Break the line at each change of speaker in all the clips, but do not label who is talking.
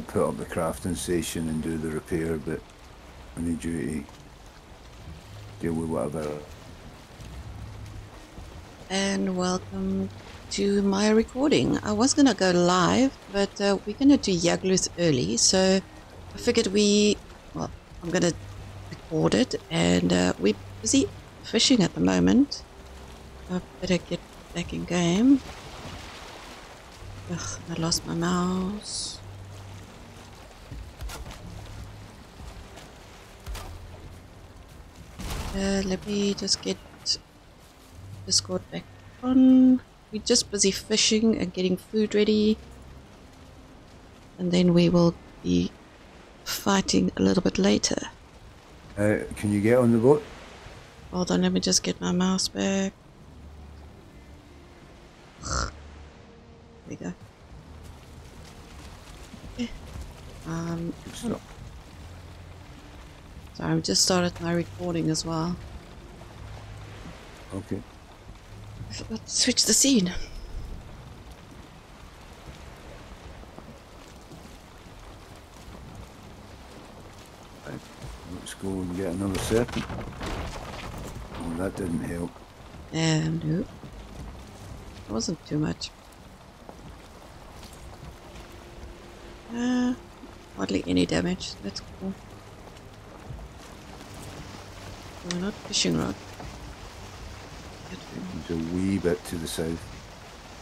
I'll put up the crafting station and do the repair, but I need you to deal with whatever.
And welcome to my recording. I was gonna go live, but uh, we're gonna do Yagluth early, so I figured we, well, I'm gonna record it, and uh, we're busy fishing at the moment. I better get back in game. Ugh, I lost my mouse. Uh, let me just get Discord back on. We're just busy fishing and getting food ready. And then we will be fighting a little bit later.
Uh, can you get on the boat?
Hold on, let me just get my mouse back. There we go. Okay. Um,
Good stuff.
Sorry, I just started my recording as well.
Okay.
I forgot to switch the scene.
Right. Let's go and get another serpent. Oh, that didn't help.
And nope. It wasn't too much. Uh, hardly any damage. That's cool. We're not fishing rod.
There's a wee bit to the south,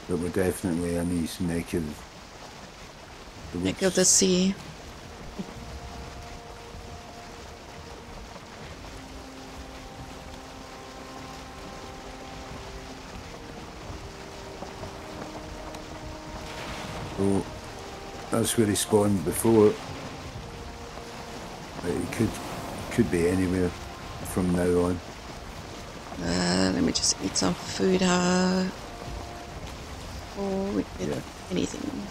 but we're definitely in his neck of the
Neck of the sea.
So that's where he spawned before. But he could could be anywhere from now on.
Uh, let me just eat some food. Uh, before we get
Yeah.
anything.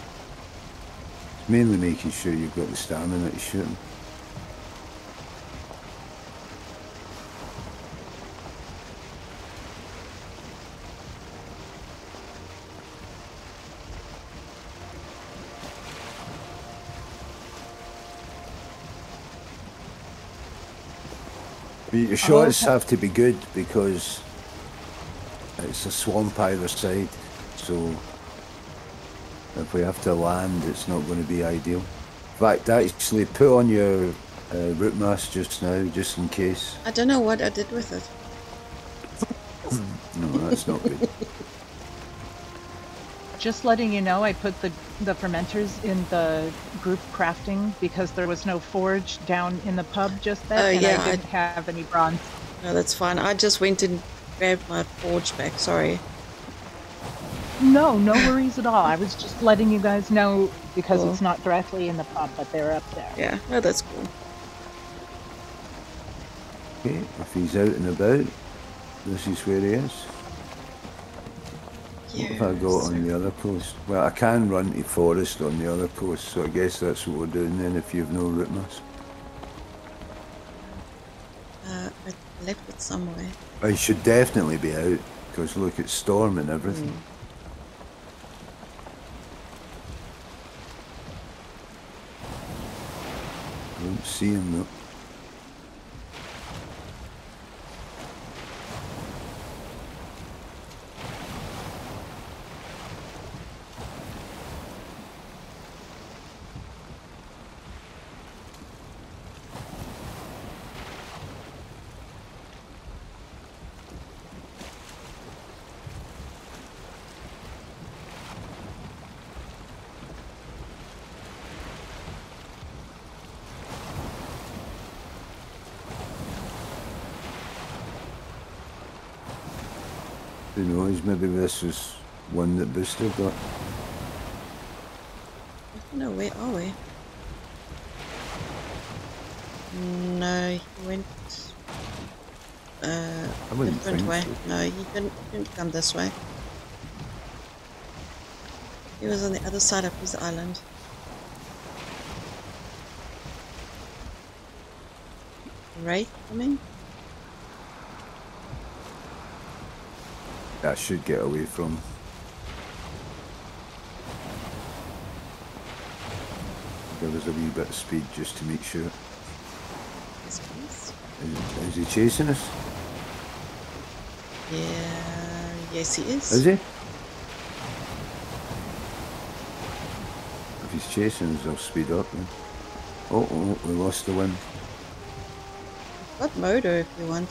Mainly making sure you've got the stamina to shoot. Your shots have to be good because it's a swamp either side, so if we have to land, it's not going to be ideal. In fact, actually, put on your uh, root mask just now, just in case.
I don't know what I did with it.
No, that's not good.
Just letting you know, I put the, the fermenters in the group crafting because there was no forge down in the pub just then,
Oh,
and
yeah,
I
I-
didn't have any bronze.
No, that's fine. I just went and grabbed my forge back. Sorry.
No, no worries at all. I was just letting you guys know because
Cool.
it's not directly in the pub, but they're up there.
Yeah, no, that's cool.
Okay, if he's out and about, this is where he is. Have I got on the other post? Well, I can run to forest on the other post, so I guess that's what we're doing then if you've no root mask.
Uh, I left it somewhere.
I should definitely be out, because look, it's storm and everything. I don't see him though. Maybe this is one that Booster got.
I don't where are we? No, he went uh,
I wouldn't
different way.
so.
No, he didn't, didn't come this way. He was on the other side of his island. Wraith coming?
I should get away from. Give us a wee bit of speed just to make sure.
Yes, please.
Is, is he chasing us?
Yeah, yes, he is.
Is he? If he's chasing us, I'll speed up then. Oh, oh, we lost the wind.
Got motor if you want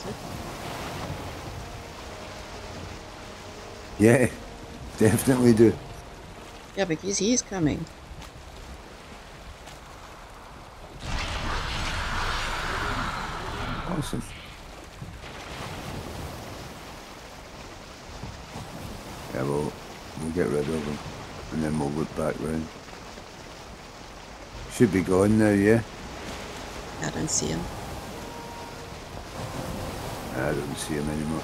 Yeah, definitely do.
Yeah, because he's coming.
Awesome. Yeah, we'll, we'll get rid of him and then we'll look back round. Should be gone now, yeah?
I don't see him.
I don't see him anymore.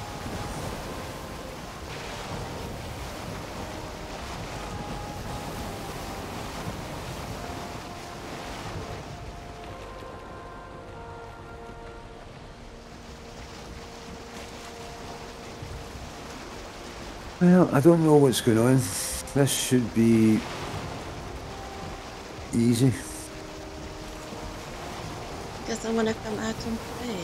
Well, I don't know what's going on. This should be easy.
Because I want to come out and play.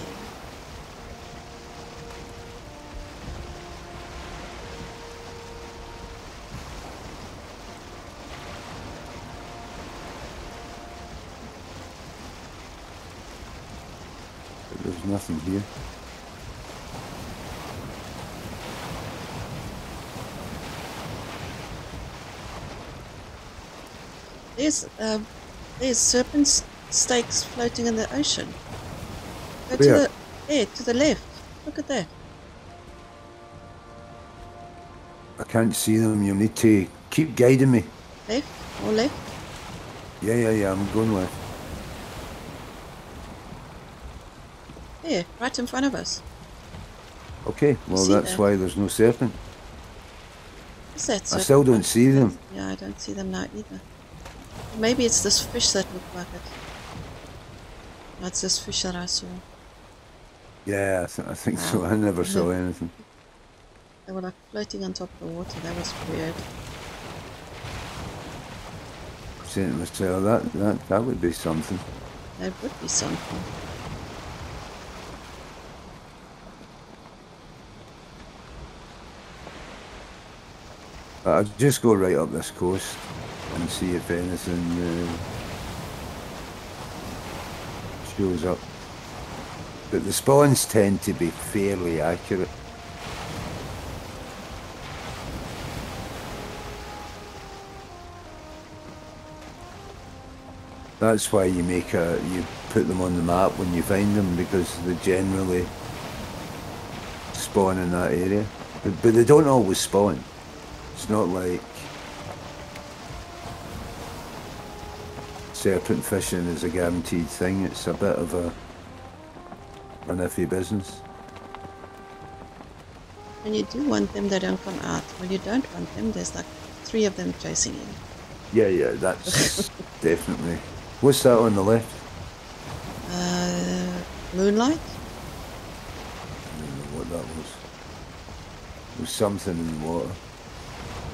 There's nothing here.
There's um, there's serpent stakes floating in the ocean. Go to the there to the left. Look at that.
I can't see them. You need to keep guiding me.
Left or left.
Yeah, yeah, yeah. I'm going left.
There, right in front of us.
Okay, well, that's why there's no serpent. I still don't see them.
Yeah, I don't see them now either. Maybe it's this fish that looked like it. That's this fish that I saw.
Yeah, I, th- I think so.
Ah.
I never saw anything.
They were like floating on top of the water. That was weird.
Saying to myself, that, that, that would be something.
That would be something.
I'll just go right up this coast and see if anything uh, shows up. But the spawns tend to be fairly accurate. That's why you make a you put them on the map when you find them because they generally spawn in that area. But, but they don't always spawn. It's not like serpent fishing is a guaranteed thing. It's a bit of a an iffy business.
When you do want them, they don't come out. When you don't want them, there's like three of them chasing you.
Yeah, yeah, that's definitely. What's that on the left?
Uh, moonlight?
I don't know what that was. It was something in the water.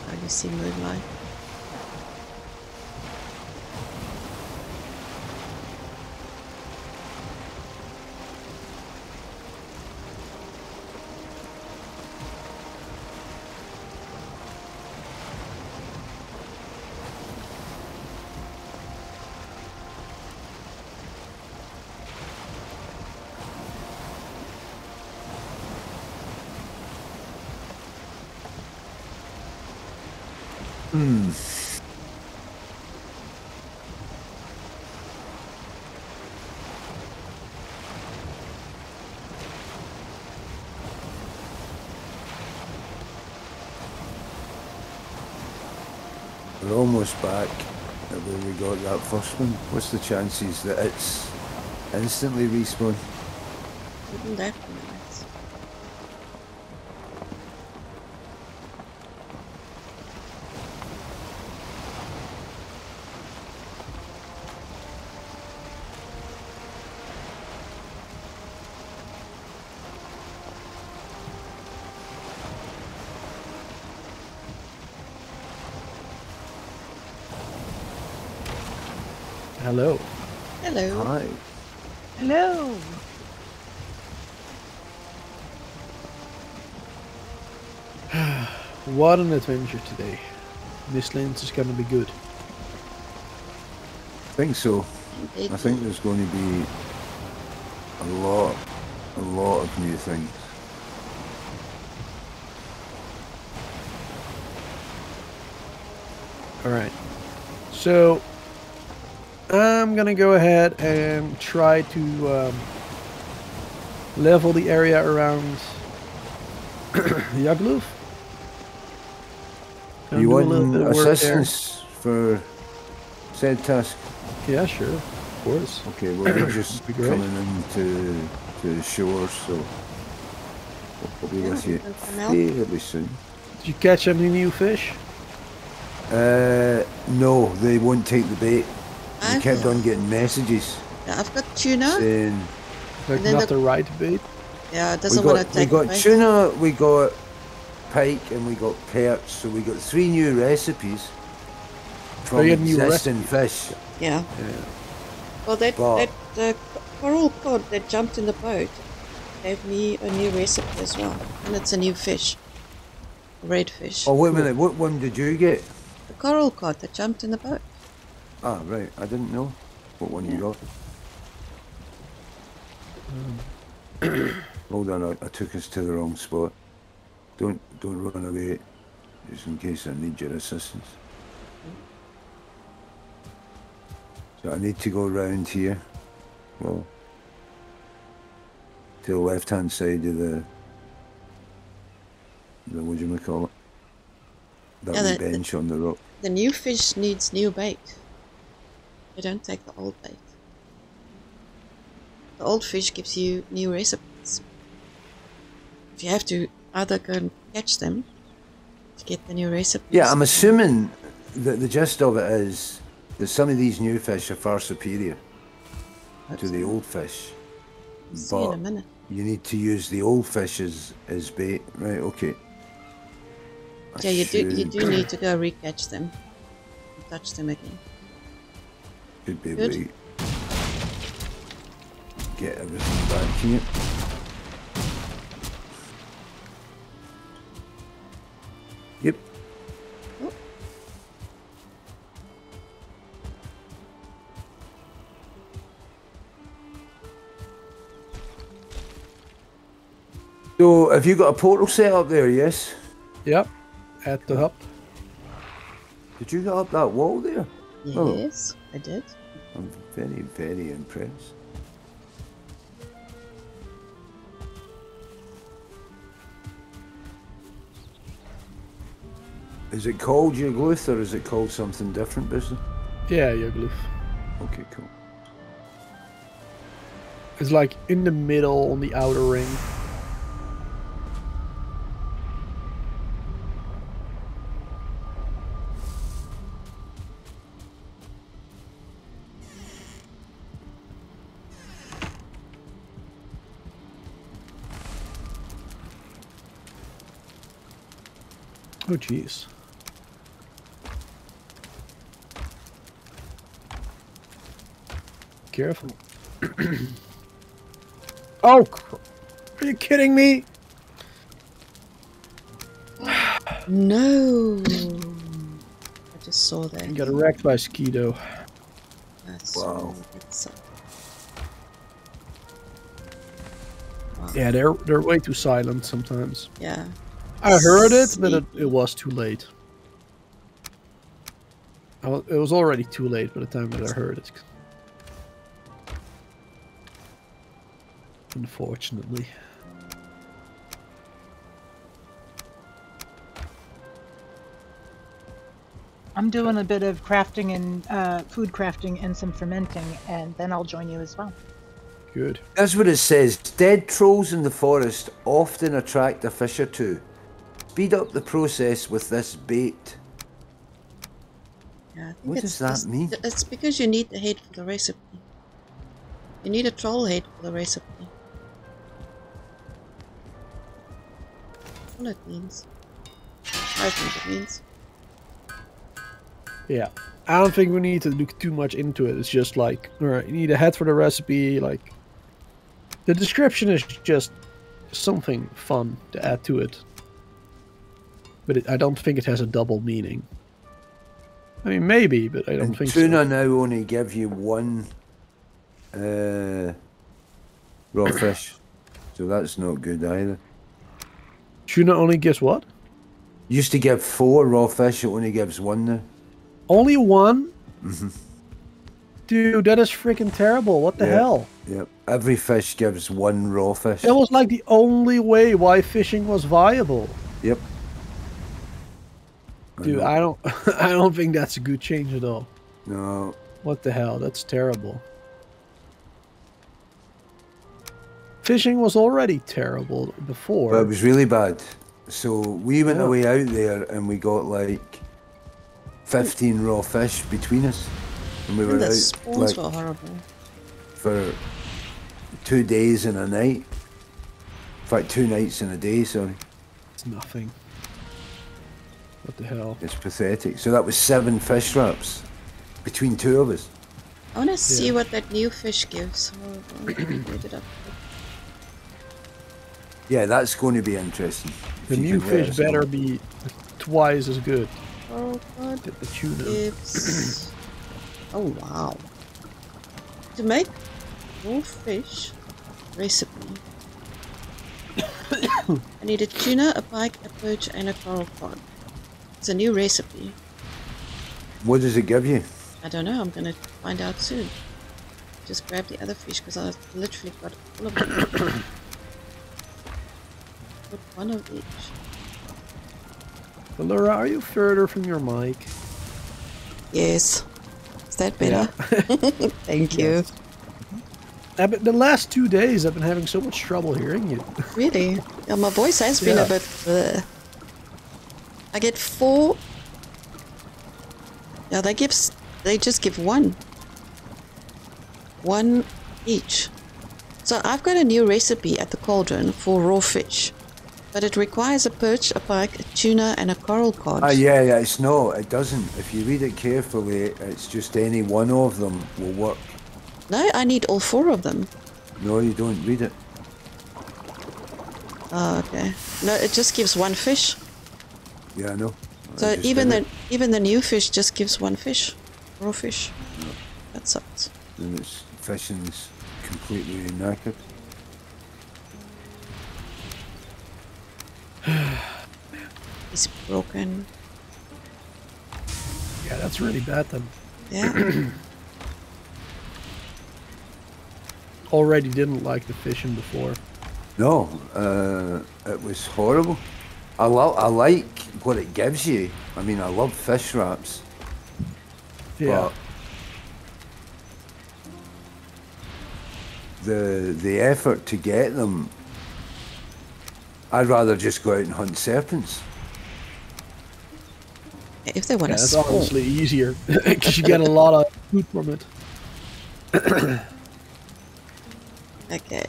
I only see moonlight.
Hmm. We're back where we got that first one. What's the chances that it's instantly respawn?
Wouldn't
What an adventure today. This Linz is gonna be good.
I think so.
Indeed.
I think there's going to be a lot, a lot of new things.
Alright. So, I'm gonna go ahead and try to um, level the area around Yagluf. Gonna
you want
little bit of work there.
assistance for said task?
Yeah, sure. Of course.
Okay, well we're just coming into to the shore, so we'll be with you
we can
fairly soon.
Did you catch any new fish?
Uh, no, they won't take the bait.
I've,
kept on getting messages
yeah, I've got tuna.
saying
Like
then
not
the-
the right bait?
Yeah, it doesn't want
got,
to
we
take
got tuna, we got pike, and we got perch. So we got three new recipes from
you new
existing fish.
Yeah.
Yeah.
Well, that
But-
that uh, coral cod that jumped in the boat gave me a new recipe as well, and it's a new fish, red fish.
Oh wait a minute, what one did you get?
The coral cod that jumped in the boat.
Ah, right, I didn't know what one you got. Hold on, I, I took us to the wrong spot. Don't don't run away, just in case I need your assistance. So I need to go round here. Well, to the left hand side of the the what do you call it? That
Yeah, the- the-
bench on the rock.
The new fish needs new bait. They don't take the old bait. The old fish gives you new recipes. If you have to either go and catch them to get the new recipes.
Yeah, I'm assuming that the gist of it is that some of these new fish are far superior to the old fish.
See in a minute.
You need to use the old fish as, as bait, right? Okay. I
Yeah, you do. You do need to go recatch them, and touch them again.
Be able
Good.
to get everything back here. Have you got a portal set up there? Yes.
Yep. At the hub.
Did you get up that wall there? Oh.
Yes, I did.
I'm very, very impressed. Is it called Yagluth or is it called something different, business?
Yeah, Yagluf.
Okay, cool.
It's like in the middle on the outer ring. Oh jeez. Careful. oh, cr- are you kidding me?
No. I just saw that.
You got wrecked by Skeeto.
I saw
Wow.
that, so-
Yeah, they're they're way too silent sometimes.
Yeah.
I heard it, but it, it was too late. I wa- it was already too late by the time that I heard it. Unfortunately.
I'm doing a bit of crafting and uh, food crafting and some fermenting, and then I'll join you as well.
Good.
That's what it says. Dead trolls in the forest often attract a fish or two. Speed up the process with this bait.
Yeah, I think
What
it's
does that
just-
mean?
It's because you need the head for the recipe. You need a troll head for the recipe. That's all it means. I think it means.
Yeah. I don't think we need to look too much into it. It's just like, all right, you need a head for the recipe. Like, the description is just something fun to add to it. But it, I don't think it has a double meaning. I mean, maybe, but I don't
And
think
tuna
so.
now only give you one uh, raw fish, so that's not good either.
Tuna only gives what?
Used to give four raw fish, it only gives one now.
Only one? Dude, that is freaking terrible. What the
Yeah.
hell?
Yep. Every fish gives one raw fish.
That was like the only way why fishing was viable.
Yep.
Dude. I don't I don't think that's a good change at all.
No,
What the hell? That's terrible. Fishing was already terrible before.
but it was really bad. So we went
Yeah.
away out there and we got like 15 raw fish between us. And we were
And the
out
spawns
like,
were horrible.
for two days and a night. In fact, two nights and a day, sorry.
It's nothing. What the hell?
It's pathetic. So that was seven fish wraps between two of us.
I want to see what that new fish gives. Hold on, where did I put-
Yeah, that's going to be interesting.
The new fish
us know.
better be twice as good.
Oh god,
Get the tuna.
gives. oh wow. To make raw fish recipe. I need a tuna, a pike, a perch, and a coral cod. It's a new recipe.
What does it give you?
I don't know. I'm gonna find out soon. Just grab the other fish because I've literally got all of them. Put one of each.
But Laura, are you further from your mic?
Yes. Is that better? Thank you.
Uh, but the last two days I've been having so much trouble hearing you.
Really? Yeah, my voice has been
Yeah.
a bit. bleh. I get four. Yeah, they give. They just give one. One each. So I've got a new recipe at the cauldron for raw fish, but it requires a perch, a pike, a tuna, and a coral cod.
Ah, yeah, yeah, it's no, it doesn't. If you read it carefully, it's just any one of them will work.
No, I need all four of them.
No, you don't read it.
Oh, okay. No, it just gives one fish.
Yeah, I know.
So
just
even the
it,
even the new fish just gives one fish, raw fish. That sucks.
And it's fishing's completely knackered.
He's broken.
Yeah, that's really bad then.
Yeah.
Already didn't like the fishing before.
No, uh, it was horrible. I, lo- I like what it gives you. I mean, I love fish wraps.
Yeah.
But the the effort to get them, I'd rather just go out and hunt serpents.
if they want
Yeah,
to
it's
spawn.
honestly easier because you get a lot of food from it.
Okay.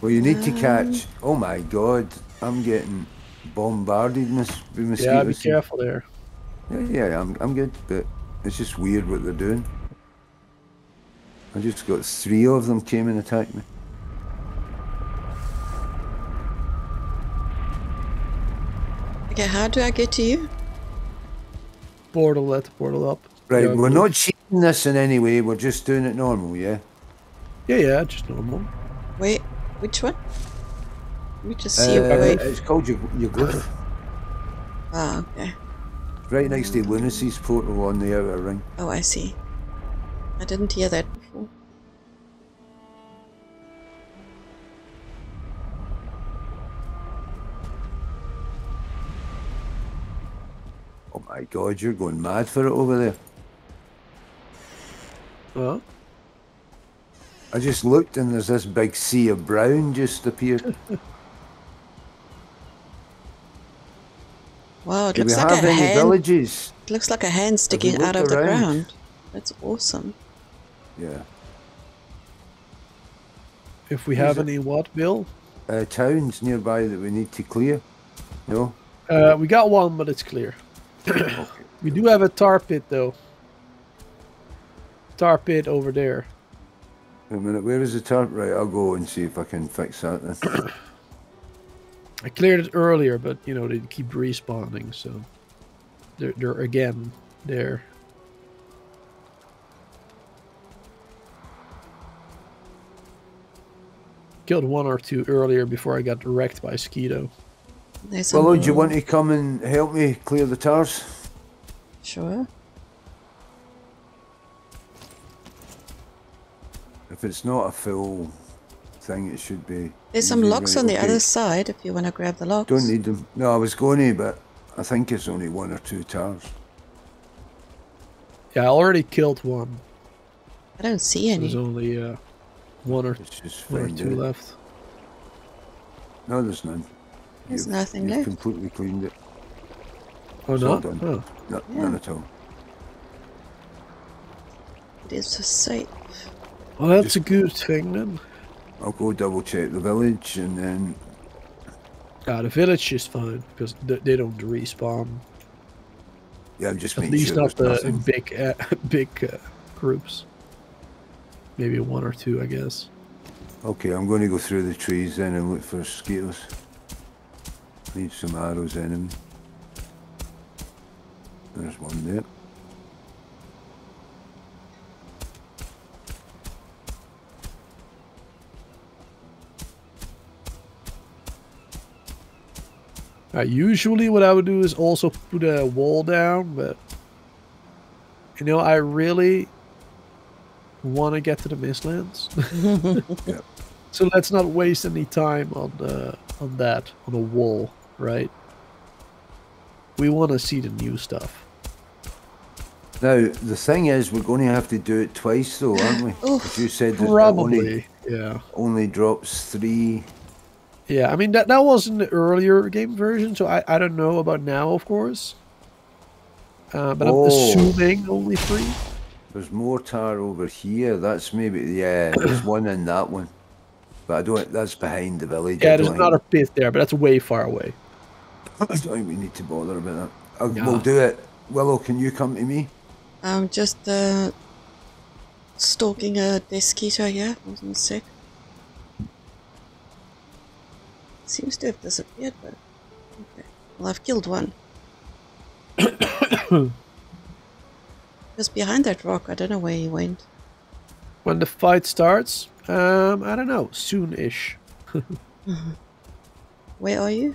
Well, you need to
Um,
catch. Oh my God, I'm getting bombarded mis- with mosquitoes.
Yeah, be careful there.
Yeah, yeah, I'm I'm good, but it's just weird what they're doing. I just got three of them came and attacked me.
Okay, how do I get to you?
Portal, let the portal up.
Right,
Yeah,
we're
good.
not cheating this in any way. We're just doing it normal, yeah.
Yeah, yeah, just normal.
Wait, which one? Let me just see.
Uh,
wait.
it's called your your glyph.
Ah, okay.
right next to Lunacy's portal on the outer ring.
Oh, I see. I didn't hear that before.
Oh my God, you're going mad for it over there.
Huh?
I just looked and there's this big sea of brown just appeared.
Wow, it
Do we
looks like
have
a
any
hand.
villages?
It looks like a hand sticking out of
looked
the ground. That's awesome.
Yeah.
If we
Is
have
it-
any what, Bill?
Uh, towns nearby that we need to clear. No?
Uh, we got one, but it's clear. we do have a tar pit though. tar pit over there.
Wait a minute, where is the tarp? Right, I'll go and see if I can fix that then.
I cleared it earlier, but you know they keep respawning, so they're they're again there. Killed one or two earlier before I got wrecked by Skeeto.
There's
well,
some
do you want to come and help me clear the tars?
Sure.
If it's not a full thing, it should be.
There's some locks on the
okay.
other side if you want to grab the locks.
Don't need them. No, I was going to, but I think it's only one or two tars.
Yeah, I already killed one.
I don't see any.
There's only uh, one or, one or two
it.
left.
No, there's none.
There's
You've-
nothing
you've
left.
completely cleaned it.
Oh no! Oh.
No,
Yeah.
None at all.
It is so safe.
Well, that's a good thing then.
I'll go double check the village and then
Ah, the village is fine because th- they don't respawn.
yeah, I'm just
At least
sure
not the
nothing.
big, uh, big uh, groups. Maybe one or two, I guess.
Okay, I'm going to go through the trees then and look for mosquitoes. Need some arrows in them. There's one there.
Uh, usually, what I would do is also put a wall down, but you know, I really want to get to the Mistlands.
Yeah.
So let's not waste any time on the on that on a wall, right? We want to see the new stuff.
Now, the thing is, we're going to have to do it twice though, aren't we?
Oof.
you said that
Probably,
only,
yeah,
only drops three.
Yeah. I mean that that was in the earlier game version, so I I don't know about now, of course. Uh, but
Oh.
I'm assuming only three.
There's more tar over here. That's maybe, yeah, there's one in that one. But I don't, that's behind the village.
Yeah, there's
don't
another
think-
pit there, but that's way far away.
I don't think we need to bother about that. I'll,
Yeah.
We'll do it. Willow, can you come to me?
I'm just uh, stalking a Deathsquito here. Hold on a sec. Seems to have disappeared, but okay. Well, I've killed one. Just behind that rock. I don't know where he went.
When the fight starts, um, I don't know, soon-ish.
Where are you?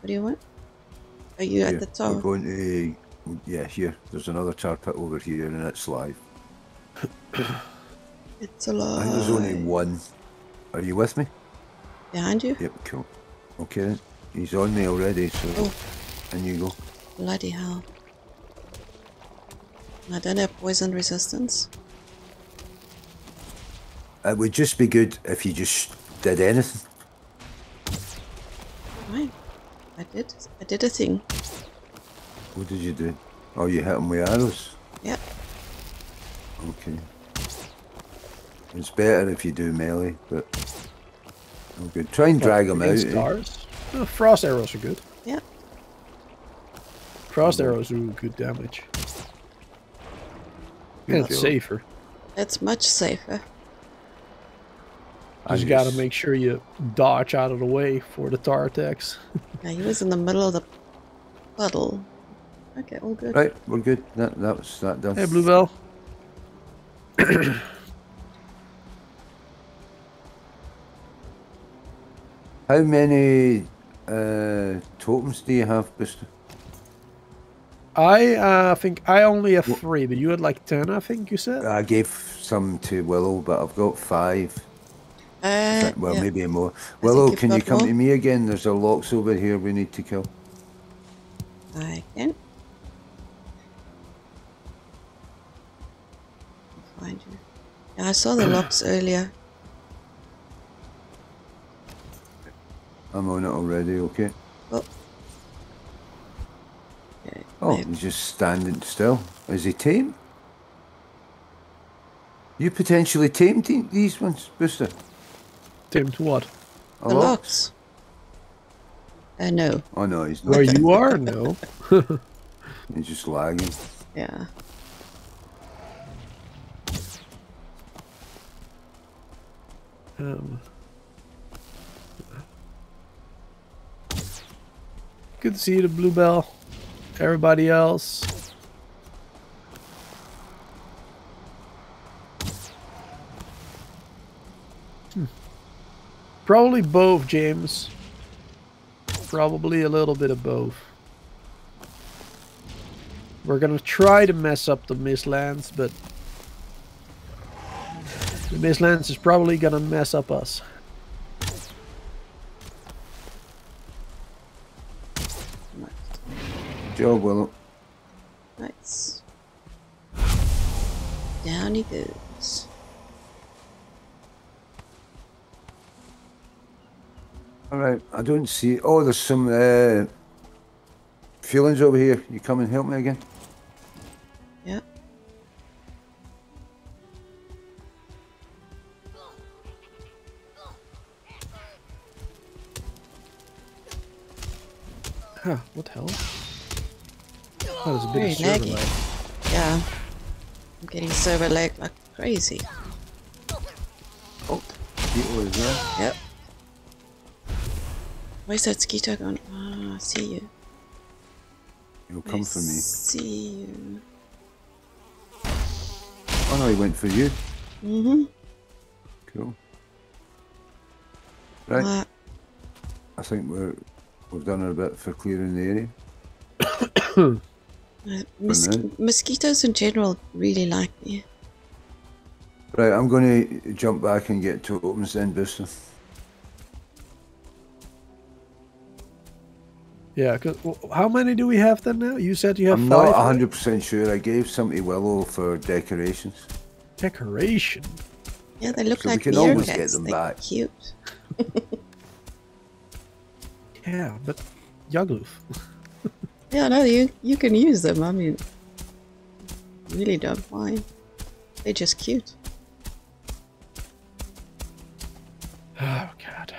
What do you want? Are you
Here,
at the
We're
top?
going to, yeah, here. There's another tar pit over here and it's live.
It's
I
alive.
think there's only one. Are you with me?
Behind you?
Yep, cool. Okay. He's on me already, so.
Oh.
And you go.
Bloody hell. I don't have poison resistance.
It would just be good if you just did anything.
Fine. I did. I did a thing.
What did you do? Oh, you hit him with arrows?
Yep.
Okay. It's better if you do melee, but. Oh, good. Try and drag him out.
Against
eh?
stars. Uh, frost arrows are good.
Yeah.
Frost arrows do good damage.
Good
And it's safer.
That's much safer.
I
Just gotta make sure you dodge out of the way for the tar attacks.
Yeah, he was in the middle of the puddle. Okay, all good.
Right, we're good. That, that was that done.
hey, Bluebell.
How many uh, totems do you have, Buster?
I uh, think I only have three, but you had like ten, I think you said.
I gave some to Willow, but I've got five.
Uh,
well,
yeah.
maybe more. Willow, can you come
more.
to me again? There's a lox over here we need to kill.
I can. Find you. Yeah, I saw the lox earlier.
I'm on it already, okay?
Oh.
Oh, he's just standing still. Is he tame? You potentially tamed these ones, Booster?
Tamed what?
A
the
lot?
I uh, know.
Oh no, he's not.
Where you are? No.
he's just lagging.
Yeah.
Um. Good to see you, the Bluebell. Everybody else. Hmm. Probably both, James. Probably a little bit of both. We're gonna try to mess up the Mistlands, but the Mistlands is probably gonna mess up us.
Job, Willow.
Nice. Down he goes.
All right, I don't see. Oh, there's some uh, feelings over here. You come and help me again.
Yeah.
Huh, what the hell? Oh, there's a bit
Very
of server
laggy.
lag.
Yeah. I'm getting server lag like crazy.
Oh, Keto is there.
Yep. Where's that Skeeter gone? Ah, I see you.
He'll come
I
for me.
see you.
Oh no, he went for you.
Mm-hmm.
Cool. Right,
Uh,
I think we're we've done a bit for clearing the area.
uh, mos- mosquitoes in general really like me.
Right, I'm going to jump back and get totems then, Booster.
Yeah, 'cause w how many do we have then now? You said you have
I'm
five.
not 100% sure. I gave some to Willow for decorations.
Decoration.
Yeah, they look
So we
like
can always
meerkats.
get them
They're
back.
cute.
Yeah, but Yagluth.
Yeah, no, you you can use them. I mean, really don't mind. They're just cute.
Oh god.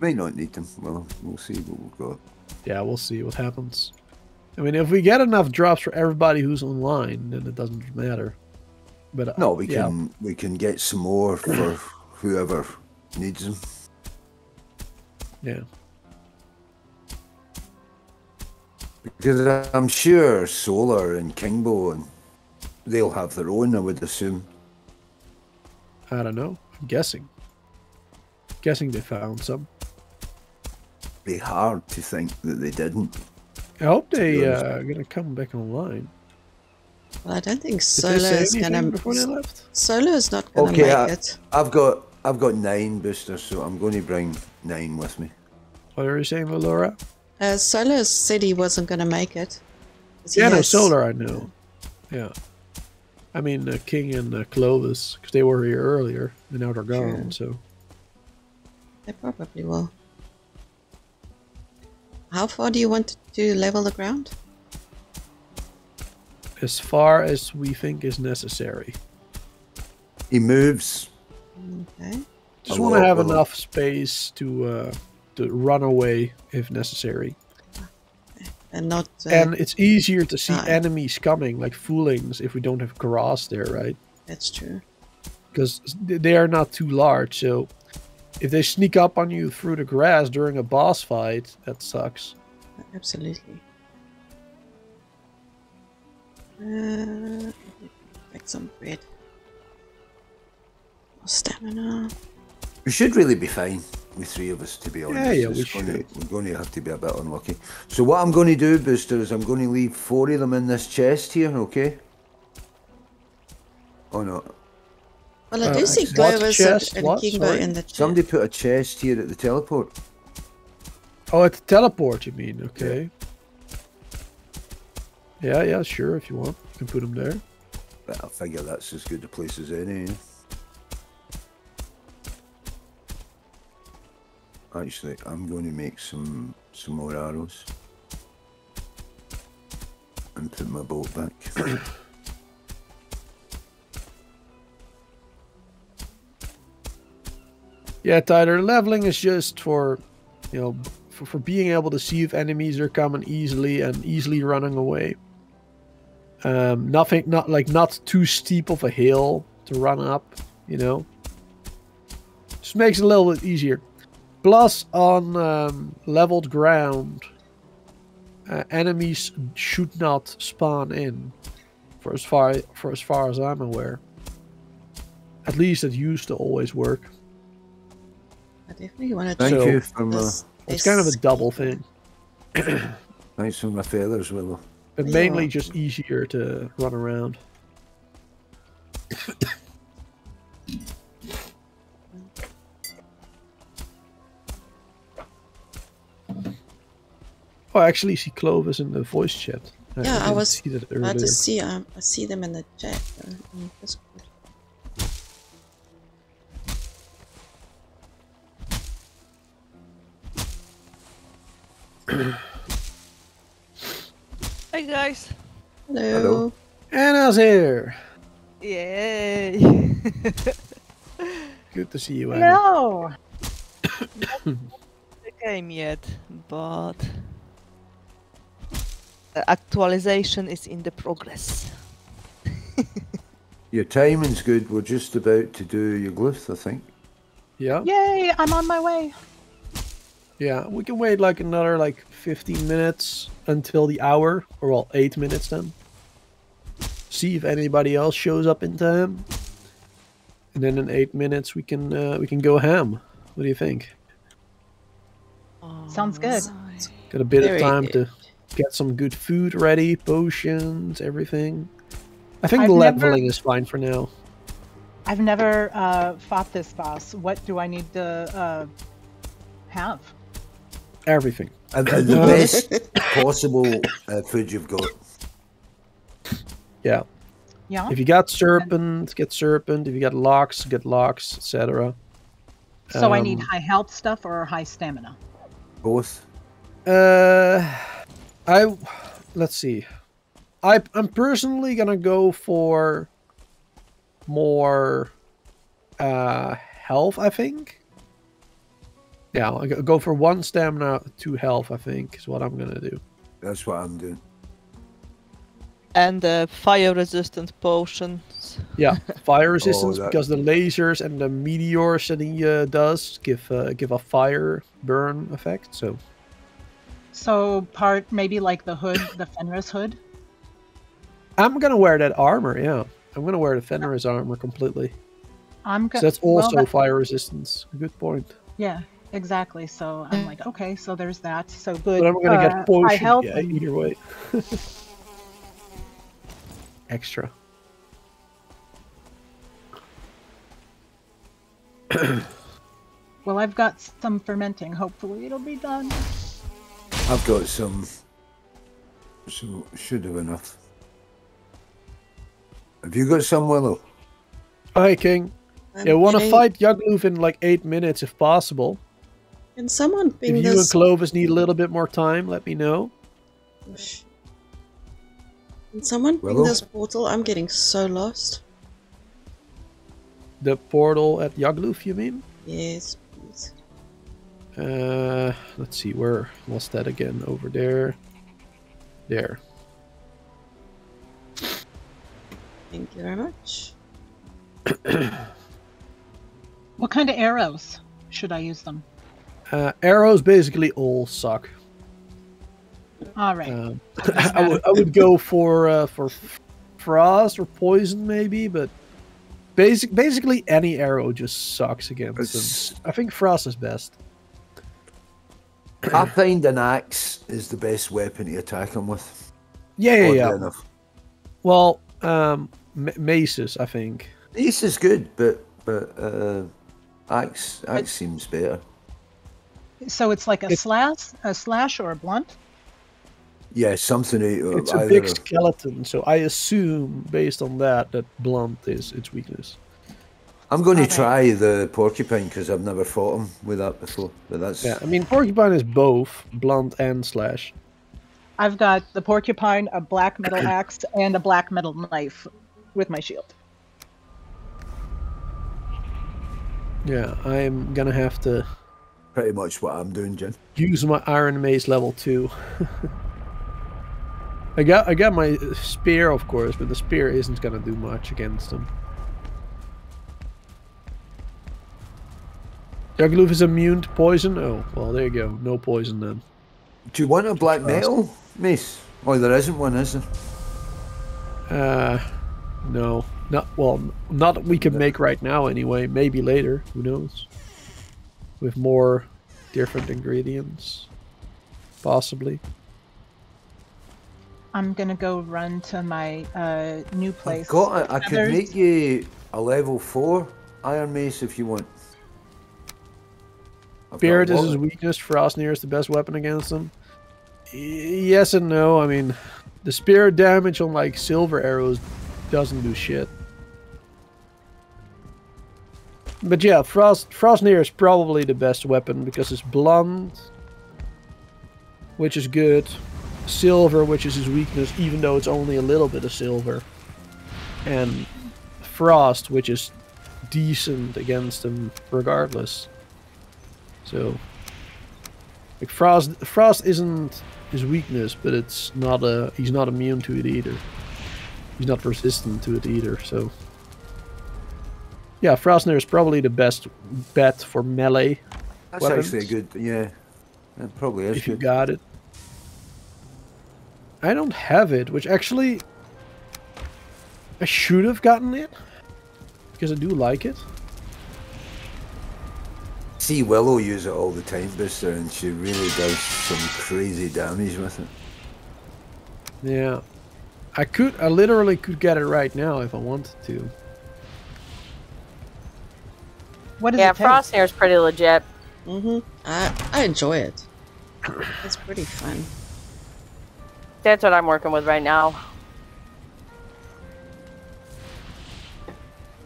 Might not need them. Well, we'll see what we've got.
Yeah, we'll see what happens. I mean, if we get enough drops for everybody who's online, then it doesn't matter. But uh,
No, we
yeah,
can we can get some more for whoever needs them.
Yeah.
Because I'm sure Solar and Kingbo and they'll have their own. I would assume.
I don't know. I'm guessing. Guessing they found some.
Be hard to think that they didn't.
I hope they
honest.
uh, gonna come back online.
Well, I don't think
Did
Solar is gonna.
before they left?
Solar is not gonna
Okay,
make
I-
it.
I've got I've got nine boosters, so I'm going to bring nine with me.
What are you saying, Valora?
Uh, Solar said he wasn't gonna make it.
Yeah, no, Solar, I know. Yeah. I mean, uh, King and uh, Clovis, because they were here earlier, and now they're gone, so.
They probably will. How far do you want to level the ground?
As far as we think is necessary.
He moves.
Okay.
Just want to have enough space to uh, to run away if necessary.
And not. Uh,
and it's easier to see
die.
enemies coming, like Fulings, if we don't have grass there, right?
that's true.
Because they are not too large, so if they sneak up on you through the grass during a boss fight, that sucks.
Absolutely. Uh, make some bread. Stamina.
We should really be fine with three of us, to be honest.
Yeah, yeah, we
gonna,
should.
We're going to have to be a bit unlucky. So what I'm going to do, Booster, is I'm going to leave four of them in this chest here, okay? Oh no,
Well, I
Uh,
do see
what
Clovis and,
chest?
and
What?
In the chat.
somebody put a chest here at the teleport.
Oh, at the teleport, you mean? Okay. Yeah, yeah, sure. If you want, you can put them there.
But I figure that's as good a place as any. Actually, I'm going to make some some more arrows and put my boat back.
Yeah, Tyler, leveling is just for, you know, for, for being able to see if enemies are coming easily and easily running away. Um, nothing, not like not too steep of a hill to run up, you know. Just just makes it a little bit easier. Plus, on um, leveled ground, uh, enemies should not spawn in, for as far for as far as I'm aware. At least it used to always work.
I definitely want to
Thank
So-
you for my,
this.
It's kind of a double thing,
thanks for my feathers, Willow.
but
Yeah.
mainly just easier to run around. Oh, I actually see Clovis in the voice chat.
Yeah, I
didn't
was
see that
Glad
earlier.
to see. Um, I see them in the chat. Uh, in Discord.
Hey guys.
Hello.
Hello.
Anna's here.
Yay.
Good to see you, Anna.
No.
the game yet, but the actualization is in the progress.
Your timing's good. We're just about to do your glyph, I think.
Yeah,
Yay! I'm on my way.
yeah. We can wait like another like 15 minutes until the hour, or well, eight minutes then. See if anybody else shows up in time, and then in eight minutes we can uh, we can go ham. What do you think?
Sounds good.
Got a bit
Very
of time
good.
to get some good food ready, potions, everything. I think
I've
the
never-
leveling is fine for now.
I've never uh, fought this boss. What do I need to uh, have?
Everything.
and the best possible uh, food you've got.
Yeah.
Yeah.
If you got serpent, get serpent. If you got lox, get lox, etc.
So I need
Um,
high health stuff or high stamina.
Both.
Uh, I let's see. I I'm personally gonna go for more uh health. I think. Yeah, I'll go- go for one stamina, two health. I think is what I'm gonna do.
That's what I'm doing.
And the fire resistant potions.
Yeah, fire resistance
that-
because the lasers and the meteors that he uh, does give uh, give a fire burn effect. So
So part maybe like the hood, the Fenris hood.
I'm gonna wear that armor. Yeah, I'm gonna wear the Fenris armor completely.
I'm
So
good.
that's also fire resistance. Good point.
Yeah, exactly. So I'm like, okay, so there's that. So good.
But I'm gonna
uh,
get potion
health.
yeah, either way. Extra.
Well, I've got some fermenting. Hopefully, it'll be done.
I've got some. So should have enough. Have you got some, Willow?
Hi, King.
I'm
Yeah, want to fight Yagluth in like eight minutes if possible.
Can someone ping
if you
this?
and Clovis need a little bit more time, let me know.
Can someone ping
Willow?
this portal? I'm getting so lost.
The portal at Yagluth, you mean?
Yes, please.
Uh, let's see, where was that again? Over there. There.
Thank you very much.
What kind of arrows should I use them?
Uh, arrows basically all suck.
All right.
Um, I would I would go for uh, for frost or poison maybe, but basic basically any arrow just sucks against
It's-
them. I think frost is best.
I find an axe is the best weapon to attack him with.
Yeah, yeah, yeah.
enough.
Well, um, ma- maces, I think.
This is good, but but uh, axe axe seems better.
so it's like a
it-
slash, a slash, or a blunt.
Yeah, something. to-
It's a
either
big
of-
skeleton, so I assume based on that that blunt is its weakness.
I'm going to try the porcupine because I've never fought him with that before. But that's
Yeah, I mean porcupine is both blunt and slash.
I've got the porcupine, a black metal axe, and a black metal knife with my shield.
Yeah, I'm gonna have to
pretty much what I'm doing, Jen.
use my iron mace level two. I got I got my spear, of course, but the spear isn't gonna do much against them. Yagluth is immune to poison? Oh, well, there you go. No poison then.
Do you want a black
Frost.
metal, Mace? Oh, there isn't one, is there?
Uh, no. Not, well, not that we can make right now anyway. Maybe later. Who knows? With more different ingredients. Possibly.
I'm gonna go run to my uh, new place.
I've got it. I could make you a level 4 Iron Mace if you want. I've
Spirit is his weakness. Frostner is the best weapon against him. Yes and no. I mean, the spirit damage on like silver arrows doesn't do shit. But yeah, Frost Frostner is probably the best weapon because it's blunt, which is good. Silver, which is his weakness, even though it's only a little bit of silver. And Frost, which is decent against him regardless. So, like Frost, Frost isn't his weakness, but it's not a. He's not immune to it either. He's not resistant to it either. So, yeah, Frostner is probably the best bet for melee
That's
weapons.
actually a good, yeah. It probably is
if you
good.
got it. I don't have it, which actually I should have gotten it because I do like it.
See Willow use it all the time, Booster, and she really does some crazy damage with it.
Yeah. I could I literally could get it right now if I wanted to.
What
Yeah,
it take?
Frostner is pretty legit.
Mm-hmm. I I enjoy it. It's pretty fun.
That's what I'm working with right now.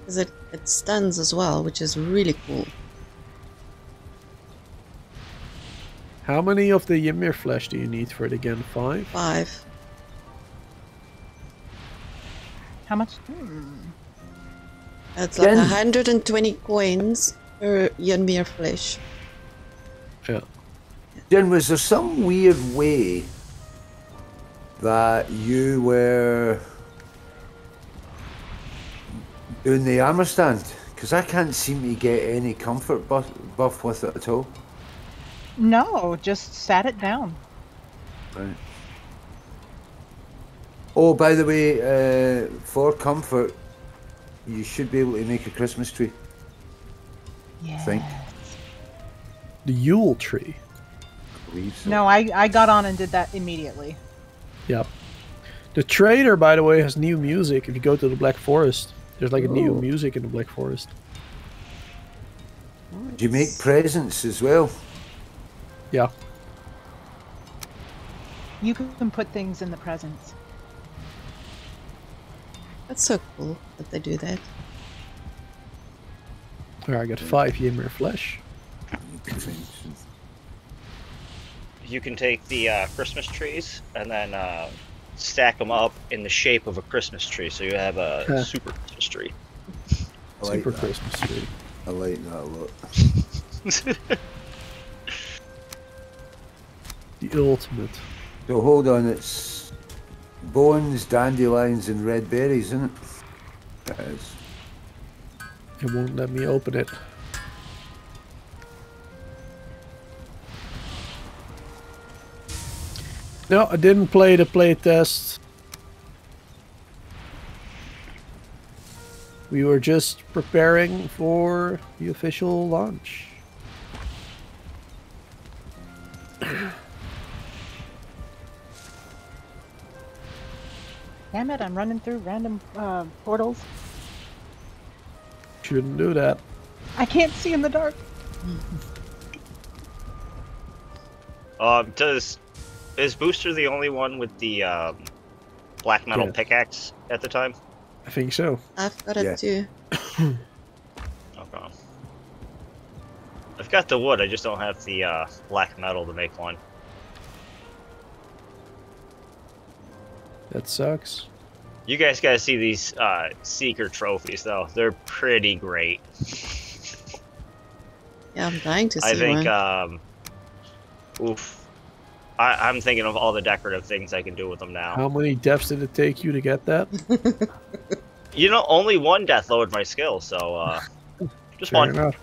Because it, it stuns as well, which is really cool.
How many of the Ymir flesh do you need for it again? Five?
Five.
How much? Hmm.
It's like 120 coins per Ymir flesh.
Yeah.
Then was there some weird way that you were doing the armor stand? Because I can't seem to get any comfort buff, buff with it at all.
No, just sat it down.
Right. Oh, by the way, uh, for comfort, you should be able to make a Christmas tree.
Yeah.
Think.
The Yule tree.
I so.
No, I I got on and did that immediately.
Yep. The trader, by the way, has new music. If you go to the Black Forest, there's like a new
Oh.
music in the Black Forest.
Do you make presents as well?
Yeah.
You can put things in the presents.
That's so cool that they do that.
There, I got five Ymir flesh.
You can take the uh, Christmas trees and then uh, stack them up in the shape of a Christmas tree, so you have a
Huh.
super Christmas tree.
I like
Super
that.
Christmas tree.
I like that a lot.
The ultimate.
So hold on, it's bones, dandelions, and red berries, isn't it? That is.
It won't let me open it. No, I didn't play the playtest. We were just preparing for the official launch.
Damn it! I'm running through random uh, portals.
Shouldn't do that.
I can't see in the dark.
Um, does is Booster the only one with the um, black metal
Yeah.
pickaxe at the time?
I think so.
I've got it
Yeah.
too.
Okay. I've got the wood. I just don't have the uh, black metal to make one.
That sucks.
You guys gotta see these uh, seeker trophies, though. They're pretty great.
Yeah, I'm dying to see
I think,
one.
um, oof. I, I'm thinking of all the decorative things I can do with them now.
How many deaths did it take you to get that?
You know, only one death lowered my skill, so uh, just
Fair
one.
enough.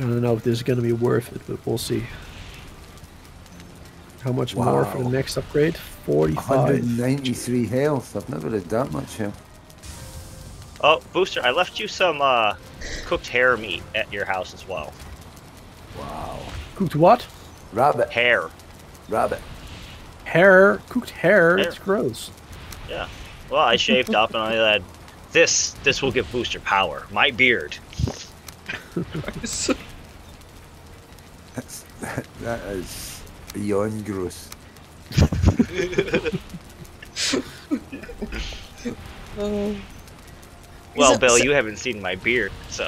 Don't know if this is going to be worth it, but we'll see. How much more for the next upgrade? 45.
193 health. I've never had that much health.
Oh, Booster, I left you some uh, cooked hare meat at your house as well.
Wow.
Cooked what?
Rabbit.
Hare.
Rabbit.
Hair. Cooked hair.
Hair.
It's gross.
Yeah. Well, I shaved up and I said, "This, this will give Booster power. My beard."
That's, that, that is beyond gross.
Well, Bill,
so-
you haven't seen my beard, so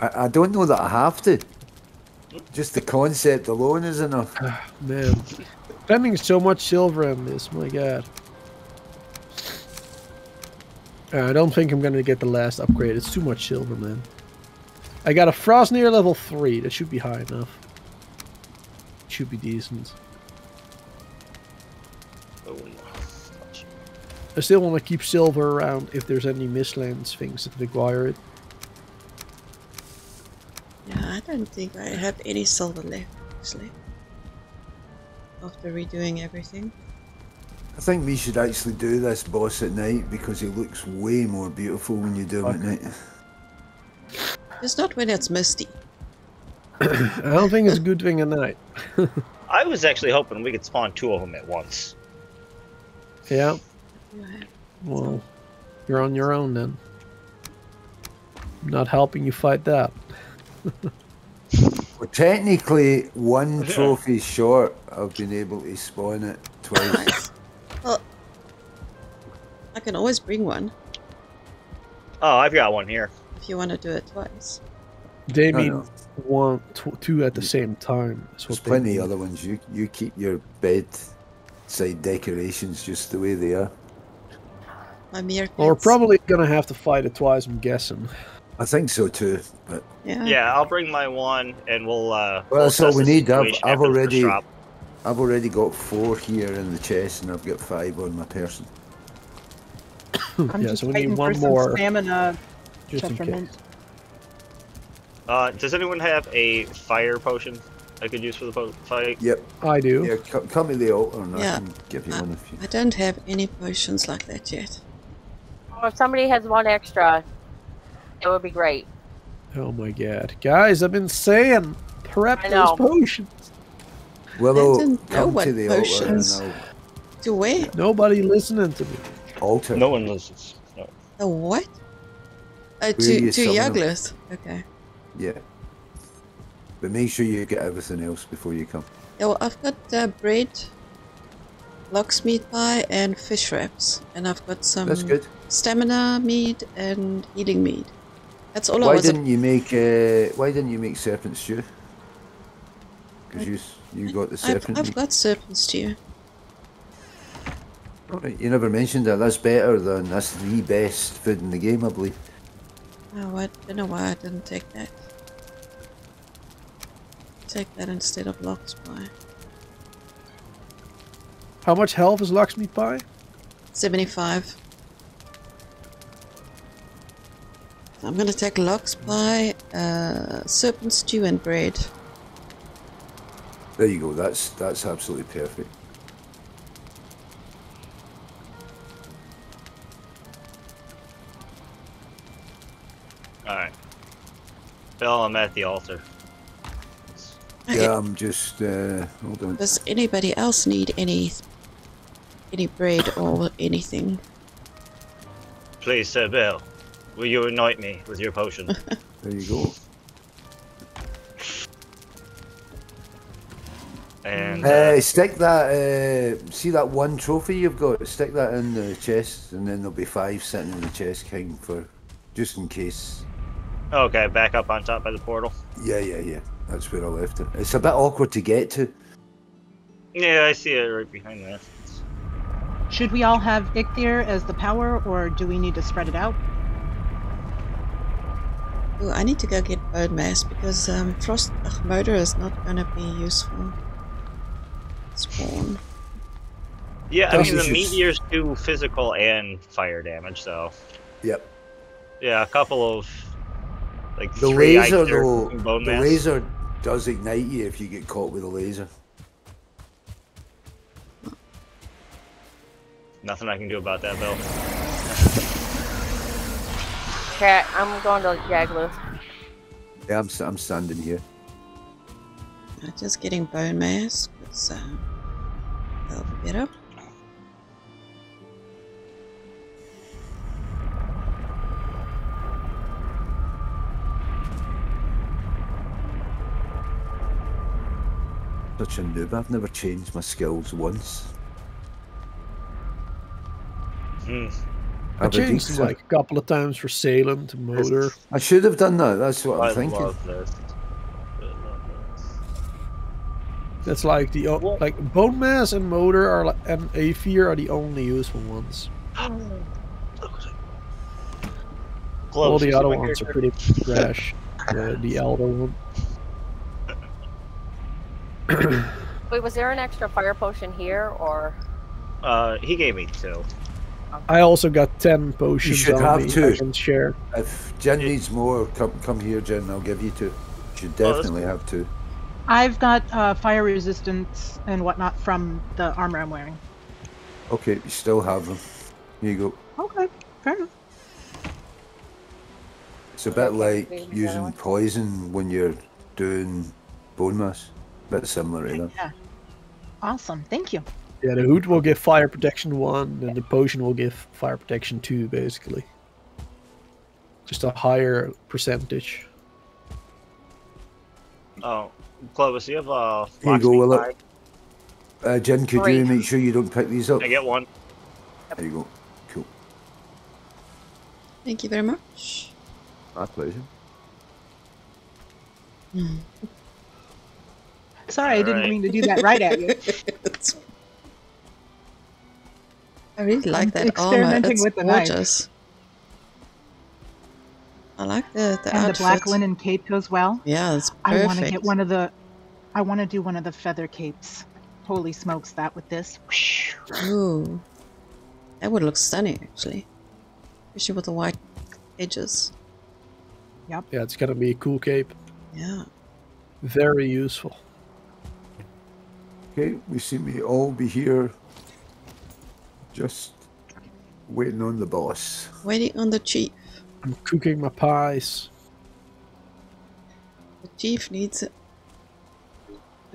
I, I don't know that I have to. Just the concept alone is enough.
Man. Spending so much silver on this, my god. Uh, I don't think I'm gonna get the last upgrade. It's too much silver, man. I got a Frostner level 3. That should be high enough. Should be decent.
oh,
I still want to keep silver around if there's any Mistlands things that require it.
Yeah, I don't think I have any silver left, actually. After redoing everything.
I think we should actually do this boss at night because he looks way more beautiful when you do him at night.
It's not when it's misty.
I don't think it's a good thing at night.
I was actually hoping we could spawn two of them at once.
Yeah, well, you're on your own then. I'm not helping you fight that.
We're technically one trophy short of being able to spawn it twice.
Well, I can always bring one
Oh, I've got one here.
if you want to do it twice.
They
No,
mean
no.
one, tw- two at the same time. That's
There's plenty
mean.
other ones. You you keep your bed side decorations just the way they are.
My mere
Well, we're probably gonna have to fight it twice. I'm guessing.
I think so too. But
Yeah.
Yeah, I'll bring my one, and we'll. Uh,
Well, that's all
assess
we need. I've- I've
after the first
already-
drop.
I've already got four here in the chest, and I've got five on my person.
I'm
Yeah,
just
so we
waiting
need
for
one
some
more.
stamina
Just in case.
peppermint.
Uh, does anyone have a fire potion I could use for the fight?
Yep.
I do.
Yeah. Come, come to the altar, and
Yeah.
I can give you
Uh,
one if you.
I don't have any potions like that yet.
Well, if somebody has one extra, it would be great.
Oh my god, guys! I've been saying prep those potions.
Willow,
didn't know
come
what
to the altar, and
potions-
I'll
To where?
Nobody listening to me.
altar.
No one listens. No.
The what? Uh,
Where you
to to
summon 'em.
Yagluth. Okay.
Yeah. But make sure you get everything else before you come.
Yeah, well, I've got uh, bread, lox meat pie, and fish wraps, and I've got some
That's good.
stamina mead and healing mead. That's all I
Why
was.
didn't you make? Uh, why didn't you make serpent stew? Because you s- you got the
I've. I've got serpent stew.
Alright, you never mentioned that. That's better than that's the best food in the game, I believe.
Oh, I don't know why I didn't take that. Take that instead of lox pie.
How much health is Lox Meat Pie?
75. I'm gonna take lox pie, uh, serpent stew, and bread.
There you go. That's that's absolutely perfect.
Alright. Bill, I'm at the altar.
Yeah, I'm just uh, hold on.
Does anybody else need any any bread or anything?
Please, Sir Bill, will you anoint me with your potion?
There you go.
Uh,
stick that. Uh, see that one trophy you've got. Stick that in the chest, and then there'll be five sitting in the chest king for just in case.
okay, back up on top by the portal.
Yeah, yeah, yeah. That's where I left it. It's a bit awkward to get to.
Yeah, I see it right behind there.
Should we all have Eikthyr as the power, or do we need to spread it out?
Ooh, I need to go get bone mass because um, frost ugh, Moder is not gonna be useful. Spawn.
Yeah, I
Plus
mean the
should-
meteors do physical and fire damage, so
Yep.
Yeah, a couple of like
The
three
laser, though,
bone
the
mass.
laser does ignite you if you get caught with a laser.
Nothing I can do about that, Bill.
Okay, I'm going to Jaglu.
Yeah, I'm, st- I'm standing here.
I'm just getting bone mass. It's uh, that'll be better.
Such a noob. I've never changed my skills once.
Hmm.
I
Have
changed like a couple of times for Salem to Moder.
I should have done that. That's what
I
I'm thinking.
love this. I love this.
That's like the o-
Well-
like bone mass and Moder are like, and A4 are the only useful ones. All the
see
other
my
ones are pretty trash. the, the elder one.
Wait, was there an extra fire potion here, or
Uh, he gave me two.
I also got ten potions You
should
on
have
me.
two.
I can share.
If Jen needs more, come come here, Jen. I'll give you two. You should
Oh, that's
definitely have two.
I've got uh, fire resistance and whatnot from the armor I'm wearing.
Okay, you still have them. Here you go.
Okay, fair enough.
It's a bit like using poison when you're doing bone mass. Bit similar to that.
Yeah. Awesome. Thank you.
Yeah, the hood will give fire protection one, and the potion will give fire protection two, basically. Just a higher percentage.
Oh, Clovis, you have a
Here you go,
locksmith
Willow. Uh, Jen, could you make sure you don't pick these up?
I get one.
There you go. Cool.
Thank you very much.
My pleasure.
Sorry, I didn't
Alright.
mean to do that right at you.
I really like
I'm
that armor.
experimenting
It's
with the knife.
Gorgeous. I like the the
and
outfit.
the black linen cape goes well.
Yeah, it's perfect.
I want to get one of the. I want to do one of the feather capes. Holy smokes, that with this.
Ooh, that would look stunning, actually, especially with the white edges. Yep.
Yeah, it's gonna be a cool cape.
Yeah.
Very useful.
Okay, we seem to all be here. Just waiting on the boss.
Waiting on the chief.
I'm cooking my pies.
The chief needs it.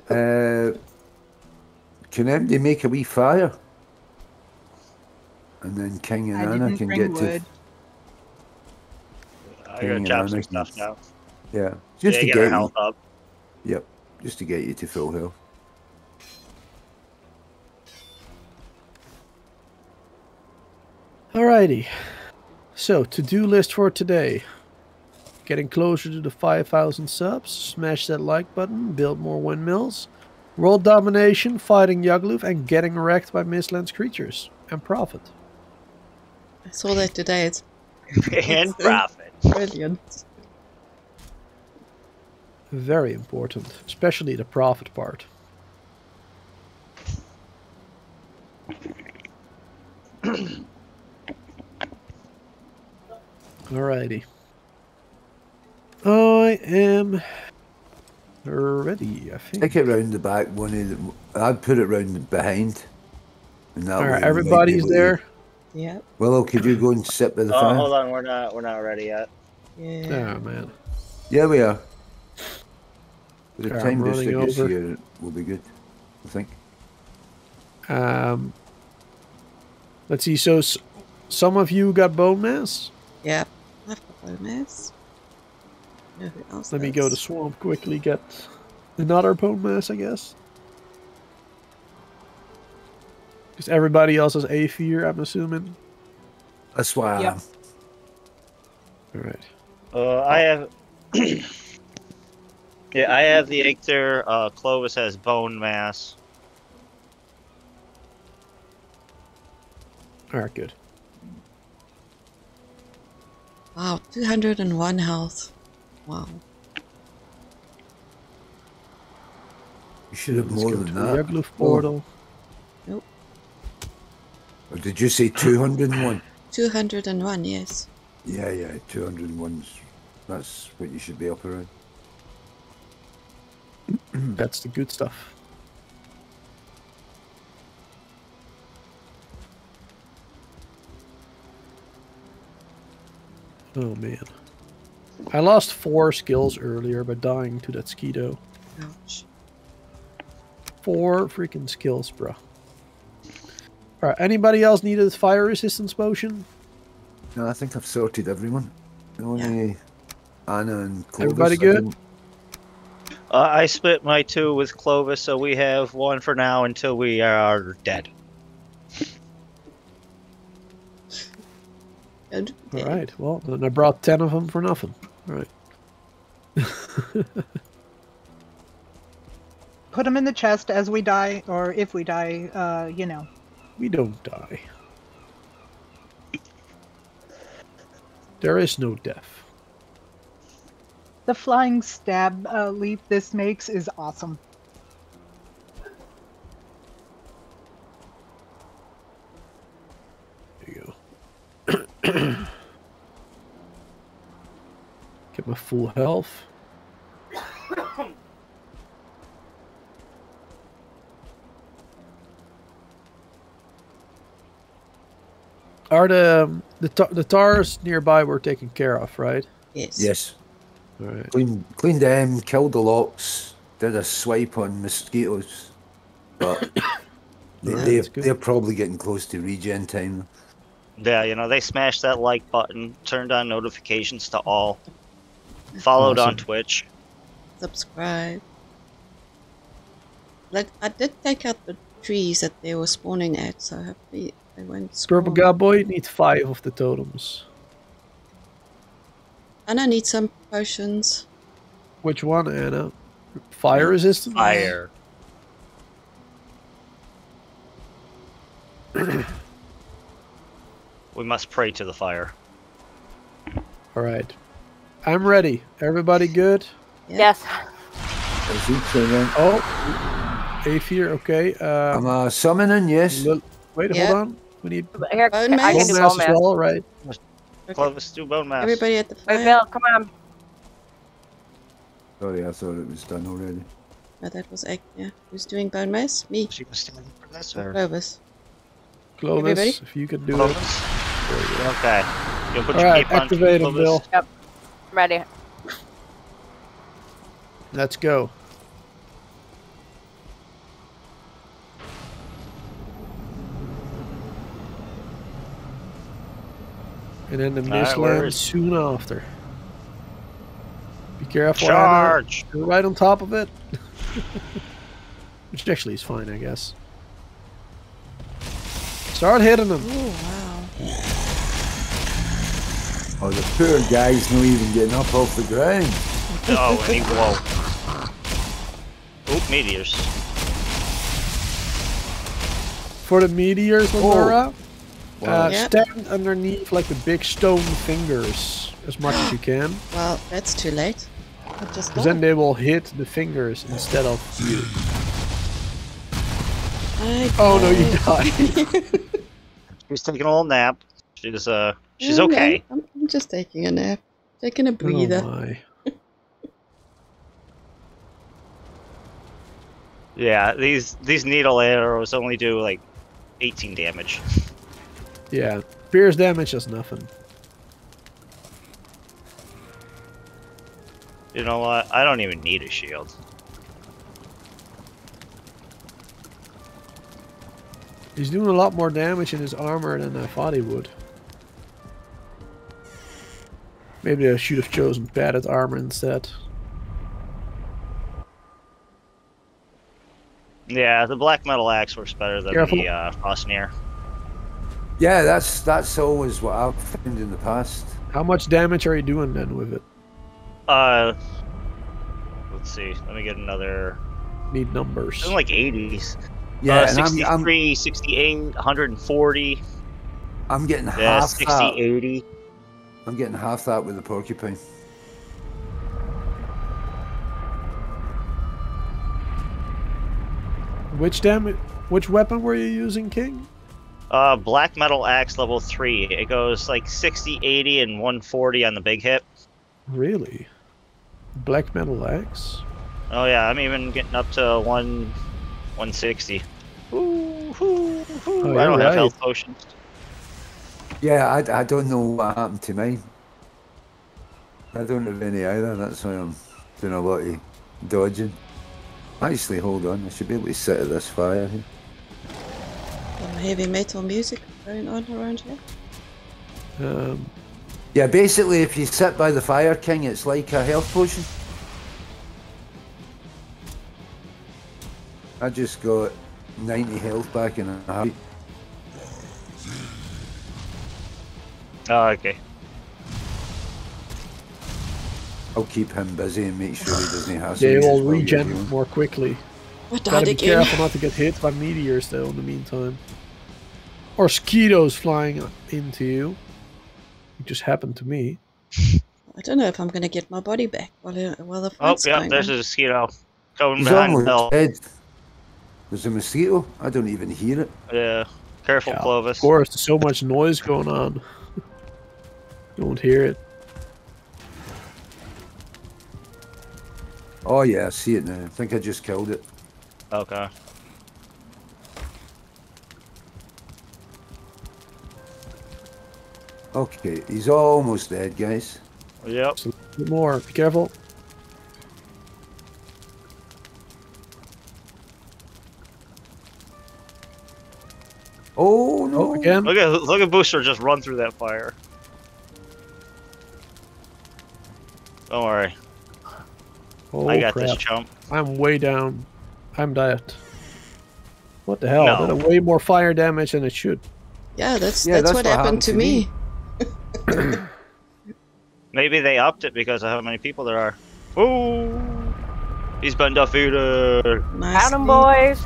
Uh, can MD make a wee fire? And then King and
I
Anna
didn't
can
bring
get
wood.
I
King
gotta
and Anna
some stuff now.
Yeah, just
yeah,
to
get
get
our
you.
health up.
Yep, just to get you to full health.
Alrighty. So, to-do list for today. Getting closer to the 5,000 subs, smash that like button, build more windmills, world domination, fighting Yagluth, and getting wrecked by Mistlands creatures, and profit.
I saw that today. It's
and profit.
brilliant.
Very important, especially the profit part. Alrighty. I am ready, I think.
Take it round the back. One of the, I'd put it round behind. And that
Alright,
we might be
everybody's
able to-
there.
Yeah.
Willow, could you go and sit by the
Oh,
fire?
hold on, we're not we're not ready yet.
Yeah.
Oh man.
Yeah, we are. By the
Okay,
time
running
gets
over.
here, it will be good. I think.
Um, let's see. So, s- some of you got bone mass.
Yeah. I've got bone mass. Know who else
Let me go to swamp quickly. Get another bone mass, I guess. Because everybody else has a fear. I'm assuming.
That's why I
Yep.
am.
All right.
Uh, I have. yeah, I have the Eikthyr. Uh, Clovis has bone mass.
All right. Good.
Wow, 201 health. Wow.
You should have
Let's
more
go
than
to
that.
the Yagluth portal.
Or did you say 201?
201, yes.
Yeah, yeah, 201's that's what you should be up around.
That's the good stuff. Oh man. I lost four skills earlier by dying to that Skeeto.
Ouch.
Four freaking skills, bro. Alright, anybody else need a fire resistance potion?
No, I think I've sorted everyone. Only Anna and Clovis.
Everybody good?
didn't-
Uh, I split my two with Clovis, so we have one for now until we are dead.
Good.
Alright, well, then I brought ten of them for nothing. Alright.
Put them in the chest as we die, or if we die, uh, you know.
We don't die. There is no death.
The flying stab uh, leap this makes is awesome.
Get my full health. Are the um, the ta- the tars nearby were taken care of, right?
Yes.
Yes.
All right.
Cleaned, cleaned them, killed the lox, did a swipe on mosquitoes. But they,
Yeah,
they,
that's good.
they're probably getting close to regen time.
Yeah, you know, they smashed that like button, turned on notifications to all, followed on Twitch.
Subscribe. Like I did take out the trees that they were spawning at, so hopefully they won't
Purple
spawn.
Cowboy need five of the totems.
And I need some potions.
Which one, Anna? Fire resistance?
Fire. we must pray to the fire.
All right. I'm ready. Everybody good?
Yes.
Is he saying,
Oh, Aether, okay.
I'm
Uh,
uh, summoning, yes.
Lil- wait,
Yeah.
hold on. We need
Here,
Bone
I
mass?
can
bone mass as well, right?
Clovis, do bone mass.
Everybody at the
Wait,
fire.
Bill, come on.
Sorry, I thought it was done already.
No, that was Egg. Yeah. Who's doing bone mass? Me.
She was standing for this,
Or
or
Clovis.
Clovis,
Everybody?
if you could do it.
Clovis? Okay. You'll put
All
your
right,
cape on,
activate him,
Clovis.
Bill.
Ready.
Let's go. And then the
All right,
mist lands soon after. Be careful,
Charge!
You're right on top of it. Which actually is fine, I guess. Start hitting them.
Oh wow.
Oh, the poor guy's not even getting up off the ground.
Oh, and he whoa. Oop, meteors.
For the meteors, Lenora,
Wow.
uh,
Yep.
stand underneath like the big stone fingers as much as you can.
Well, that's too late. Just
Because then they will hit the fingers instead of you.
I
Oh no, you
died.
died.
She's taking a little nap. She's uh, she's
No, no,
okay.
I'm, I'm just taking a nap. Taking a breather.
Oh my.
Yeah, these these needle arrows only do like 18 damage.
Yeah, pierce damage is nothing.
You know what? I don't even need a shield.
He's doing a lot more damage in his armor than I thought he would. Maybe I should have chosen padded armor instead.
Yeah, the black metal axe works better than
Careful.
the uh, Frostner.
Yeah, that's that's always what I've found in the past.
How much damage are you doing then with it?
Uh, let's see. Let me get another.
Need numbers.
It's in like 80s.
Yeah,
uh,
and I'm,
63, 68, 140,
I'm, I'm getting
yeah,
half
60,
that.
80.
I'm getting half that with the porcupine.
Which damage? Which weapon were you using, King?
Uh, black metal axe level three. It goes like 60, 80, and 140 on the big hit.
Really? Black metal axe?
Oh yeah, I'm even getting up to one, 160. Ooh, ooh, ooh.
Oh,
I don't
you're
have health potions.
Yeah, I, I don't know what happened to mine. I don't have any either. That's why I'm doing a lot of dodging. Actually, hold on. I should be able to sit at this fire here.
Some heavy metal music going on around here.
Um,
Yeah, basically, if you sit by the fire king, it's like a health potion. I just got 90 health back in a heartbeat.
Oh, okay.
I'll keep him busy and make sure he doesn't have.
they
me
will
as well,
regen more quickly.
I died
Gotta be
again.
careful not to get hit by meteors though in the meantime. Or mosquitoes flying into you. It just happened to me.
I don't know if I'm going to get my body back while, the- while the
Oh, yeah,
going
there's
on.
a mosquito coming
He's
behind the
almost
hill.
dead. There's a mosquito. I don't even hear it.
Yeah, careful,
Yeah,
Clovis.
Of course, there's so much noise going on. Don't hear it.
Oh yeah, I see it now. I think I just killed it.
Okay.
Okay, he's almost dead, guys.
Yep.
Just a little bit more. Be careful.
Oh no!
Oh, again.
Look at look at Booster just run through that fire. Don't worry,
Oh,
I got
crap.
this chump.
I'm way down. I'm dead. What the hell?
No.
That way more fire damage than it should.
Yeah, that's
Yeah,
that's,
that's
what,
what
happened
happened
to
to
me.
me.
Maybe they upped it because of how many people there are. Ooh, he's been defeated.
Nice.
Count 'em, boys.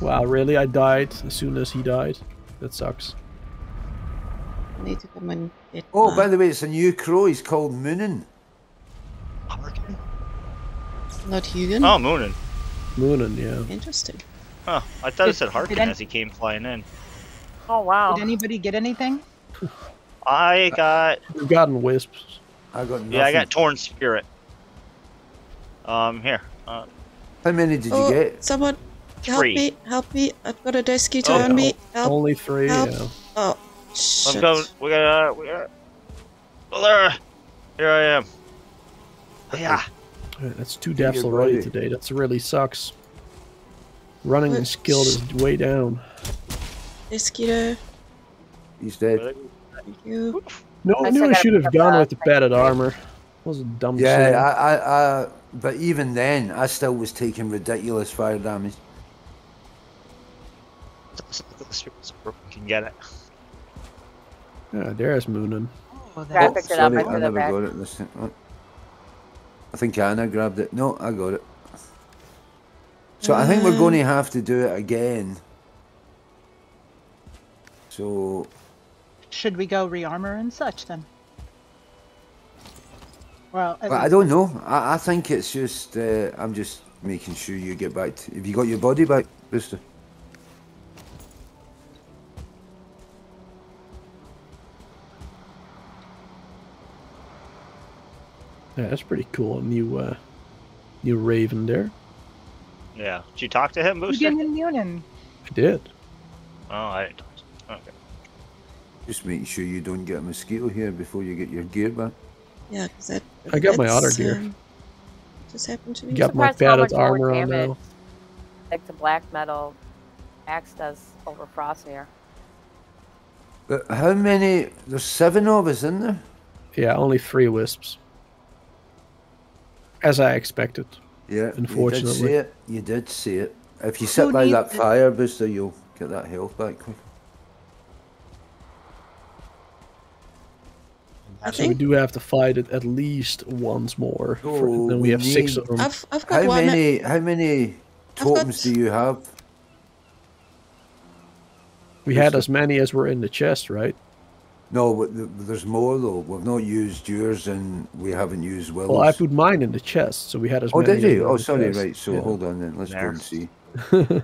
Wow, really? I died as soon as he died. That sucks.
I need to come and get
Oh,
my-
by the way, it's a new crow. He's called Munin.
not Hugin.
Oh, Munin.
Munin, yeah.
Interesting.
Huh? I thought it said
did
Harkin
any-
as he came flying in.
Oh wow.
Did anybody get anything?
I got
We've gotten wisps.
I got nothing.
yeah, I got Torn Spirit. Um, here. Uh,
How many did
oh,
you get?
someone help
Three.
me! Help me! I've got a mosquito
Oh,
on me. Help!
Only three,
help.
yeah.
Oh,
I'm
shit!
going. We got. Uh, we got. There. Here I am. Yeah.
Yeah, That's two deaths already
body.
today. That's really sucks. Running
But
and skill is way down.
Mosquito.
He's dead.
Thank you.
No,
I
I knew
still
I should have gone with the padded armor. That was a dumb
Yeah. I, I, I, but even then, I still was taking ridiculous fire damage.
Can get it.
Yeah, there's Munin.
Oh,
I picked it up.
sorry,
I
I never got it. This. I think Anna grabbed it. No, I got it. So I think we're going to have to do it again. So
Should we go rearmor and such then? Well,
Well, I don't know. I, I think it's just uh, I'm just making sure you get back. To, have you got your body back, Booster?
Yeah, that's pretty cool. New, uh, new Raven there.
Yeah. Did you talk to him, Booster?
Hugin and Munin.
I did.
Oh, I didn't. talk to him. Okay.
Just making sure you don't get a mosquito here before you get your gear back.
Yeah, because that.
I got my
that's,
otter gear.
um, just happened to me.
Got my
Surprised how
padded
much
armor on
damage
now.
like the black metal axe does over Frostner.
But how many? There's seven of us in there.
Yeah, only three wisps. As I expected.
Yeah, You did
Unfortunately.
see it. You did see it. If you sit by that fire, Booster, you'll get that health back quick.
I
So we do have to fight it at least once more. for-
Oh,
then we
we
have six of them.
I've I've got
How
one.
many? How many
I've got-
totems do you have?
We had as many as were in the chest, right?
No, but there's more though. We've not used yours, and we haven't used Willow's.
Well, I put mine in the chest, so we had as
Oh,
many.
did you? Oh, sorry.
chest.
Right. So
Yeah.
hold on then. Let's go and see.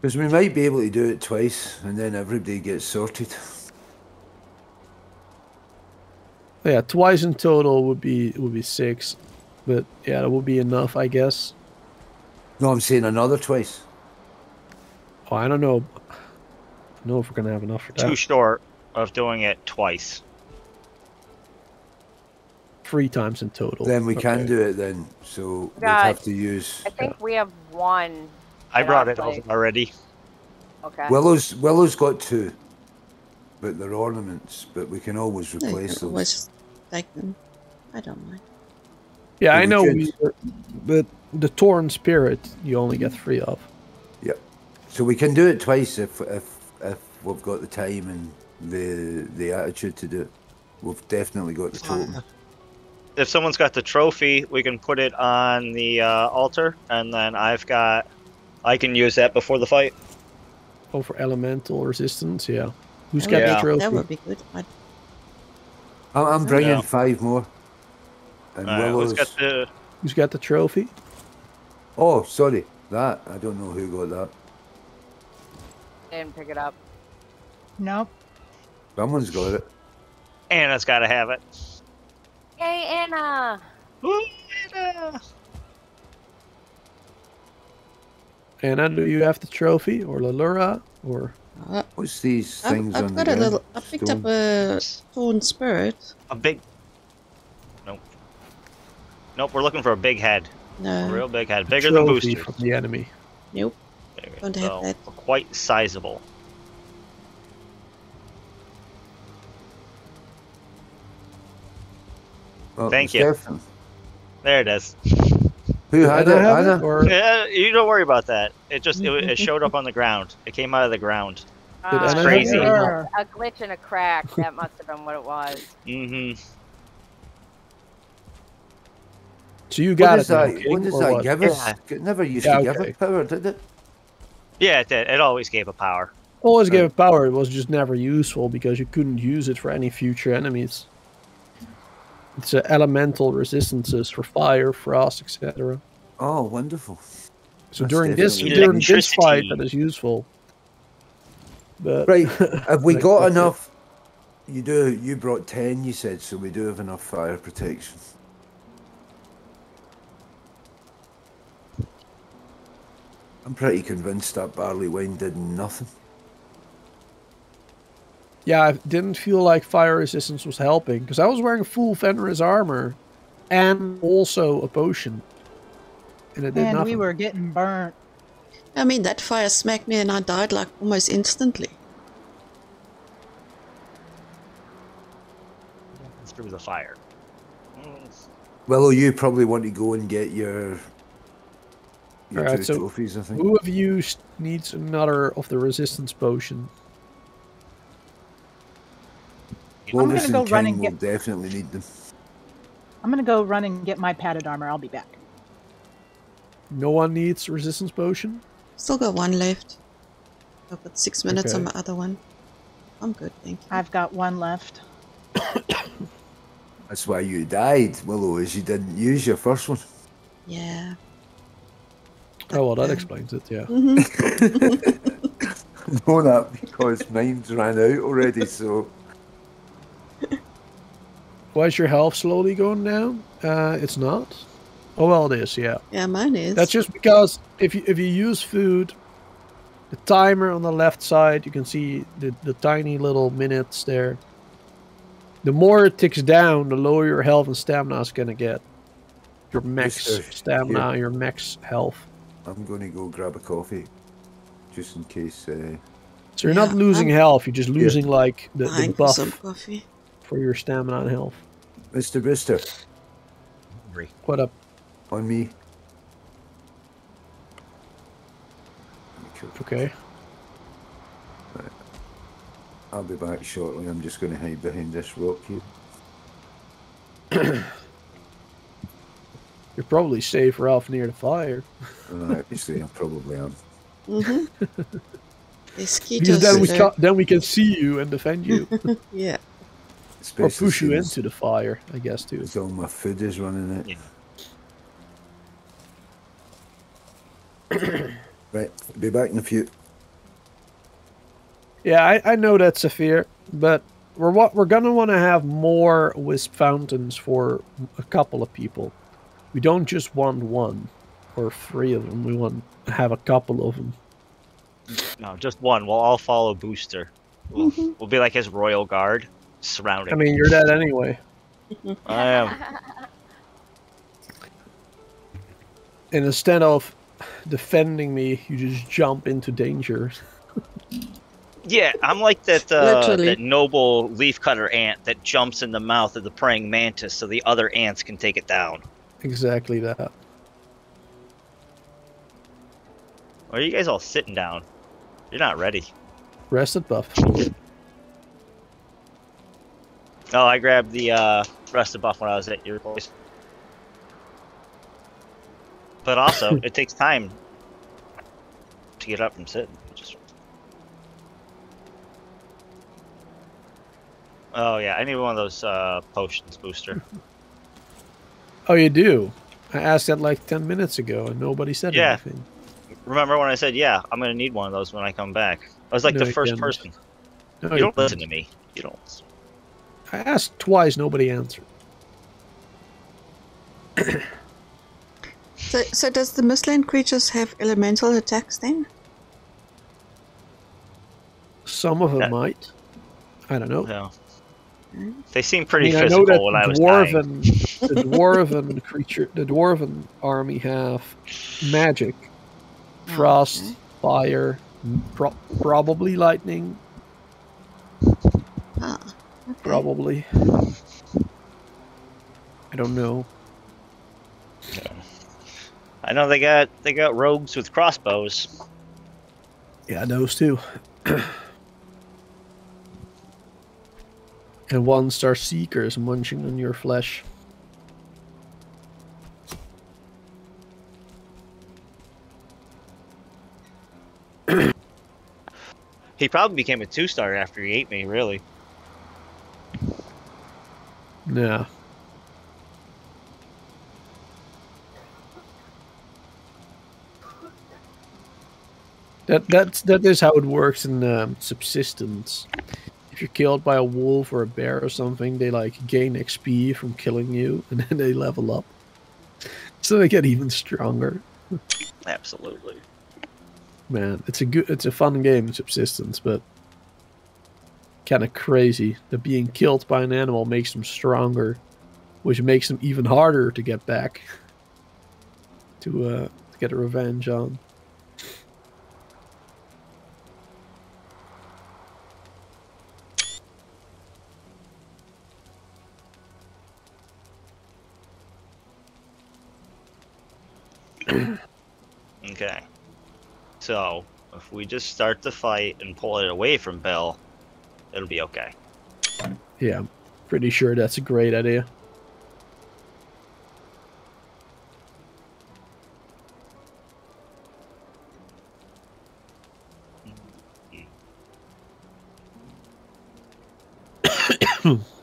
Because we might be able to do it twice, and then everybody gets sorted.
Yeah, twice in total would be would be six, but yeah, that would be enough, I guess.
No, I'm saying another twice.
Oh, I don't know. I don't know if we're gonna have enough for that.
Too short of doing it twice.
Three times in total.
Then we can do it then. So we'd have to use
I think we have one.
I brought it
place.
over already.
Okay.
Willow's. Willow's got two, but they're ornaments. But we can always
No, you
replace
can
those.
always take them. I don't mind.
Yeah,
Yeah,
I
we
know,
could.
we, but the Torn Spirit you only get three of.
So we can do it twice if if if we've got the time and the the attitude to do it. We've definitely got the totem.
If someone's got the trophy, we can put it on the uh, altar, and then I've got. I can use that before the fight.
Oh, for elemental resistance, yeah. Who's
That
got
would
the
be-
trophy?
That would be good. I,
I'm, I'm bringing
Yeah.
five more. And
Uh, who's
Willow's.
got the?
Who's got the trophy?
Oh, sorry, that I don't know who got that.
Didn't pick it up.
Nope.
Someone's got it.
Anna's got to have it.
Yay, Anna!
Woo, Anna!
Anna, do you have the trophy? Or Lilura? Or
uh,
What's these
I've,
things
I've
on
got
the
a little. I picked up a torn spirit.
A big. Nope. Nope. We're looking for a big head. A
No,
real big head, bigger than
trophy
boosters.
from the enemy?
nope.
Maybe.
Don't have that.
Quite sizable.
Oh,
Thank you.
Stefan.
There it is.
Who had
Anna
it?
have Or
Yeah, you don't worry about that. It just it, it showed up on the ground. It came out of the ground.
Did
Uh,
Anna have
crazy.
it?
A glitch and a crack. That must have been what it was.
Mm-hmm.
So you
What
got
does
it now,
that,
King,
what does
or
that give us? It never used
Yeah,
to give it power, did it?
Yeah, it did. It always gave a power.
Always gave a power. It was just never useful because you couldn't use it for any future enemies. It's uh, elemental resistances for fire, frost, etc.
Oh, wonderful.
So
That's
during this during this fight, that is useful. But
Right, have we
Like,
got
that's it.
enough? You do. You brought ten. You said so. We do have enough fire protection. I'm pretty convinced that barley wine did nothing.
yeah, I didn't feel like fire resistance was helping because I was wearing full Fenris armor and also a potion, and it did
And
nothing.
we were getting burnt.
I mean, that fire smacked me and I died like almost instantly.
Through the fire.
Willow, you probably want to go and get your your
Alright,
two
so
trophies. I think.
Who of you needs another of the resistance potion?
Well, I'm gonna
Clovis and
go run
King
and get-
definitely need them.
I'm gonna go run and get my padded armor. I'll be back.
No one needs resistance potion.
Still got one left. I've got six minutes on
Okay.
my other one. I'm good, thank you.
I've got one left.
That's why you died, Willow, is you didn't use your first one.
Yeah.
Oh well, that explains it. Yeah.
hmm
know that because mine's ran out already. So
Why is your health slowly going down? Uh, it's not. Oh well, it is. Yeah.
Yeah, mine is.
That's just because if you if you use food, the timer on the left side, you can see the the tiny little minutes there. The more it ticks down, the lower your health and stamina is gonna get. Your max stamina, your max health.
I'm going to go grab a coffee, just in case. Uh,
So you're not losing
I'm-
health. You're just losing like the, the
buying
buff
some coffee.
for your stamina and health.
Mr. Brewster.
What up?
on me. Cool.
Okay.
I'll be back shortly. I'm just going to hide behind this rock here.
You're probably safer off near the fire.
Uh, see, I probably am.
Mm-hmm. There's
Because then we
there.
can then we can see you and defend you,
Yeah.
or push you
since-
into the fire. I guess too.
So my food is running out.
Yeah.
right, be back in a few.
Yeah, I, I know that's a fear, but we're what we're gonna want to have more wisp fountains for a couple of people. We don't just want one or three of them. We want to have a couple of them.
No, just one. We'll all follow Booster. We'll, we'll be like his royal guard surrounding.
I mean, you're dead anyway.
I am.
And instead of defending me, you just jump into danger.
Yeah, I'm like that uh,
Literally.
that noble leafcutter ant that jumps in the mouth of the praying mantis so the other ants can take it down.
Exactly that.
Why are you guys all sitting down? You're not ready.
Rested buff.
Oh, I grabbed the uh, rusted buff when I was at your place. But also, it takes time to get up from sitting. Just... Oh yeah, I need one of those uh, potions, booster.
Oh, you do? I asked that like 10 minutes ago and nobody said
Yeah.
anything.
Remember when I said, "Yeah, I'm gonna need one of those when I come back"? I was like
No,
the first
didn't.
person.
No,
you
you
don't listen
didn't.
to me. You don't.
I asked twice, nobody answered.
So, so does the Mistland creatures have elemental attacks then?
Some of them
Yeah.
might. I don't know.
No. They seem
I
pretty
mean, I know
physical
that
when I
the
was
dwarven, the dwarven creature, the dwarven army have magic,
Oh,
frost,
okay.
fire, pro- probably lightning,
Ah, okay.
probably. I don't know.
I know they got they got rogues with crossbows.
Yeah, those two. and one star seekers munching on your flesh.
He probably became a two star after he ate me. Really.
Yeah. That that's that is how it works in um, subsistence. If you're killed by a wolf or a bear or something, they like gain XP from killing you, and then they level up, so they get even stronger.
Absolutely.
Man, it's a good, it's a fun game, subsistence, but kind of crazy that being killed by an animal makes them stronger, which makes them even harder to get back to uh, to get a revenge on.
Okay. So if we just start the fight and pull it away from Bill, it'll be okay.
Yeah, I'm pretty sure that's a great idea.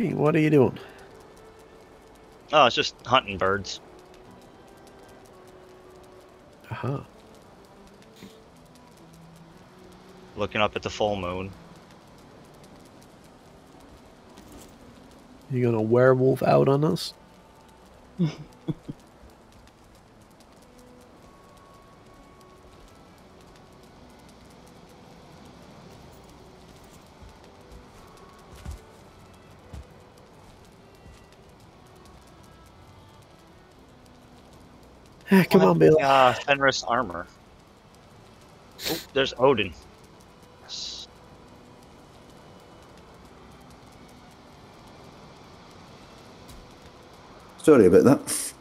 King, what are you doing?
Oh, it's just hunting birds.
Uh huh.
Looking up at the full moon.
You gonna werewolf out on us? Come on, Bill.
Ah, Fenris armor. Oh, there's Odin. S-
Sorry about that.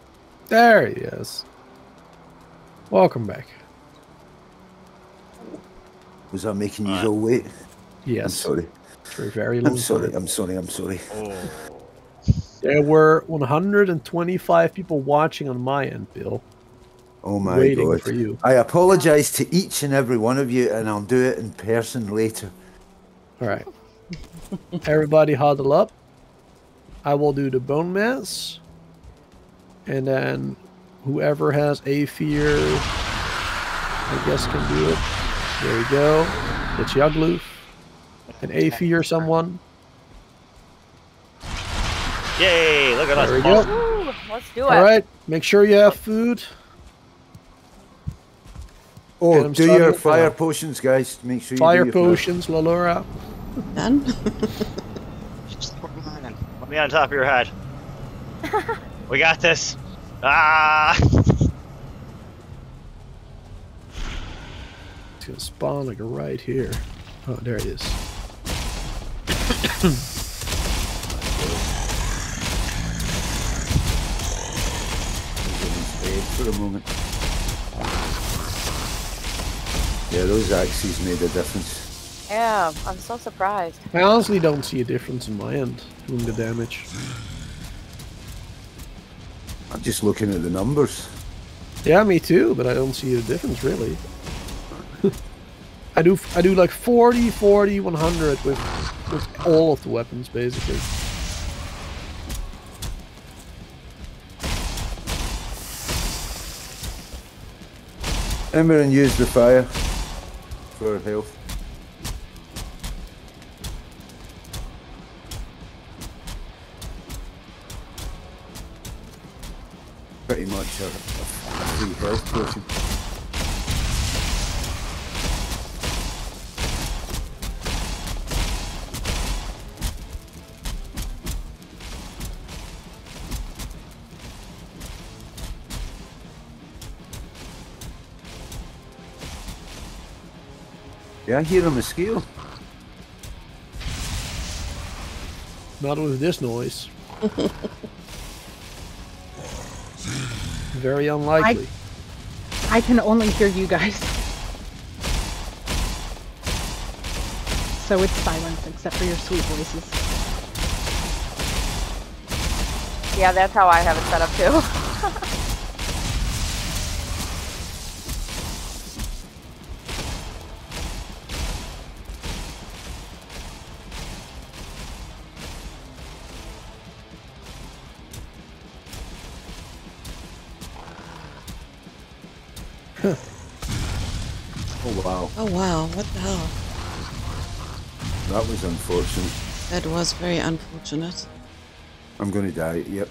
There he is. Welcome back.
Was I making you
Alright.
all wait? I'm
Yes,
sorry.
for a very long
I'm sorry.
time.
I'm sorry. I'm sorry.
Oh.
There were 125 people watching on my end, Bill,
Oh my
waiting
god.
for you.
I apologise to each and every one of you, and I'll do it in person later.
All right. Everybody huddle up. I will do the Bonemass. And then whoever has a fear, I guess can do it. There we go. It's Yagluth. An a fear someone.
Yay! Look at us.
There we go.
Woo, let's do it.
All right. Make sure you have food.
Oh,
And I'm
do your fire potions, guys. Make sure you
Fire
do your fire-
potions, Lilura.
Done.
Just come on. Let me on top of your head. we got this. Ah!
It's gonna spawn like right here. Oh, there it is.
For a moment. Yeah, those axes made a difference.
Yeah, I'm so surprised.
I honestly don't see a difference in my end doing the damage.
I'm just looking at the numbers.
Yeah, me too, but I don't see a difference really. I do I do like 40, 40, 100 with with all of the weapons basically.
Emmerin used the fire for health. Pretty much a, a free health potion. Yeah, I hear a mosquito.
Not with this noise. Very unlikely.
I can only hear you guys. So it's silence except for your sweet voices.
Yeah, that's how I have it set up too.
Oh wow,
what the hell?
that was unfortunate.
That was very unfortunate.
I'm gonna die. Yep.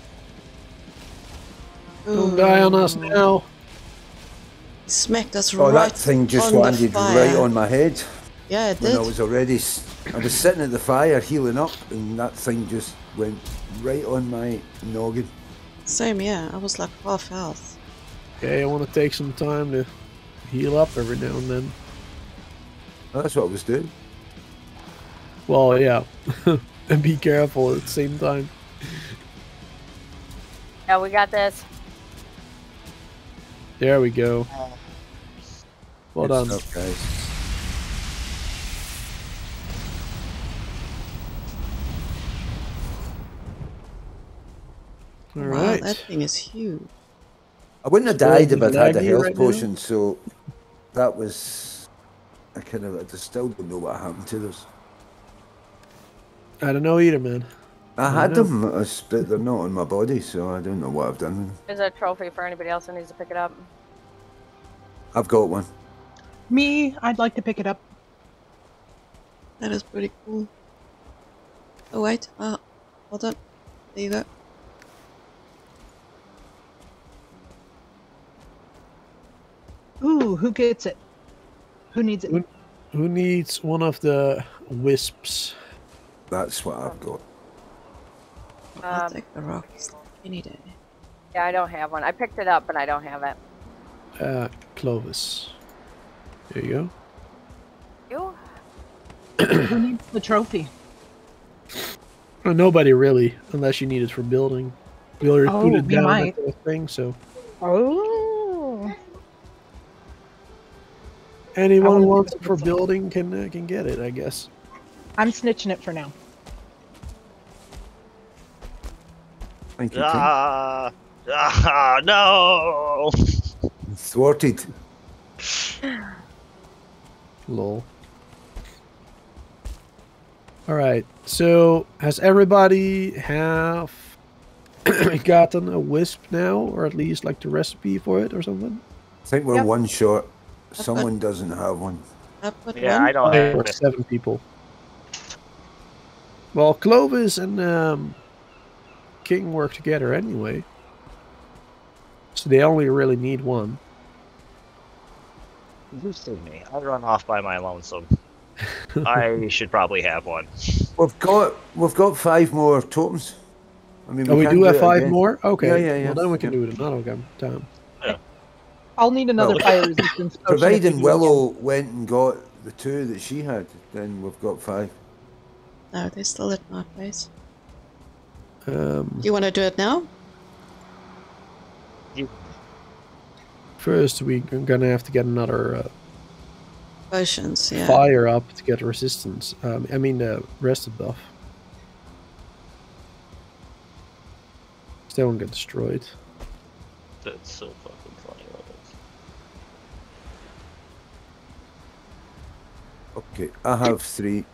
Don't die on us
Ooh.
now.
Smacked us
Oh,
right
that thing just
on
landed right on my head
Yeah, it
when
did.
I was already. s- I was sitting at the fire healing up, and that thing just went right on my noggin.
Same, yeah. I was like half health.
Okay, I want to take some time to heal up every now and then.
That's what I was doing.
Well, yeah. and be careful at the same time.
yeah, we got this.
There we go. Uh, well
Good
done.
stuff, guys.
All
wow,
right.
that thing is huge.
I wouldn't have died if I'd had a health
right now?
potion, so that was. I kind of. I just still don't know what happened to those.
I don't know either, man.
I
I
had
know.
them, uh, but they're not on my body, so I don't know what I've done. with them.
There's a trophy for anybody else who needs to pick it up.
I've got one.
Me, I'd like to pick it up.
That is pretty cool. Oh wait, uh, hold on. There you go.
Ooh, who gets it? Who needs it?
Who- Who needs one of the wisps?
That's what I've got.
I'll
Um,
take the rocks any day.
yeah, I don't have one. I picked it up, but I don't have it.
Uh, Clovis. There you go.
You?
who needs the trophy?
go. Nobody really, unless you need it for building. We already
Oh,
put it down
might.
at the thing, so
Oh.
Anyone who wants
it
it for building can uh, can get it, I guess.
I'm snitching it for now.
Thank you. Tim.
Ah! Ah! No!
Thwarted.
Lol. All right. So has everybody have gotten a wisp now, or at least like the recipe for it or something?
I think we're
Yep.
one short.
Got-
Someone doesn't have one.
I've
Yeah. I don't have
or
it.
seven people. Well, Clovis and um, King work together anyway, so they only really need one.
You see me. I run off by my lonesome. I should probably have one.
We've got we've got five more totems. I mean,
Oh, we
can
do have five
again.
more. Okay.
Yeah, yeah, yeah.
Well, then we can
Yeah.
do it another time- time.
I'll need another
Well,
fire resistance potion.
Providing
do
Willow went and got the two that she had, then we've got five.
No, they're still at my place.
Um,
You want to do it now?
first, we're gonna have to get another uh,
Potions, yeah.
fire up to get resistance. Um, I mean, uh, rested buff. They won't get destroyed.
That's so fucking funny.
Okay, I have three.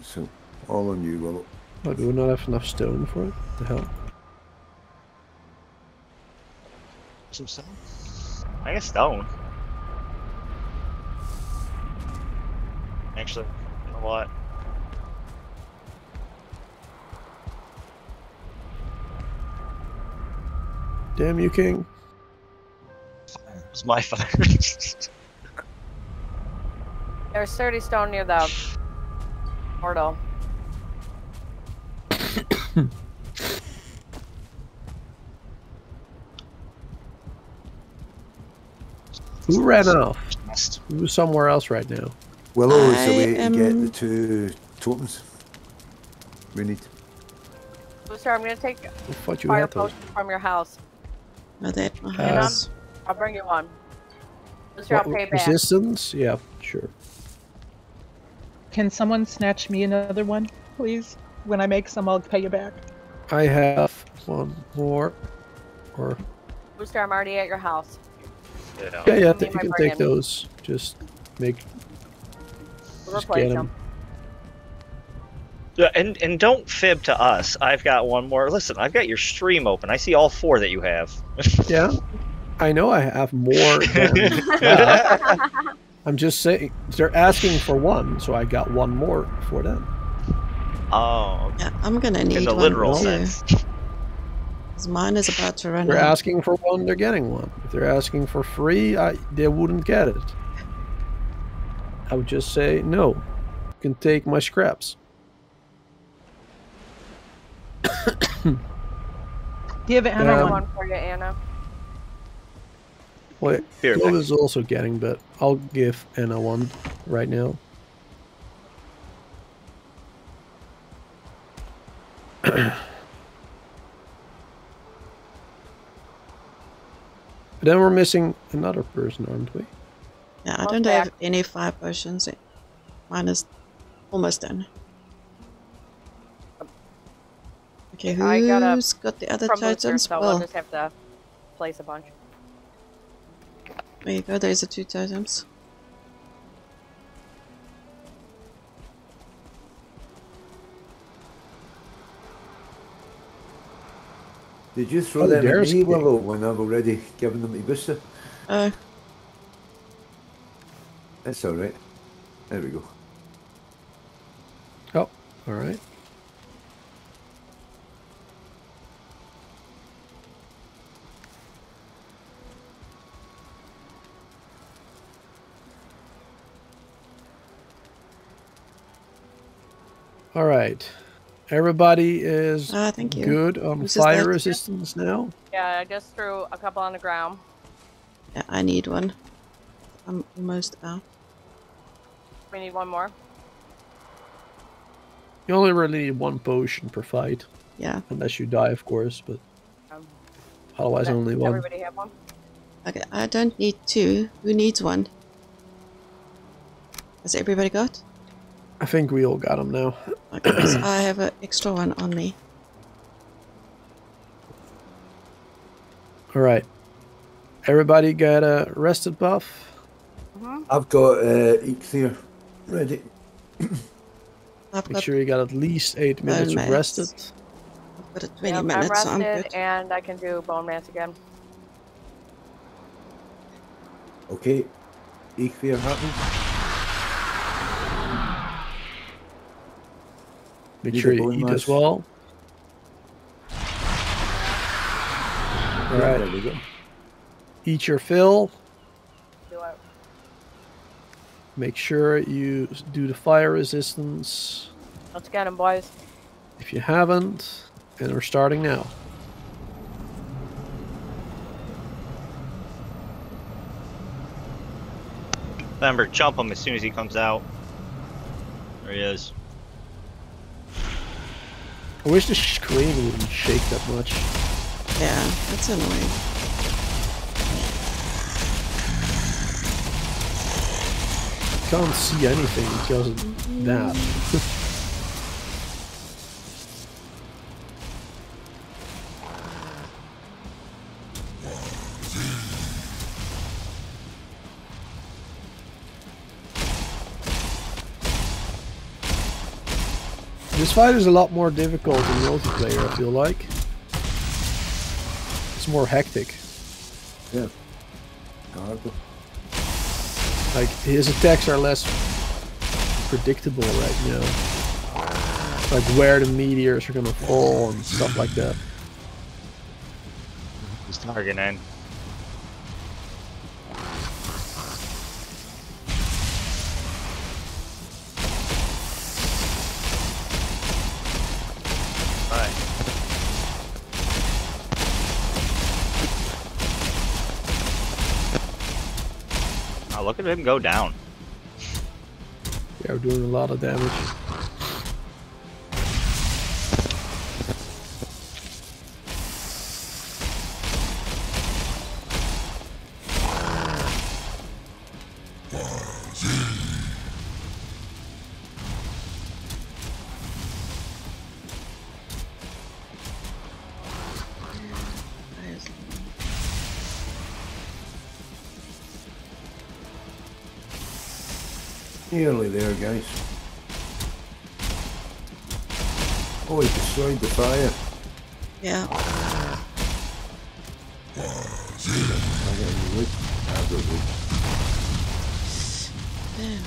So all on you, Willow.
Oh, do we not have enough stone for it? The hell?
Some stone? I guess stone. Actually, you know what?
Damn you, King.
It's my fire.
There's 30 stone near the portal.
Who ran off? Who's somewhere else right now?
Willow is the
I
way to get the two totems we need.
Booster, I'm gonna take
I thought you
fire
had those.
potion from your house.
No, they're at my
Uh,
house.
I'll bring you one. Booster, I'll
What,
pay back.
resistance? Yeah, sure.
Can someone snatch me another one, please? When I make some, I'll pay you back.
I have one more. Or
Booster, I'm already at your house.
Yeah.
yeah, yeah.
Give
th- you can take
bargain.
those. Just make
We'll
just
replace
get
them.
them.
Yeah, and and don't fib to us. I've got one more. Listen, I've got your stream open. I see all four that you have.
Yeah, I know I have more. Than that. I'm just saying they're asking for one, so I got one more for them.
Oh,
Yeah, I'm gonna need
in the
one
literal
too.
sense.
'cause Mine is about to run out.
They're
out.
asking for one, they're getting one. If they're asking for free, I they wouldn't get it. I would just say no. You can take my scraps.
Give Anna
Um,
Bring
one.
one for you, Anna.
Wait,
Here,
Flo
Nick.
is also getting, but I'll give Anna one right now. then we're missing another person, aren't we?
Yeah, I don't
there.
have any fire potions. Mine is almost done. Okay,
I got a-
who's got the other
From Booster,
totems?
so I'll
Well,
just have to place a bunch.
There you go. There's the two totems.
Did you throw
Oh,
them at me, Willow, when I've already given them to Booster?
Oh, uh.
That's alright. There we go.
Oh, all All right. Everybody is
thank you.
good on
Who's
fire
left?
resistance now.
Yeah, I just threw a couple on the ground.
Yeah, I need one. I'm almost out.
We need one more.
You only really need one potion per fight,
Yeah.
unless you die, of course. But
Um,
otherwise,
does
only one.
Everybody have one?
Okay, I don't need two. Who needs one? Has everybody got?
I think we all got them now.
Okay, so I have an extra one on me.
All right. Everybody got a rested buff.
I've got uh, Eikthyr ready.
I've
Make
got,
sure you got at least eight minutes of rested.
I've got a 20
Yep, I'm
minutes, so I'm
rested
good.
and I can do Bonemass again.
Okay. Eikthyr happen.
Make sure you eat as well. All
Yeah,
right,
There we go.
eat your fill.
Do it.
Make sure you do the fire resistance
Let's get him, boys.
if you haven't. And we're starting now.
Remember, jump him as soon as he comes out. There he is.
I wish the screen wouldn't shake that much.
Yeah, that's annoying.
Can't see anything because of that. fight is a lot more difficult in multiplayer, I feel like. It's more hectic.
Yeah. Gargle.
Like, his attacks are less predictable right now. Like where the meteors are gonna fall and stuff like that.
He's targeting. Look at him go down.
Yeah, we're doing a lot of damage.
Nearly there, guys. Oh, he destroyed the fire.
Yeah,
I got any wood. I've got wood.
damn.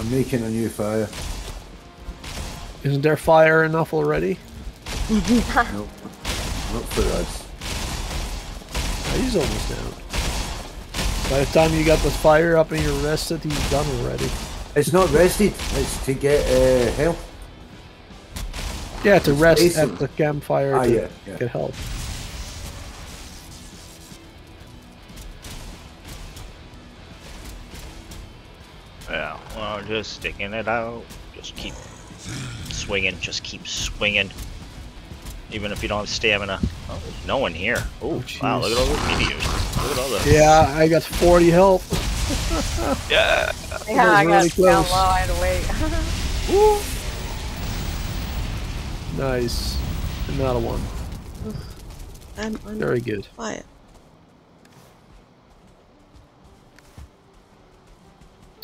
I'm making a new fire.
Isn't there fire enough already?
Nope. Not for us.
He's almost down. By the time you got the fire up and you're rested, he's done already.
It's not rested. It's to get uh, health.
Yeah, to rest
Jason.
at the campfire
Ah,
to
yeah, yeah.
get help.
Yeah, well, just sticking it out. Just keep swinging. Just keep swinging. Even if you don't have stamina. Oh, there's no one here. Oh, wow, look at all those meteors. Look at all those.
Yeah, I got 40 health.
Yeah.
Yeah, I got
really
down
close.
low. I had to wait.
Nice. Another one.
I'm on
Very good.
fire.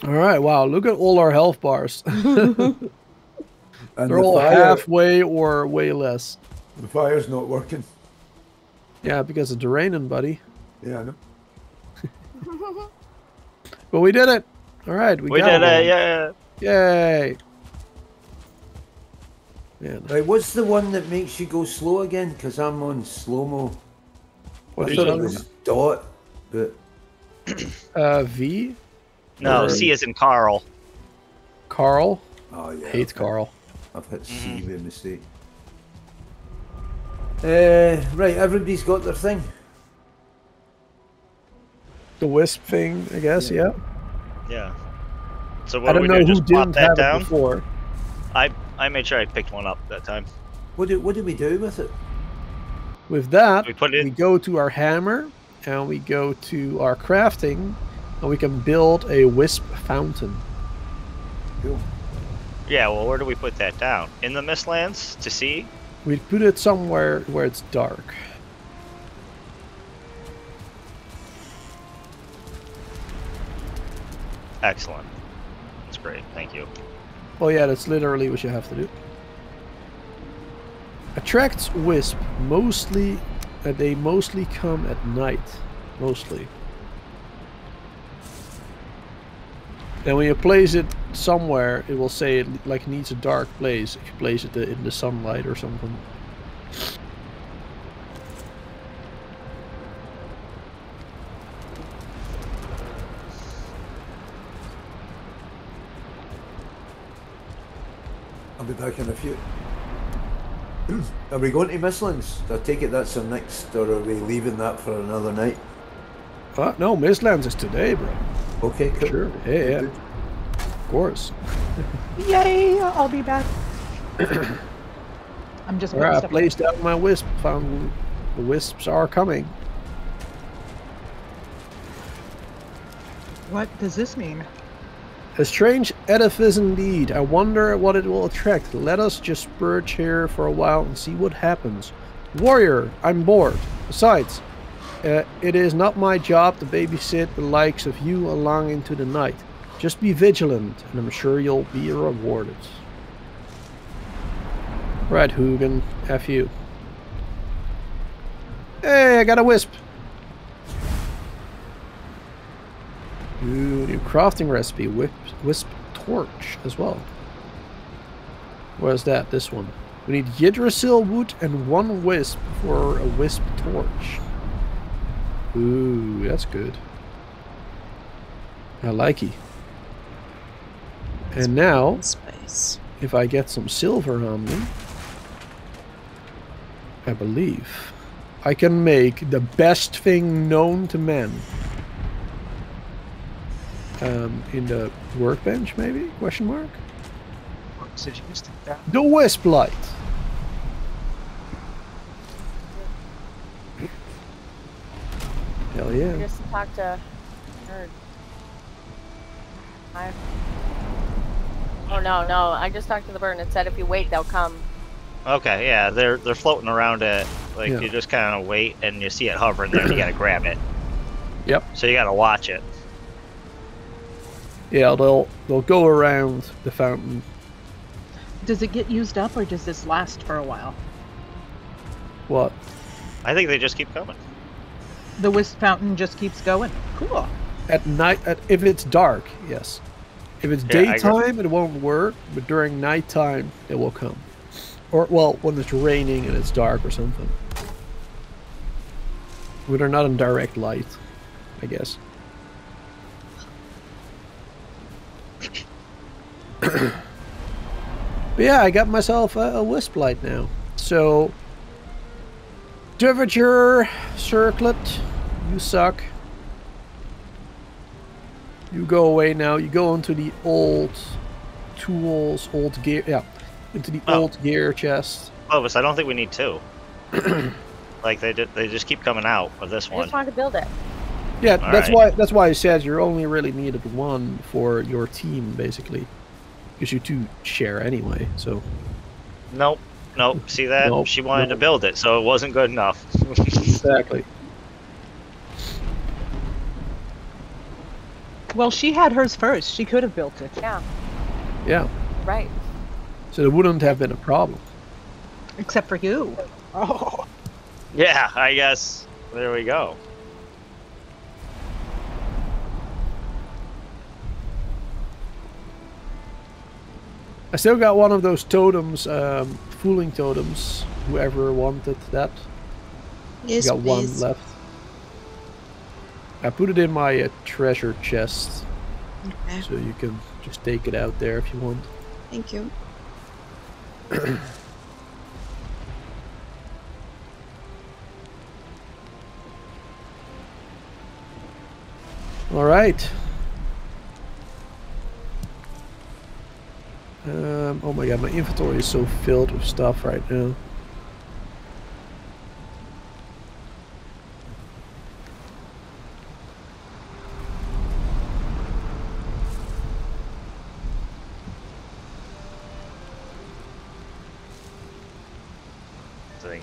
All right, wow, look at all our health bars.
And
They're
the
all
fire,
halfway or way less.
the fire's not working.
Yeah, because it's raining, buddy.
Yeah, I.
But we did it. All right, we,
We
got
did
one.
it, yeah.
Yay. Man,
Right, what's the one that makes you go slow again? Because I'm on slow mo.
what
I
are you
it was dot, but
Uh, V?
No,
Or-
C is in Carl.
Carl?
oh yeah,
Hate Carl.
I've hit C
Mhm.
with a mistake. Uh, right, everybody's got their thing.
The wisp thing, I guess, yeah.
Yeah. So
I
what do
don't
we
know
do?
who
Just plop
didn't
that
have it
down?
before.
I I made sure I picked one up that time.
What do what do we do with it?
With that,
We put it
we go to our hammer and we go to our crafting and we can build a wisp fountain.
Cool.
Yeah, well, where do we put that down? In the Mistlands to see?
We put it somewhere where it's dark.
Excellent. That's great. Thank you.
Oh yeah, that's literally what you have to do. Attracts wisp mostly. Uh, they mostly come at night, mostly. And when you place it somewhere, it will say it like needs a dark place. If you place it in the sunlight or something.
I'll be back in a few. Are we going to Mistlands? I take it that's our next, or are we leaving that for another night?
Uh, no, Mistlands is today, bro.
Okay, cool.
Sure. Yeah, yeah. Of course.
Yay! I'll be back. I'm just.
Alright,
putting
I
stuff-
placed down my wisp. Found the wisps are coming.
What does this mean?
A strange edifice indeed. I wonder what it will attract. Let us just perch here for a while and see what happens. Warrior, I'm bored. Besides, uh, it is not my job to babysit the likes of you along into the night. Just be vigilant, and I'm sure you'll be rewarded. Right, Hugin. F you. Hey, I got a wisp. Ooh, new crafting recipe. Wisp, wisp torch as well. Where's that? This one. We need Yggdrasil wood and one wisp for a wisp torch. Ooh, that's good. I like it. And now,
Space.
if I get some silver on me, I believe I can make the best thing known to man. Um, in the workbench, maybe? Question mark. The wisp light. Hell
I
yeah!
just talked to Nerd. I... Oh no, no! I just talked to the bird and it said if you wait, they'll come.
Okay, yeah, they're they're floating around it. Like
Yeah.
you just kind of wait and you see it hovering there. you gotta grab it.
Yep.
So you gotta watch it.
Yeah, they'll they'll go around the fountain.
Does it get used up or does this last for a while?
What?
I think they just keep coming.
The wisp fountain just keeps going. Cool.
At night, at, if it's dark, yes. If it's
Yeah,
daytime, it won't work, but during nighttime, it will come. Or, well, when it's raining and it's dark or something. When they're not in direct light, I guess. but yeah, I got myself a, a wisp light now. So, temperature circlet, you suck. You go away now. You go into the old tools, old gear. Yeah, into the
Oh.
old gear chest.
Clovis, I don't think we need two. like they did, they just keep coming out of this
I
one.
just wanted to build it.
Yeah,
All
that's
right.
why. That's why I said you only really needed one for your team, basically, because you two share anyway. So
Nope, nope. See that?
Nope,
she wanted to build it, so it wasn't good enough.
exactly.
Well, she had hers first. She could have built it.
Yeah,
Yeah.
right.
So it wouldn't have been a problem.
Except for you. Oh.
yeah, I guess. There we go.
I still got one of those totems, um, Fuling totems. Whoever wanted that.
Yes,
got one left. I put it in my uh, treasure chest,
Okay,
so you can just take it out there if you want.
thank you.
All right. Um, oh my god, my inventory is so filled with stuff right now.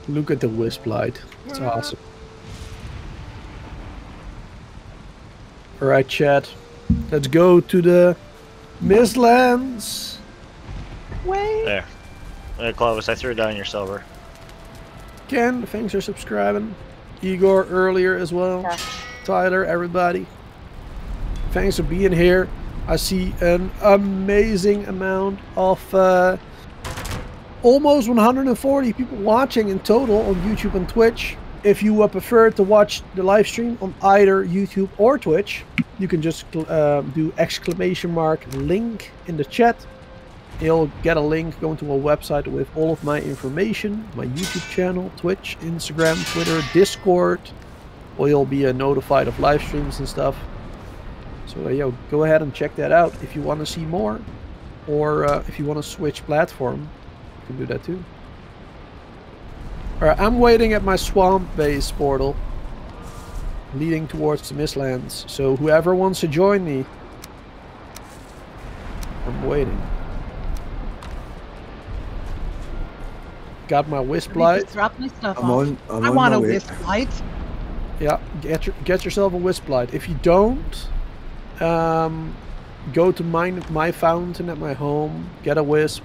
Look at the wisp light. It's awesome. Alright, chat. Let's go to the Mistlands.
Wait.
There. There, Clovis, I threw down your silver.
Ken, thanks for subscribing. Igor earlier as well.
Yeah.
Tyler, everybody. Thanks for being here. I see an amazing amount of uh, almost 140 people watching in total on YouTube and Twitch. If you uh, prefer to watch the live stream on either YouTube or Twitch, you can just uh, do exclamation mark link in the chat. You'll get a link going to a website with all of my information, my YouTube channel, Twitch, Instagram, Twitter, Discord. Or you'll be uh, notified of live streams and stuff. So uh, yo, go ahead and check that out if you want to see more, or uh, if you want to switch platform, you can do that too. All right, I'm waiting at my swamp base portal, leading towards the Mistlands. So whoever wants to join me, I'm waiting. Got my wisp light.
drop my stuff
I'm
off.
on. I'm
I
on
want
my
a
way.
wisp light.
Yeah, get your, get yourself a wisp light. If you don't, um, go to my my fountain at my home, get a wisp,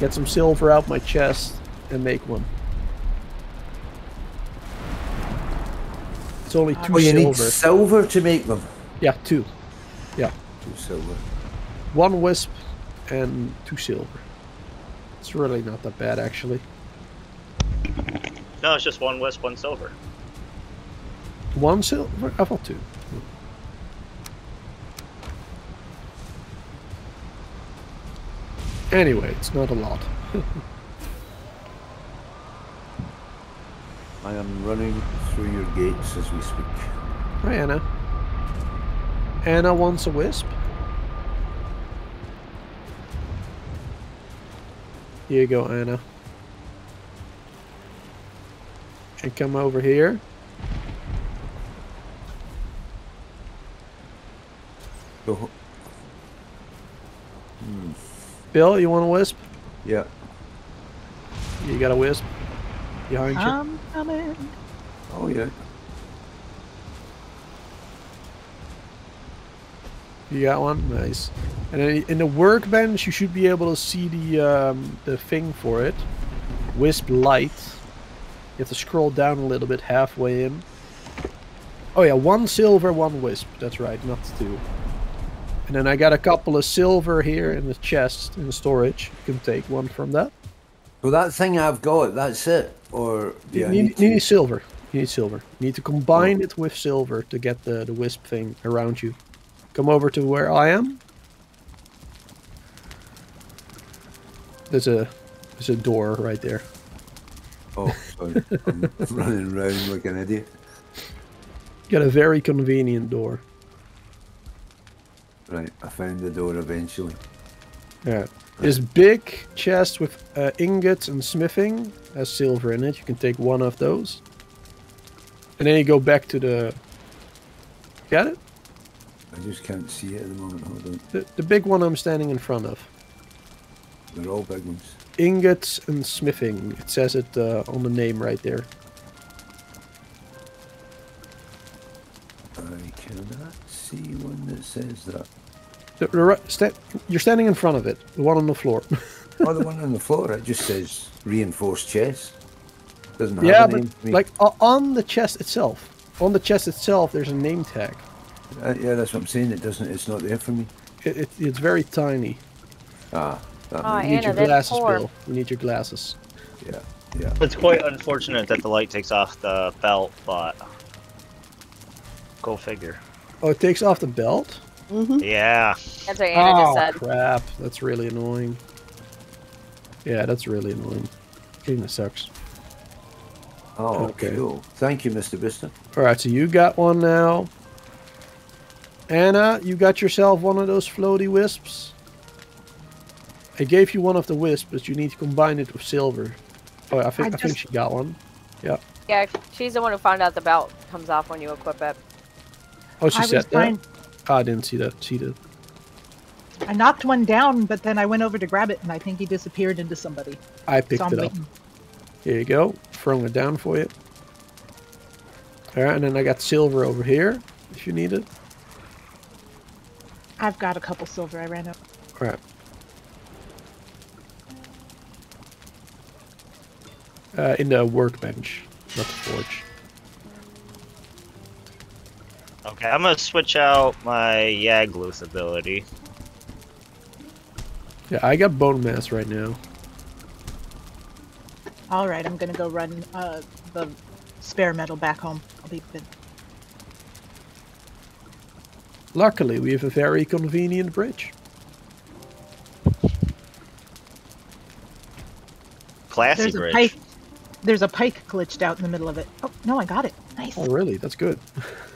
get some silver out my chest, and make one. It's only two
Oh, you need
silver.
silver to make them.
Yeah, two. Yeah.
Two silver.
One wisp and two silver. It's really not that bad, actually.
No, it's just one wisp, one silver.
One silver? I thought two. Anyway, it's not a lot.
I am running through your gates as we speak.
Hi, Anna. Anna wants a wisp. You go, Anna. And come over here.
Go.
Bill, you want a wisp?
Yeah.
You got a wisp? Behind you?
I'm coming.
Oh yeah.
You got one? Nice. And then in the workbench, you should be able to see the um, the thing for it. Wisp light. You have to scroll down a little bit halfway in. Oh yeah, one silver, one wisp. That's right, not two. And then I got a couple of silver here in the chest in the storage. You can take one from that.
Well, that thing I've got, that's it. Or
You need,
need to-
need silver. You need silver. You need to combine it with silver to get the, the wisp thing around you. Come over to where I am. There's a there's a door right there.
Oh, sorry. I'm running around like an idiot.
Got a very convenient door.
Right, I found the door eventually.
Yeah. This big chest with uh, ingots and smithing has silver in it. You can take one of those. And then you go back to the... Got it?
I just can't see it at the moment. Hold on.
The, the big one I'm standing in front of.
They're all big ones.
Ingots and smithing. It says it uh, on the name right there.
I cannot see one that says that.
The, the, sta- you're standing in front of it. The one on the floor.
Oh, the one on the floor, it just says reinforced chest. Doesn't have
yeah,
a name.
but like o- on the chest itself. On the chest itself, there's a name tag.
Uh, yeah, that's what I'm saying. It doesn't. It's not there for me.
It, it, it's very tiny.
Ah, that
Oh,
makes-
You need
Anna,
your glasses,
poor.
Bill. You need your glasses.
yeah, yeah.
It's quite unfortunate that the light takes off the belt, but go figure.
Oh, it takes off the belt?
Mm-hmm.
Yeah,
That's what Anna just
oh,
said.
crap. That's really annoying. Yeah, that's really annoying. Kinda sucks.
Oh,
Okay.
cool. Thank you, Mr. Bister.
Alright, so you got one now. Anna, you got yourself one of those floaty wisps. I gave you one of the wisps, but you need to combine it with silver. Oh, I think I,
I
think she got one.
Yeah, Yeah, she's the one who found out the belt comes off when you equip it.
Oh, she
I
said that.
trying.
Oh, ah, I didn't see that. See that.
I knocked one down, but then I went over to grab it, and I think he disappeared into somebody.
I picked
so I'm
it up. Here you go. Throwing it down for you. Alright, and then I got silver over here, if you need it.
I've got a couple silver. I ran out.
Crap. Uh, in the workbench, not the forge.
Okay, I'm gonna switch out my Yagluth ability.
Yeah, I got Bonemass right now.
All right, I'm gonna go run uh, the spare metal back home. I'll be good.
Luckily, we have a very convenient bridge.
Classy
There's a
bridge.
pike. There's a pike glitched out in the middle of it. Oh no, I got it. Nice.
Oh, really? That's good.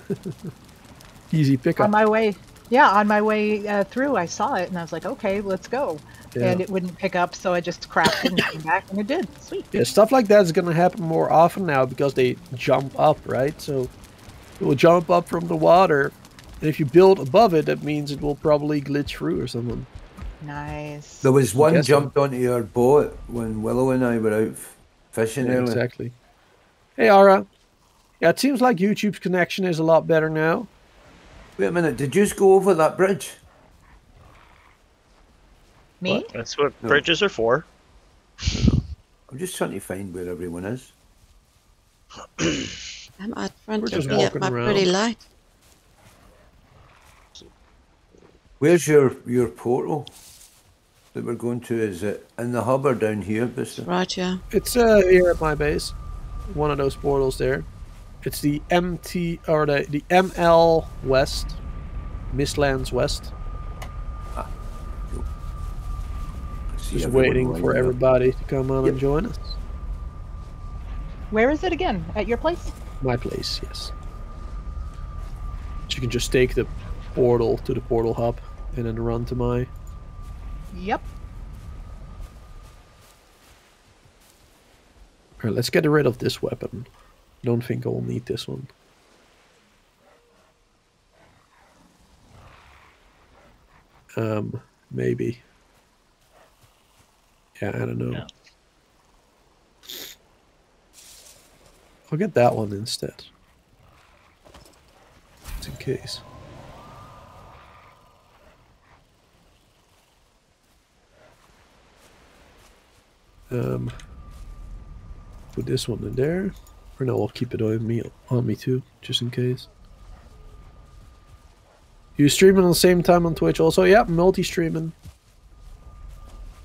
Easy pickup.
On my way, yeah, on my way uh, through, I saw it and I was like, okay, let's go.
Yeah.
And it wouldn't pick up, so I just crafted and came back, and it did. Sweet.
Yeah, stuff like that is gonna happen more often now because they jump up, right? So it will jump up from the water, and if you build above it, that means it will probably glitch through or something.
Nice.
There was one
guess so.
jumped onto your boat when Willow and I were out fishing
Yeah,
earlier.
exactly. Hey, Ara. Yeah, it seems like YouTube's connection is a lot better now.
Wait a minute, did you just go over that bridge?
Me?
That's what
No.
bridges are for.
I'm just trying to find where everyone is.
I'm out front
We're just
looking at
walking
my pretty
around.
light.
Where's your your portal that we're going to? Is it in the hub or down here, Buster?
Right here.
It's uh, here at my base. One of those portals there. It's the MT or the the ML West, Mistlands West.
I see
Just waiting
lined
for
up.
everybody to come on and join us.
Where is it again? At your place?
My place, yes. So you can just take the portal to the portal hub and then run to my.
Yep.
Alright, let's get rid of this weapon. Don't think I will need this one. Um, maybe. Yeah, I don't know.
Yeah.
I'll get that one instead. Just in case. Um, put this one in there. Or no, I'll keep it on me on me too, just in case. You streaming on the same time on Twitch also? Yeah, multi-streaming.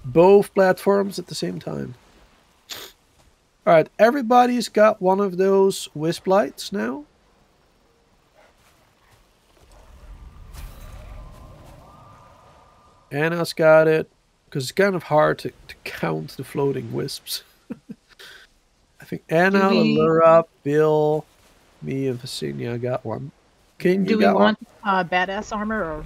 Both platforms at the same time. Alright, everybody's got one of those wisp lights now. Anna's got it. Because it's kind of hard to, to count the floating wisps. I think Anna,
we-
Lilura, Bill, me, and Vasinia got one. King,
Do
you
we
got
want uh, badass armor or?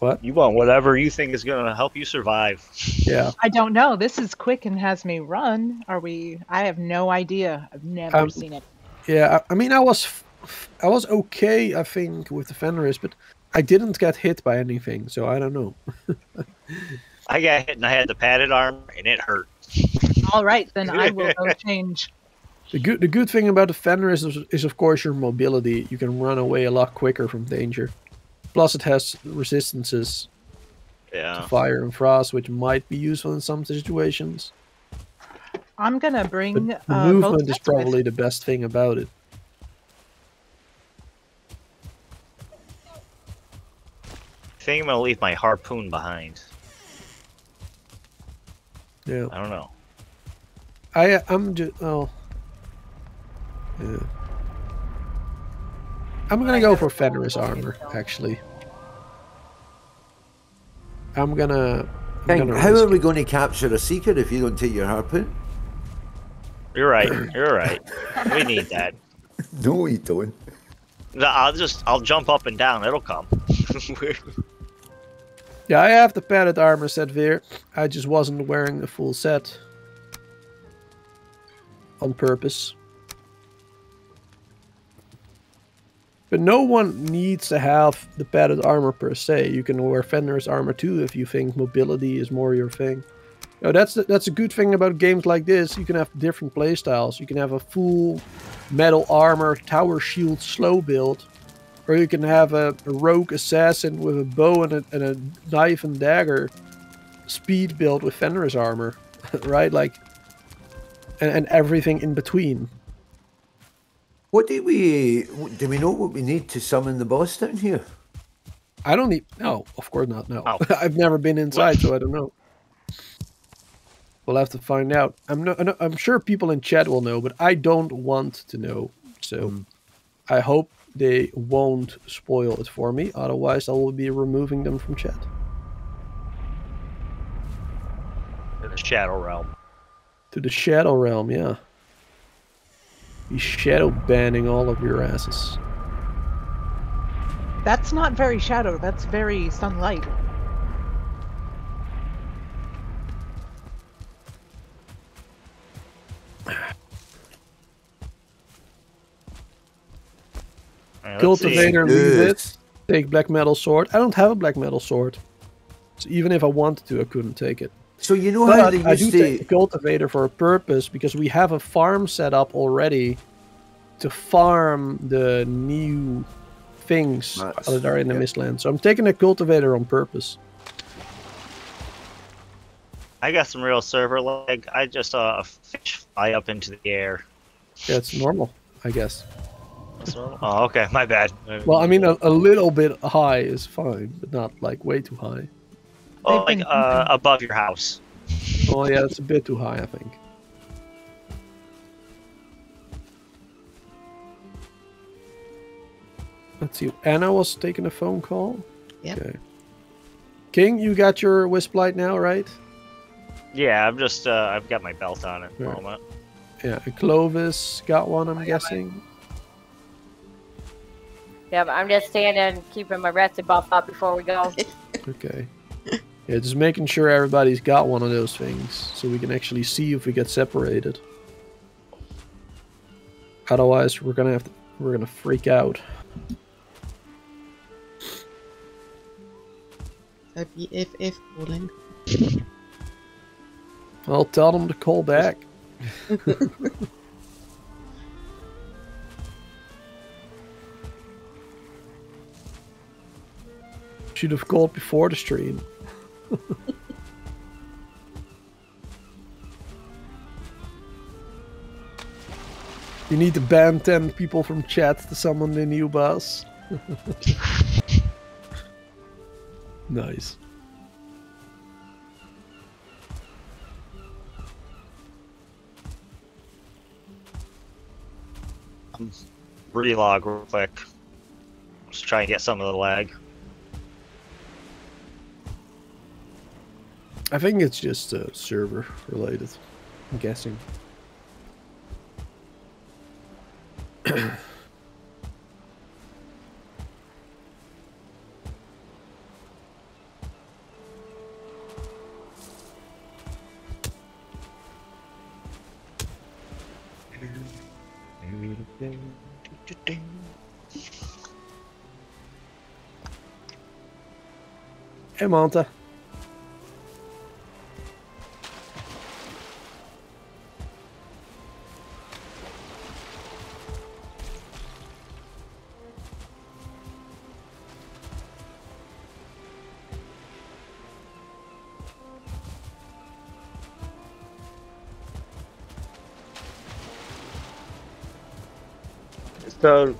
What?
You want whatever you think is gonna help you survive.
Yeah.
I don't know. This is quick and has me run. Are we? I have no idea. I've never
Um,
seen it.
Yeah, I, I mean, I was, f- f- I was okay, I think, with the Fenris, but I didn't get hit by anything, so I don't know.
I got hit and I had the padded arm and it hurt.
All right, then I will go change.
The good, the good thing about the Fenris is, is, of course, your mobility. You can run away a lot quicker from danger. Plus, it has resistances to fire and frost, which might be useful in some situations.
I'm gonna bring
But the
uh,
movement is
sets with-
probably the best thing about it.
Think I'm gonna leave my harpoon behind.
Yeah,
I don't know.
I, I'm just, oh, yeah. I'm gonna go for Fenris armor, actually. I'm gonna. I'm
King,
gonna
how are we going to capture a secret if you don't take your harpoon?
You're right. You're right. We need that.
No, we don't.
No, I'll just I'll jump up and down. It'll come.
Yeah, I have the padded armor set there. I just wasn't wearing the full set. On purpose. But no one needs to have the padded armor per se. You can wear Fenris armor too if you think mobility is more your thing. You know, that's the, that's a good thing about games like this. You can have different playstyles. You can have a full metal armor tower shield slow build, or you can have a, a rogue assassin with a bow and a, and a knife and dagger, speed build with Fenris armor, right? Like, and, and everything in between.
What do we do? We know what we need to summon the boss down here.
I don't need. No, of course not. No,
Oh.
I've never been inside, so I don't know. We'll have to find out. I'm no, no- I'm sure people in chat will know, but I don't want to know. So hmm. I hope they won't spoil it for me. Otherwise, I will be removing them from chat.
To the Shadow Realm.
To the Shadow Realm, yeah. Be shadow banning all of your asses.
That's not very shadow. That's very sunlight.
Alright.
Cultivator, leave it. Take black metal sword. I don't have a black metal sword. So even if I wanted to, I couldn't take it.
So you know how
But
they
I do
used
take the cultivator for a purpose because we have a farm set up already to farm the new things
Nice.
that are in the
Yeah.
Mistland. So I'm taking a cultivator on purpose.
I got some real server lag. I just saw a fish fly up into the air.
Yeah, it's normal, I guess.
So- oh, okay. My bad.
Well, I mean, a, a little bit high is fine, but not like way too high.
oh,
they've
like uh, above your house.
Oh yeah, that's a bit too high, I think. Let's see. Anna was taking a phone call.
Yep.
Okay. King, you got your wisp light now, right?
Yeah, I'm just. Uh, I've got my belt on at the
Right.
moment.
Yeah. Clovis got one, I'm guessing.
Yep, I'm just standing, keeping my rested buff up before we go.
Okay. Yeah, just making sure everybody's got one of those things so we can actually see if we get separated. Otherwise, we're gonna have to. We're gonna freak out.
So BFF calling.
I'll tell them to call back. Should have called before the stream. you need to ban 10 people from chat to summon the new boss. nice.
Um, relog real quick. Just try and get some of the lag.
I think it's just uh, server related. I'm guessing. Hey, Monta.
So,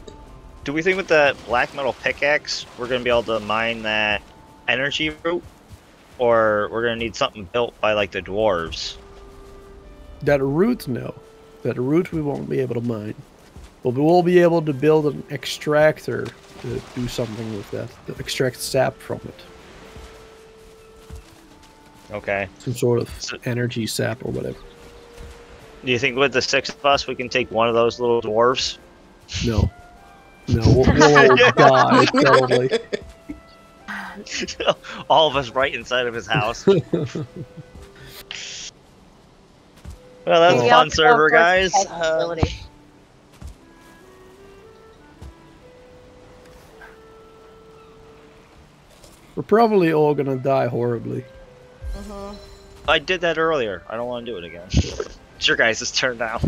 do we think with the black metal pickaxe we're gonna be able to mine that energy root, or we're gonna need something built by like the dwarves?
That root, no. That root we won't be able to mine. But we will be able to build an extractor to do something with that. To extract sap from it.
Okay.
Some sort of
So-
energy sap or whatever.
Do you think with the six of us we can take one of those little dwarves?
No. No, we'll, we'll all die, probably.
All of us right inside of his house. well, that's a fun server, guys. Uh.
We're probably all gonna die horribly.
Mhm.
I did that earlier. I don't want to do it again. It's your guys' turn now.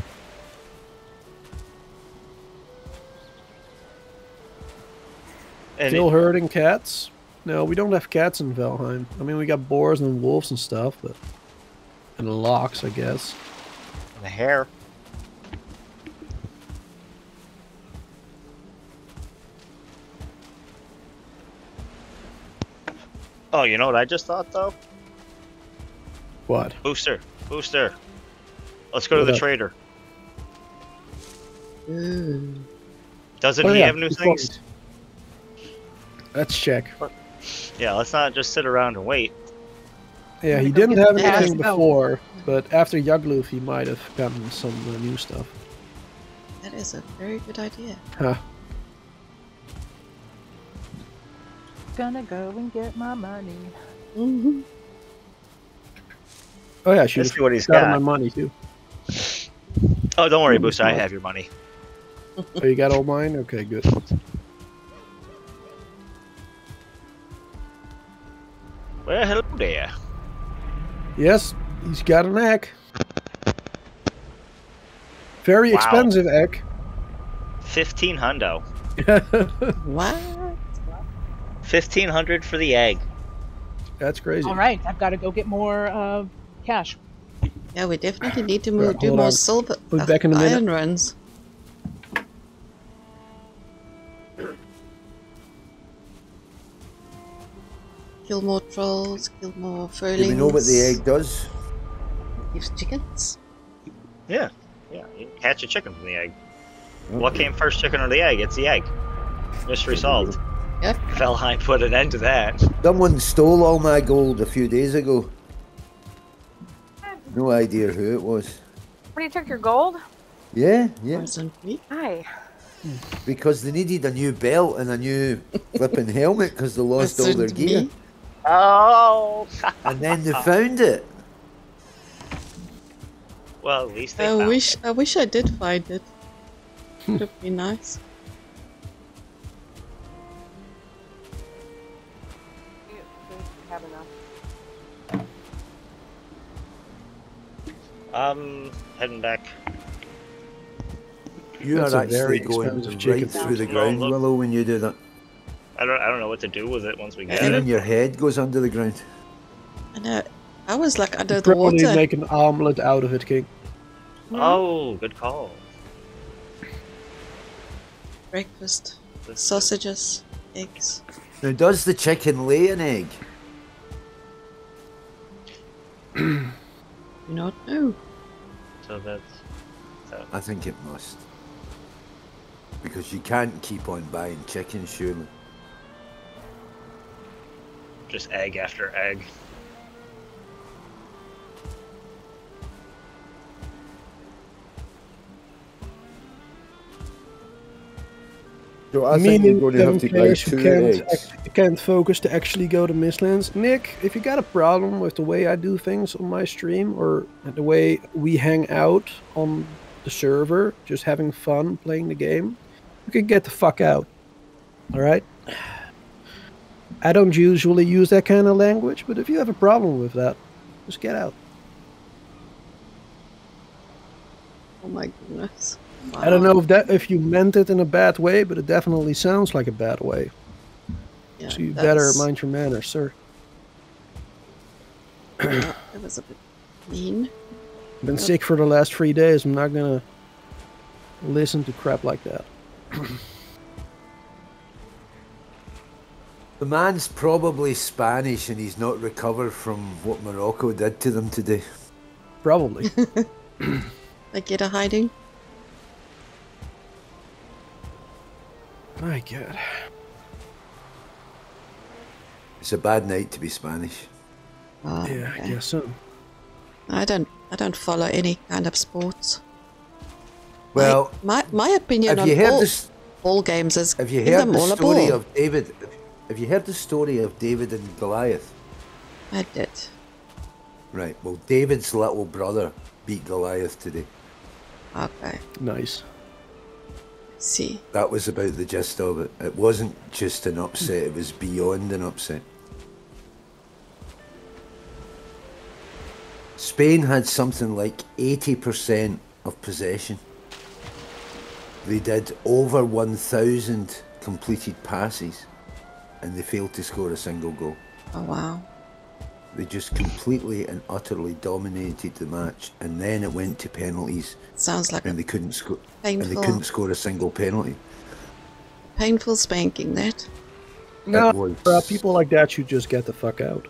And
Still
it-
herding cats? No, we don't have cats in Valheim. I mean, we got boars and wolves and stuff, but and lox, I guess.
the hair. Oh, you know what I just thought though?
What?
Booster, booster. Let's go to the
up?
trader.
Ooh.
Doesn't
Oh,
he
yeah,
have new
good
things?
point. Let's check.
Yeah, let's not just sit around and wait.
Yeah, he didn't have anything before, but after Yagluth, he might have gotten some uh, new stuff.
That is a very good idea.
Huh.
Gonna go and get my money.
Mm-hmm.
Oh yeah, I should
Let's
have
see what he's
got my money too.
Oh, don't worry,
Hmm,
Booster. I have your money.
Oh, you got all mine? Okay, good.
Well, hello there.
Yes, he's got an egg. Very
Wow.
expensive egg.
Fifteen hundo.
What?
Fifteen hundred for the egg.
That's crazy.
All right, I've got to go get more uh, cash.
Yeah, we definitely need to
Yeah,
move, do
hold
more
on.
silver
Put
uh,
back in a minute.
iron runs. Kill more trolls, kill more Fulings.
Do we know what the egg does?
Gives chickens.
Yeah, yeah. You can hatch a chicken from the egg. What came first, chicken or the egg? It's the egg. Mystery solved.
Yep.
Valheim put an end to that.
Someone stole all my gold a few days ago. No idea who it was.
When you took your gold?
Yeah, yeah.
Hi.
Because they needed a new belt and a new flipping helmet because they lost all their gear.
me.
Oh.
And then they found it.
well, at least they
I
found
wish
it.
I wish I did find it. Would have been nice.
You, you have enough.
Um, heading back.
You
That's
are
a very
actually going right through the ground,
look.
Willow, when you do that.
I don't. I don't know what to do with it once we get
Even
it.
your head goes under the ground.
I know. I was like under the
Probably
water.
make an omelet out of it, King.
Oh, good call.
Breakfast,
This-
sausages, eggs.
Now, does the chicken lay an egg?
Do not know.
So that's
I think it must. Because you can't keep on buying chicken, surely.
Just egg after egg.
So I think you're
Meaning
going to have
them
to buy
players who
two
can't,
eggs.
act- can't focus to actually go to Mistlands. Nick, if you got a problem with the way I do things on my stream or the way we hang out on the server, just having fun playing the game, you can get the fuck out. Alright? I don't usually use that kind of language, but if you have a problem with that, just get out.
Oh my goodness.
I don't know if that if you meant it in a bad way, but it definitely sounds like a bad way.
Yeah,
So you better mind your manners, sir.
yeah, That was a bit mean.
I've been sick for the last three days. I'm not gonna listen to crap like that.
The man's probably Spanish and he's not recovered from what Morocco did to them today.
Probably.
Like get a hiding.
My God.
It's a bad night to be Spanish.
Oh,
Yeah, I guess so.
I don't. I don't follow any kind of sports.
Well,
my my, my opinion
have
on
you heard
all,
this?
all games is
Have you
give
heard
them
the
all a
story
ball.
of David? Have you heard the story of David and Goliath?
I did.
Right. Well, David's little brother beat Goliath today.
Okay.
Nice.
See.
That was about the gist of it. It wasn't just an upset; it was beyond an upset. Spain had something like 80% of possession. They did over 1,000 completed passes. And they failed to score a single goal.
Oh wow.
They just completely and utterly dominated the match, and then it went to penalties,
Sounds like
and they couldn't score. And they couldn't score a single penalty.
painful spanking. That.
No,
It was
uh, people like that should just get the fuck out.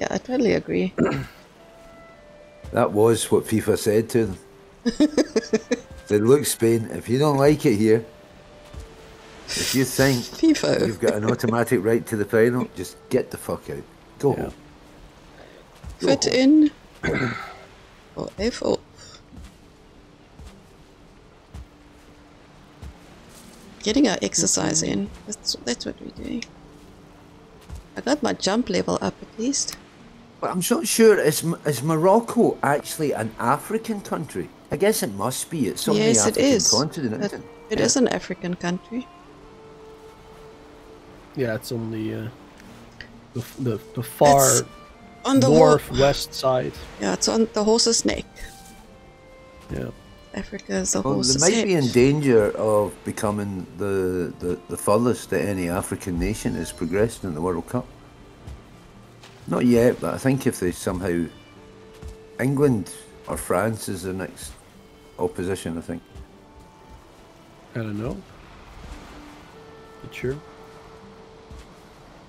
Yeah, I totally agree.
that was what FIFA said to them. said, "Look, Spain, if you don't like it here, if you think
FIFO.
you've got an automatic right to the final, just get the fuck out. Go
Yeah.
home." Go
Fit
home.
in. or F off. Getting our exercise in. That's that's what we're doing. I got my jump level up at least.
But I'm not sure. Is, is Morocco actually an African country? I guess it must be. It's on
yes,
the African
is.
continent,
But
isn't it?
it
Yeah.
is an African country.
Yeah, it's on the uh, the, the, the far
It's on the hor-
northwest side.
Yeah, it's on the horse's neck.
Yeah.
Africa is the
Well,
horse's
they might
head.
be in danger of becoming the, the, the furthest that any African nation has progressed in the World Cup. Not yet, but I think if they somehow. England or France is the next opposition, I think.
I don't know. But sure.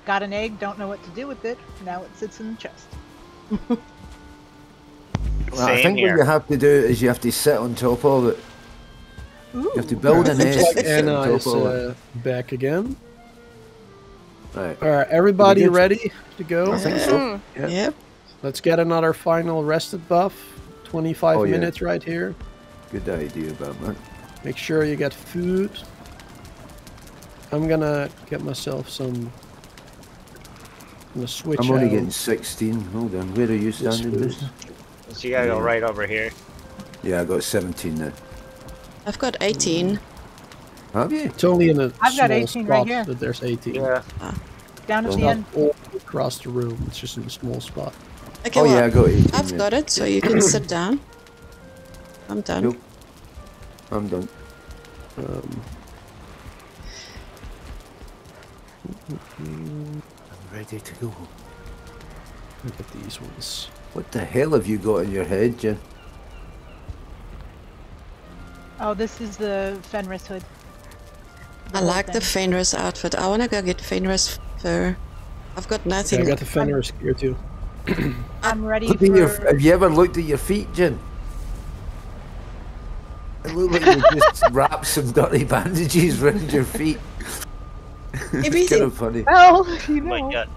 Got an egg, don't know what to do with it. Now it sits in the chest.
Well, I think
here.
what you have to do is you have to sit on top of it. You have to build
an egg.
And sit on
is
top of it.
uh, back again.
Right.
All right, everybody ready to go?
I think so. Yeah.
Yep.
Let's get another final rested buff. 25
Oh, yeah.
minutes right here.
Good idea about that.
Make sure you get food. I'm gonna get myself some. I'm gonna switch
I'm only
out.
getting 16. Hold on. Where are you standing,
food.
Bruce?
So you gotta go right over here.
Yeah, I got 17 now.
I've got 18.
Have you?
It's only in a
I've
small
got 18
spot
right here.
that there's 18.
Yeah.
Down at
Well,
the
Not
end.
all across the room. It's just in a small spot.
Okay,
Oh,
well,
yeah, I got 18.
I've
yeah.
got it, so you can sit down. I'm done.
Nope. I'm done.
Um,
I'm ready to go.
look at these ones.
What the hell have you got in your head, Jen?
Oh, this is the Fenris hood.
I
whole
like the. Fenris outfit. I want to go get Fenris fur. I've got
Yeah,
nothing.
I got the Fenris gear too.
I'm ready
Look at your, have you ever looked at your feet, Jen? It looked like you just wrapped some dirty bandages around your feet. it's kind
Everything.
of funny.
Well, you
Oh my
know.
god.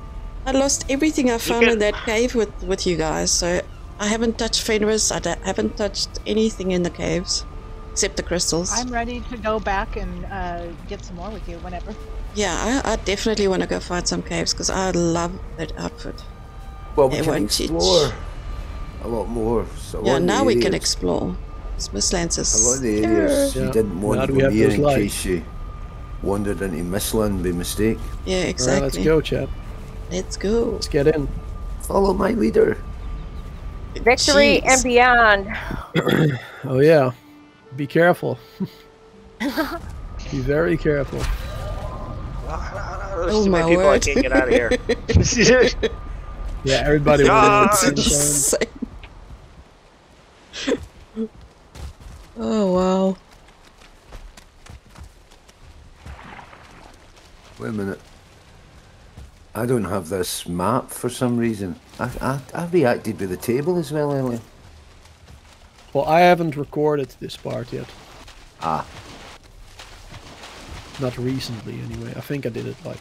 I lost everything I found
at-
in that cave with, with you guys, so I haven't touched Fenris. I da- haven't touched anything in the caves except the crystals.
I'm ready to go back and uh, get some more with you whenever.
Yeah, I, I definitely want to go find some caves because I love that outfit.
Well, we
Yeah,
can
won't you-
explore a lot more. So
yeah,
lot of
now we can
areas-
explore. Mistlands
A
is
lot of the areas
Yeah.
you didn't want
Now
to
do we
go
have
near
those
in
lights?
case you wandered into Mistland by mistake.
Yeah,
All right,
exactly.
let's go, chap.
Let's go.
Let's get in.
Follow my leader.
Victory
Jeez.
and beyond.
Oh yeah. Be careful. Be very careful.
There's
Oh,
too
my
many people I
word.
can't get out of here.
Yeah, everybody will
Ah,
at the same
It's
time.
insane. oh wow.
Wait a minute. I don't have this map for some reason. I, I, I reacted with the table as well earlier.
Well, I haven't recorded this part yet.
Ah,
Not recently, anyway. I think I did it like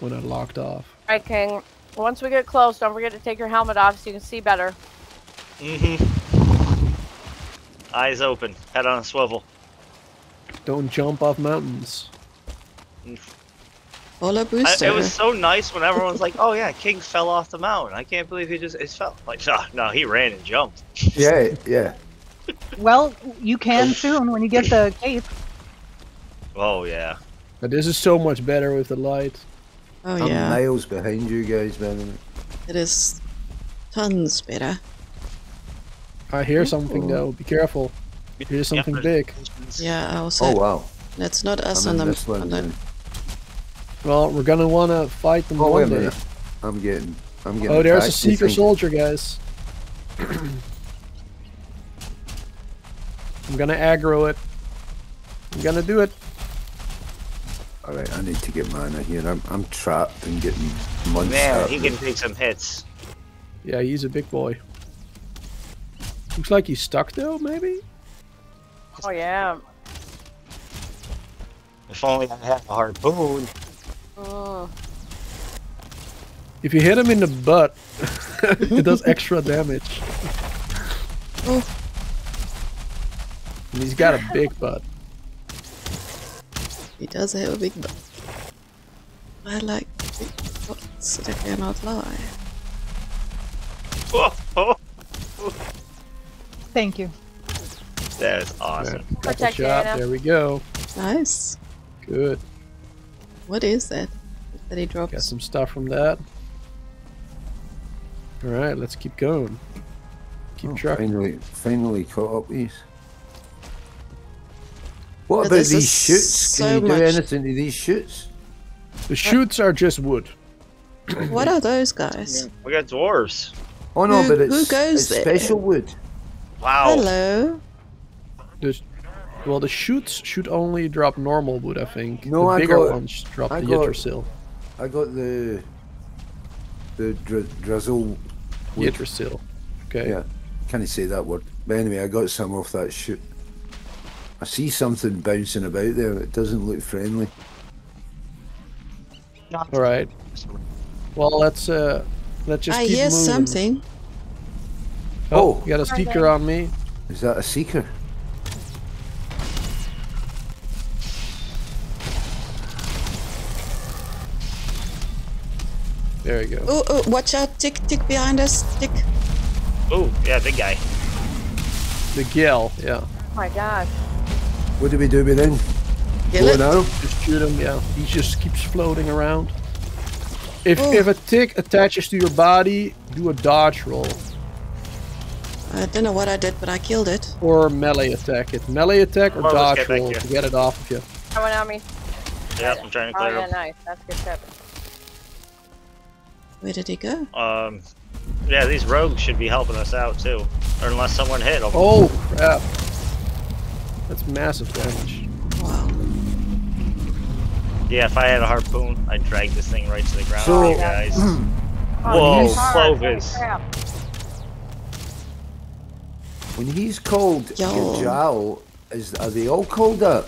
when I locked off.
Alright, King. Once we get close, don't forget to take your helmet off so you can see better.
hmm Eyes open, head on a swivel.
Don't jump off mountains.
Follow
I, it was so nice when everyone's like, "Oh yeah, King fell off the mountain." I can't believe he just it fell. Like, no, no, he ran and jumped.
yeah, yeah.
Well, you can oh, soon when you get the cape.
Oh yeah.
But this is so much better with the light.
oh
I'm
yeah,
miles behind you guys, man.
it is tons better.
I hear something though. Be careful. Here's something
Yeah,
big.
Yeah, I also.
Oh wow.
That's not us
I'm
on the,
this one.
on the.
Then.
Well, we're gonna want to fight them
Oh, wait a
one day.
I'm getting. I'm getting.
Oh, there's a
seeker
soldier, guys. I'm gonna aggro it. I'm gonna do it.
All right, I need to get mana here. I'm, I'm trapped and getting months.
Man, he can take some hits.
Yeah, he's a big boy. Looks like he's stuck though, maybe?
Oh yeah.
If only I had a harpoon.
Mm.
If you hit him in the butt, it does extra damage.
Oh.
And he's got a big butt.
He does have a big butt. I like big butts that cannot lie.
Oh, oh,
Thank you.
that is awesome.
Couple
Protect
shot.
Diana.
There we go.
Nice.
Good.
What is that? That he drops.
Got some stuff from that. Alright, let's keep going. Keep
Oh,
trucking.
finally, finally caught up with these. What
But
about these
is
shoots? Can
so
you do
much-
anything to these shoots?
The shoots are just wood.
What are those guys?
We got dwarves.
Oh no,
Who-
but it's,
who goes
it's
there?
special wood.
Wow.
Hello.
There's, well, the shoots should only drop normal wood, I think.
No,
the
I
bigger
got-
ones drop
I
the
got-
Yggdrasil.
I got the the dri- drizzle. wood.
Yggdrasil. Okay.
Yeah, can't say that word. But anyway, I got some off that shoot. I see something bouncing about there. It doesn't look friendly.
All right. Well, let's uh, let's just
I
keep
hear
moving.
something.
Oh,
Oh.
you got a speaker on me.
Is that a seeker?
There you go.
Oh, oh, watch out. Tick, tick behind us. Tick.
Oh, yeah, big guy.
The Gale. Yeah.
Oh my god.
What do we do with him?
Kill
Bow
it.
and?
Just shoot him. Yeah. He just keeps floating around. If
Oh.
if a tick attaches to your body, do a dodge roll
I don't know what I did, but I killed it.
or melee attack it. Melee attack or dodge roll to get it off of you.
Coming at me.
Yeah, I'm trying to clear
Oh
clear
yeah,
him.
nice. That's good tip.
Where did he go?
Um, yeah, these rogues should be helping us out too, or unless someone hit them.
Oh crap! That's massive damage.
Wow.
Yeah, if I had a harpoon, I'd drag this thing right to the ground.
So-
you guys.
Oh,
Whoa,
he's hard. Holy
Clovis.
When he's called
Yo.
Gjall, is are they all called that?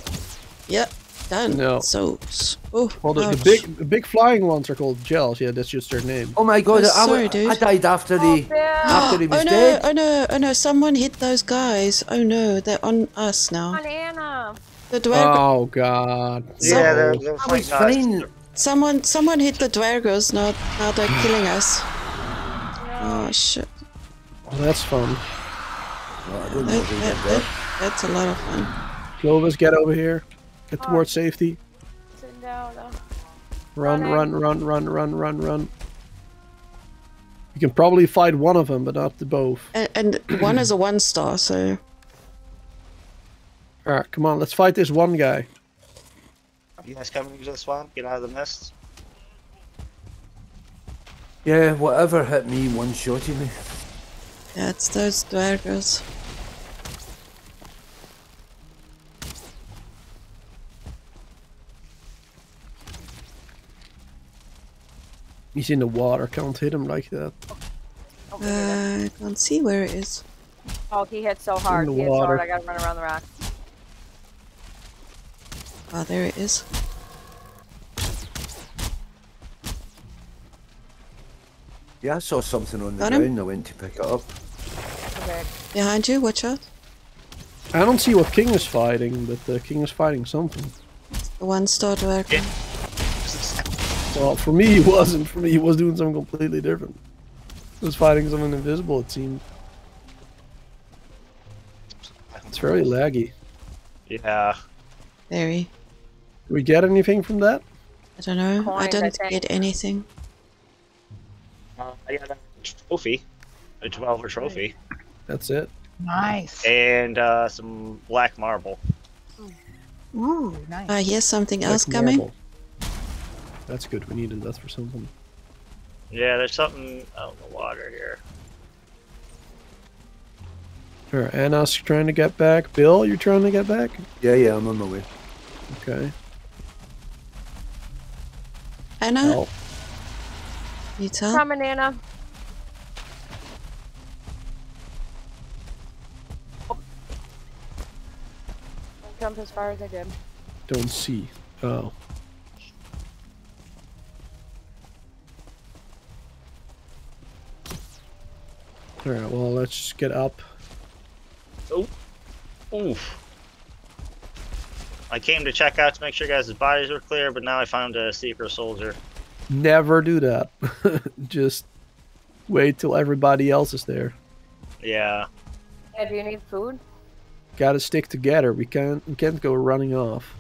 Yep. Done.
No.
So. Oh.
oh well, the, the big the big flying ones are called gels. Yeah, that's just their name.
Oh my god!
Oh,
I,
sorry,
I,
dude.
I died after the
yeah.
after he was
oh no!
dead.
Oh, oh no! Oh no! Someone hit those guys. Oh no! They're on us now.
On, Anna.
The dwarf.
Oh god.
Yeah, they're,
No.
they're
I was
fighting us.
fine.
Someone, someone hit the dwargos. Now, now they're killing us. Oh shit!
Oh, that's fun.
Well, I don't know
That,
who
that, that,
that.
that's a lot of fun.
Clovis, get over here. Get
Oh.
towards safety.
Sitting down. though.
Run, run, eh? run, run, run, run, run. You can probably fight one of them, but not the both.
And, and one is a one star, so
Alright, come on, let's fight this one guy.
You guys coming to the swamp? Get out of the mist.
Yeah, whatever hit me, one shotted me.
yeah, it's those dwargos.
He's in the water, can't hit him like that.
Look at him.
Uh, I can't see where it is.
oh, he hit so hard.
the
He hit so hard.
water.
I gotta run around the rock.
Oh, there it is.
Yeah, I saw something on the
Got him?
ground. I went to pick it up.
Okay.
Behind you, watch out.
I don't see what King is fighting, but the King is fighting something.
The one star dwargo.
Yeah.
Well, for me, he wasn't. For me, he was doing something completely different. He was fighting someone invisible, it seemed. It's very laggy.
Yeah.
Very.
Did we get anything from that?
I don't know. I
Coins, I
didn't
think.
get anything.
Uh, I got a trophy, a 12 trophy,
That's it.
Nice.
and uh, some black marble.
Ooh, nice.
I hear something
Like
else coming.
marble. That's good. We needed that for something.
Yeah, there's something out in the water here.
Alright, Anna's trying to get back. Bill, you're trying to get back?
Yeah, yeah, I'm on my way.
Okay.
Anna,
Help.
need help?
Coming, Anna. Jump as far as I did.
Don't see. Oh. Alright, well, let's just get up. Oh.
Oof. I came to check out to make sure guys' bodies were clear, but now I found a seeker soldier.
Never do that. just wait till everybody else is there.
Yeah.
Yeah, do you need food?
Gotta stick together. We can't we can't go running off.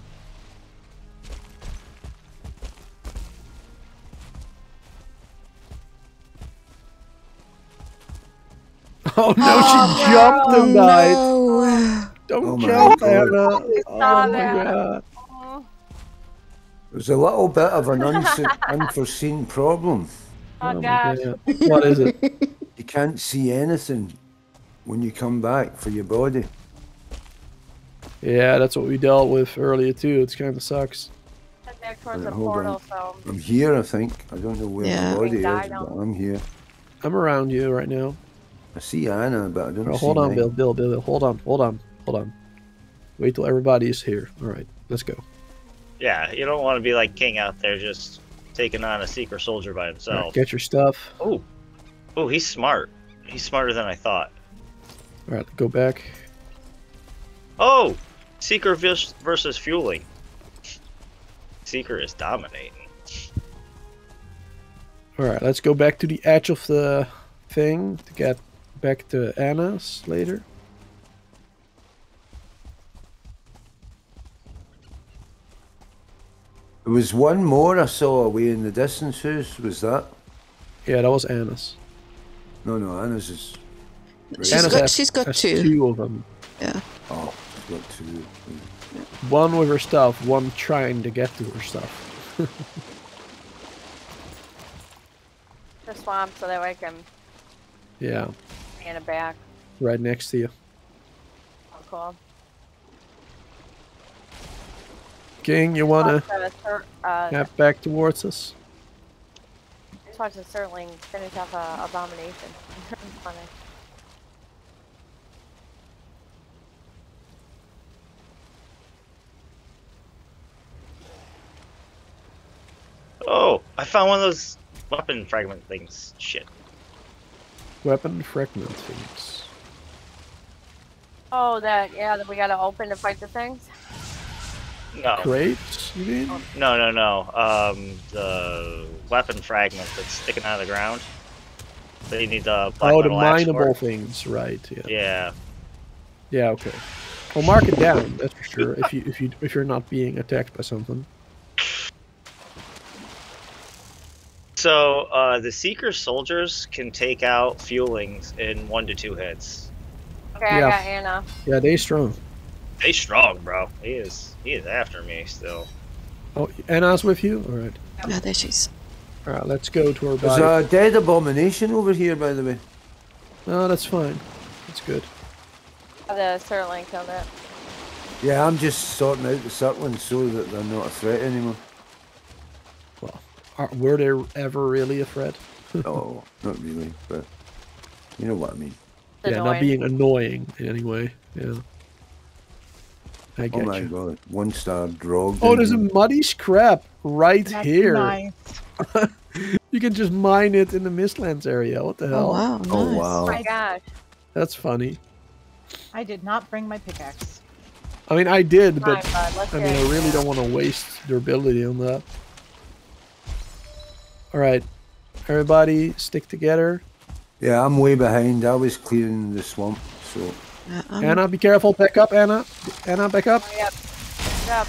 Oh no, she oh, jumped and died.
no.
Don't
Oh my
jump, Anna. Oh my
that.
god.
Oh,
There's a little bit of an unforeseen problem.
Oh, oh
my
gosh.
God. What is it?
You can't see anything when you come back for your body.
Yeah, that's what we dealt with earlier too. It's kind of sucks.
Head back towards uh, the
Alright, on.
portal, so
I'm here, I think. I don't know where
Yeah.
my body is, but. I'm here.
I'm around you right now.
I see Anna, but I don't
Oh,
see
hold on,
Mike.
Bill, Bill, Bill, Bill. Hold on, hold on, hold on. Wait till everybody's here. All right, let's go.
Yeah, you don't want to be like King out there just taking on a seeker soldier by
All right,
himself.
get your stuff.
Oh, oh, he's smart. He's smarter than I thought.
All right, go back.
Oh, Seeker versus Fuling. Seeker is dominating.
All right, let's go back to the edge of the thing to get back to Anna's later.
There was one more I saw away in the distance. Whose was that?
Yeah, that was Anna's.
No, no, Anna's is.
She's
Anna's
got,
has-
she's got
has
two.
two of them.
Yeah.
Oh, she's got two.
One with her stuff, one trying to get to her stuff.
the swamp so that way I can
Yeah,
hand it back.
right next to you.
Oh, cool.
King, you wanna
Watch the Cer- uh,
get back towards us?
just watch the Surtling finish off a abomination. Funny.
Oh, I found one of those weapon fragment things. Shit.
Weapon fragment things.
Oh, that yeah, that we gotta open to fight the things.
No,
Crates, you mean?
no, no, no. Um, the weapon fragment that's sticking out of the ground. They need the
Oh, the
metal axe
mineable things, right? Yeah.
Yeah.
Yeah. Okay. Well, mark it down. That's for sure. If you if you if you're not being attacked by something.
So uh, the Seeker soldiers can take out Fulings in one to two hits.
Okay,
Yeah.
I got Anna.
Yeah, they strong.
They strong, bro. He is. He is after me still.
Oh, Anna's with you. All right.
Yeah, there she is.
All right. Let's go to our
There's
body.
a dead abomination over here, by the way.
No, that's fine. That's good.
The Surtling killed it.
Yeah, I'm just sorting out the Surtling so that they're not a threat anymore.
Well, are, were they ever really a threat?
oh, not really, but you know what I mean.
It's
yeah, not being annoying in any way. Yeah. I
Oh my
you.
god, one star drug.
Oh, there's a muddy scrap right
That's
here.
nice.
You can just mine it in the Mistlands area. What the hell?
Oh,
hell?
wow.
Oh wow.
Oh my gosh.
That's funny.
I did not bring my pickaxe.
I mean, I did, but
bud.
I mean, I really don't want to waste durability on that. All right, everybody, stick together.
Yeah, I'm way behind. I was clearing the swamp, so
Uh,
Anna, be careful. Back up, Anna. Anna, back up.
Yep. Yep.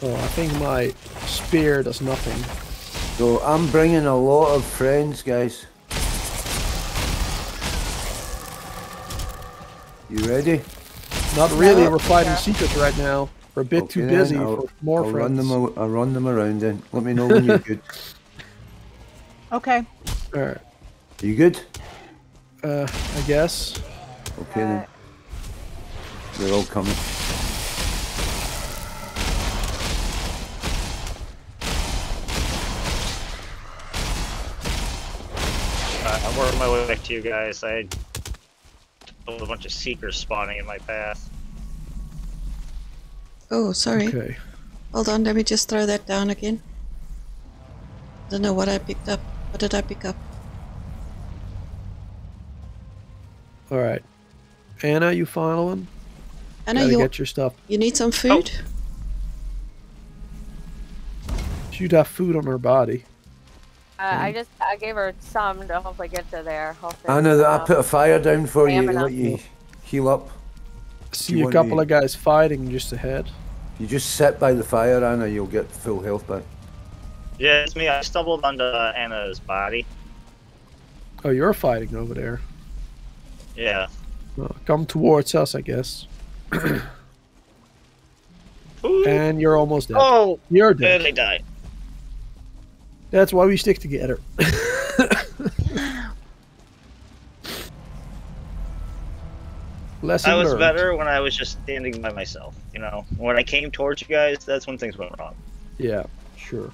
Oh, I think my spear does nothing.
so I'm bringing a lot of friends, guys. You ready?
Not really.
No.
We're fighting seekers right now. We're a bit too
Okay then,
busy
I'll,
for more
I'll
friends.
run them. I'll run them around. Then let me know when you're good.
Okay.
All right.
You good?
Uh, I guess.
Okay then. They're all coming.
Uh, I'm working my way back to you guys. I had a bunch of seekers spawning in my path.
Oh, sorry.
Okay.
Hold on, let me just throw that down again. I Don't know what I picked up. What did I pick up?
All right. Anna, you following?
Anna,
Gotta
you,
get your stuff.
you need some food? Oh.
She'd have food on her body.
Uh, I just I gave her some to hopefully get to there. Hopefully,
I know that I
uh,
put a fire down for you to let you heal up.
See
you
a couple
me-
of guys fighting just ahead.
You just sit by the fire, Anna. You'll get full health back.
Yeah, it's me. I stumbled onto Anna's body.
Oh, you're fighting over there.
Yeah.
Uh, come towards us, I guess. And you're almost dead.
Oh,
You're dead.
I died.
That's why we stick together. Lesson
I was
learned.
better when I was just standing by myself. You know, when I came towards you guys, that's when things went wrong.
Yeah, sure.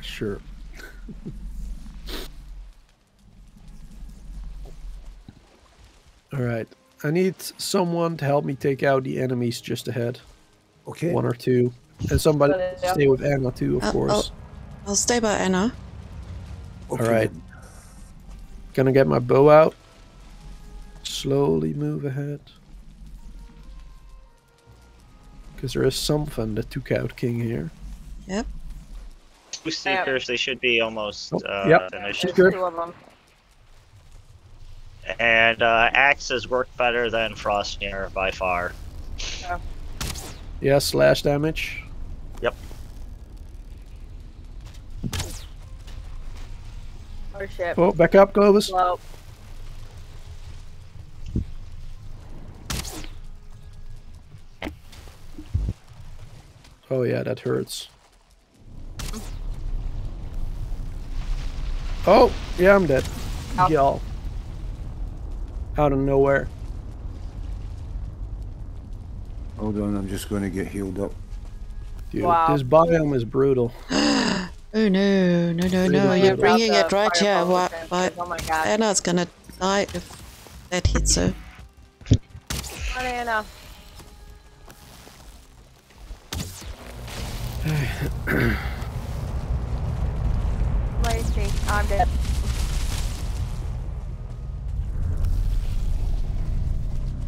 Sure. Alright. I need someone to help me take out the enemies just ahead.
Okay.
One or two. And somebody
Yeah.
stay with Anna too, of
Uh,
course.
I'll stay by Anna.
okay.
Alright. Gonna get my bow out. Slowly move ahead. Because there is something that took out King here.
Yep.
Two seekers, they should be almost
Oh,
uh,
yep.
finished.
there's two of them.
And uh, axes work better than Frostner by far.
Yeah, slash damage.
Oh shit.
Oh, back up, Clovis.
Slow.
Oh yeah, that hurts. Oh, yeah, I'm dead. Y'all. Out of nowhere.
Hold on. I'm just going to get healed up.
Dude,
Wow.
this biome is brutal.
Oh no, no, no, no! You're
good.
bringing it right here.
fireball
Why,
defense,
why,
Oh my god.
Anna's gonna die if that hits her.
Come on, Anna. Lacey, I'm dead.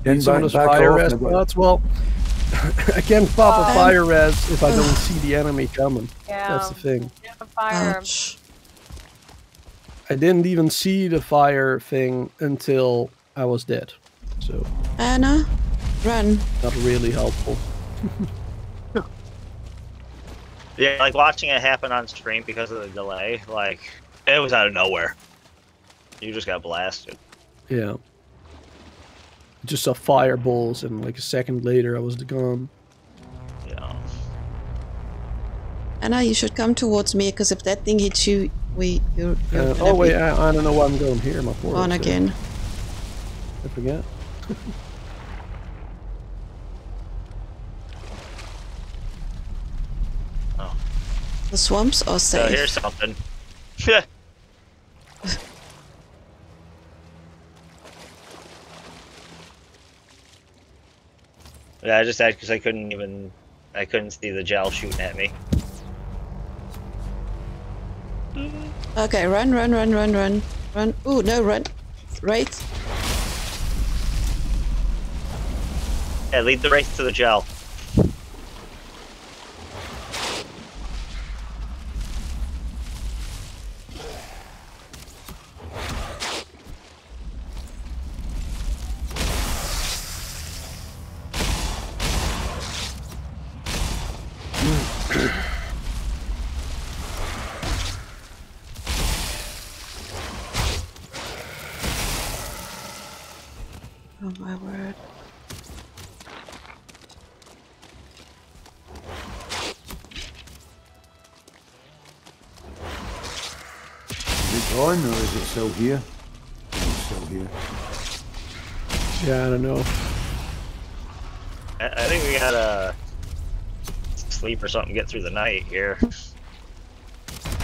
Then
Some
back, back
fire
off.
res
I've got-
spots. Well, I can't pop a fire res if I don't see the enemy coming.
Yeah.
That's the thing.
Fire.
Ouch.
I didn't even see the fire thing until I was dead. So,
Anna, run.
not really helpful.
Yeah, like watching it happen on stream because of the delay, like it was out of nowhere. You just got blasted.
Yeah. Just saw fireballs, and like a second later, I was gone.
You know.
Anna, you should come towards me because if that thing hits you, we you're, you're
Uh, oh wait, I, I don't know why I'm going here. My poor.
gone again.
I forget. Oh.
The swamps are
So
safe.
here's something. yeah, I just had because I couldn't even, I couldn't see the gel shooting at me.
Okay, run, run, run, run, run, run. Ooh, no, run. Right.
Yeah, lead the race to the gel.
Here? It's still here.
Yeah, I don't know.
I, I think we gotta sleep or something, get through the night here.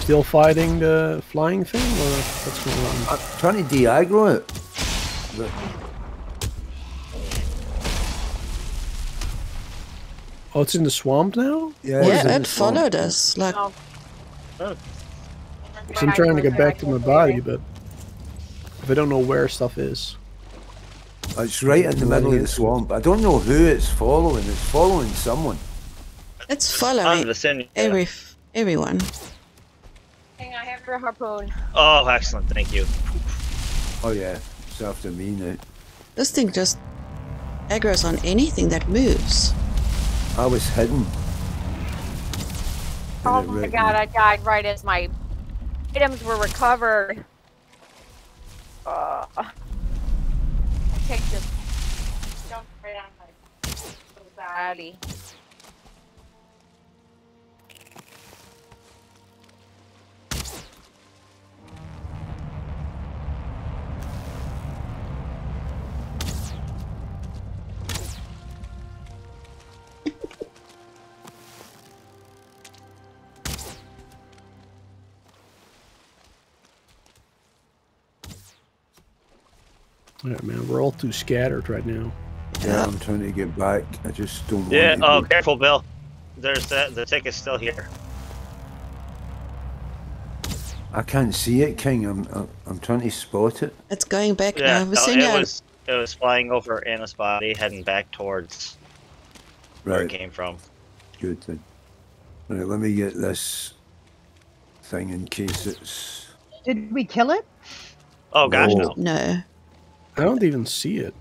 Still fighting the flying thing, or what's going on?
I'm trying to de-aggro it. But
Oh, it's in the swamp now.
yeah,
Yeah, it
the swamp.
followed us. Like,
Oh.
Oh,
'Cause I'm trying to get back to my body, but if I don't know where stuff is,
It's right in the middle of the swamp. I don't know who it's following. It's following someone.
it's following
the
every everyone.
Hang on, I have your harpoon.
Oh, excellent. Thank you.
Oh yeah, it's after me now.
This thing just aggroes on anything that moves.
I was hidden.
Oh my god,
me.
I died right as my items were recovered. Uh, take this. Jump right on my body.
Yeah, man, we're all too scattered right now.
Yeah, I'm trying to get back. I just don't
Yeah.
want to.
Oh,
go.
careful, Bill. There's that. The ticket's still here.
I can't see it, King. I'm I'm, I'm trying to spot it.
It's going back
Yeah.
now.
no, oh,
Vicinio,
it was. It was flying over Anna's body, heading back towards where it came from.
good then. Right, let me get this thing in case it's.
Did we kill it?
Oh gosh,
Whoa.
no.
no.
I don't even see it.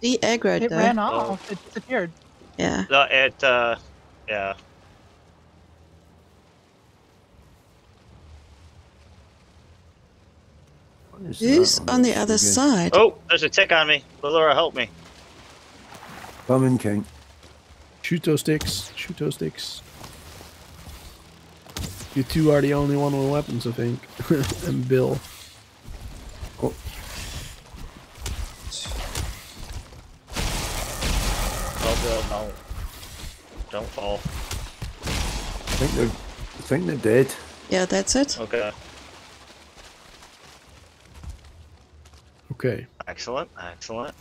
The aggroed
It
though.
ran off. It disappeared.
Yeah.
No, it. Uh, yeah.
Who's on the other
again?
side?
Oh, there's a tick on me. Laura, help me.
Coming, King.
Shoot those sticks. Shoot those sticks. You two are the only one with weapons, I think. and Bill.
Oh,
Bill, no. Don't fall.
I think they're. I think they're dead.
Yeah, that's it.
Okay.
Okay.
Excellent. Excellent.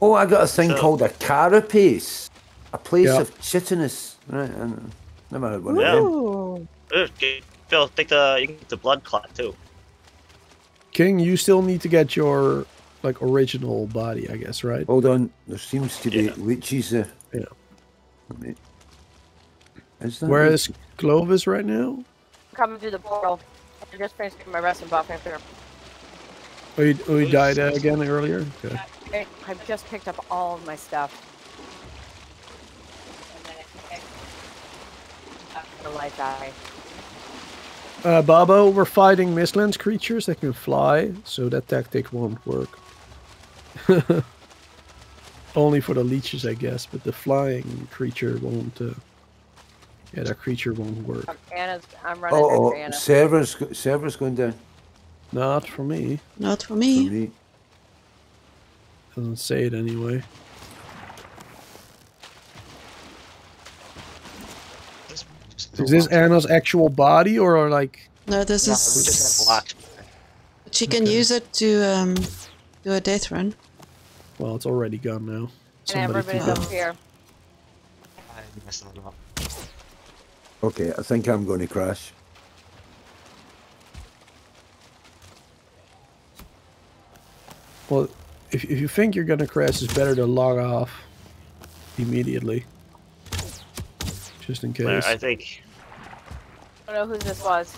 Oh, I got a thing
So-
called a carapace. A place
Yeah.
of chittiness. Right, I know. never had one of
Yeah.
them.
Ooh.
Ooh, g- Bill, take the. You can get the blood clot too.
King, you still need to get your like original body, I guess, right?
Hold on, there seems to be
Yeah.
leeches there.
Yeah.
Let me- Is that
Where
leech?
is Clovis right now?
Coming through the portal. I just finished getting my resting buff after.
Oh, you, oh, you died uh, again earlier? Okay.
I- I've just picked up all of my stuff. The light eye.
Uh, Babo, we're fighting Mistlands creatures that can fly, so that tactic won't work. Only for the leeches, I guess, but the flying creature won't. Uh, yeah, that creature won't work.
Um, Anna's. I'm running
Oh,
after
oh
Anna.
servers, servers going down
Not for me.
Not for
for
me.
me.
Doesn't say it anyway. Is this Anna's actual body, or like?
No, this
No, we
is.
just have locked.
She can
Okay.
use it to um, do a death run.
Well, it's already gone now.
And
Somebody
everybody's
took
took
up
it.
here.
Okay, I think I'm going to crash.
Well, if, if you think you're gonna crash, it's better to log off immediately. Just in case.
I think.
I don't know who this was.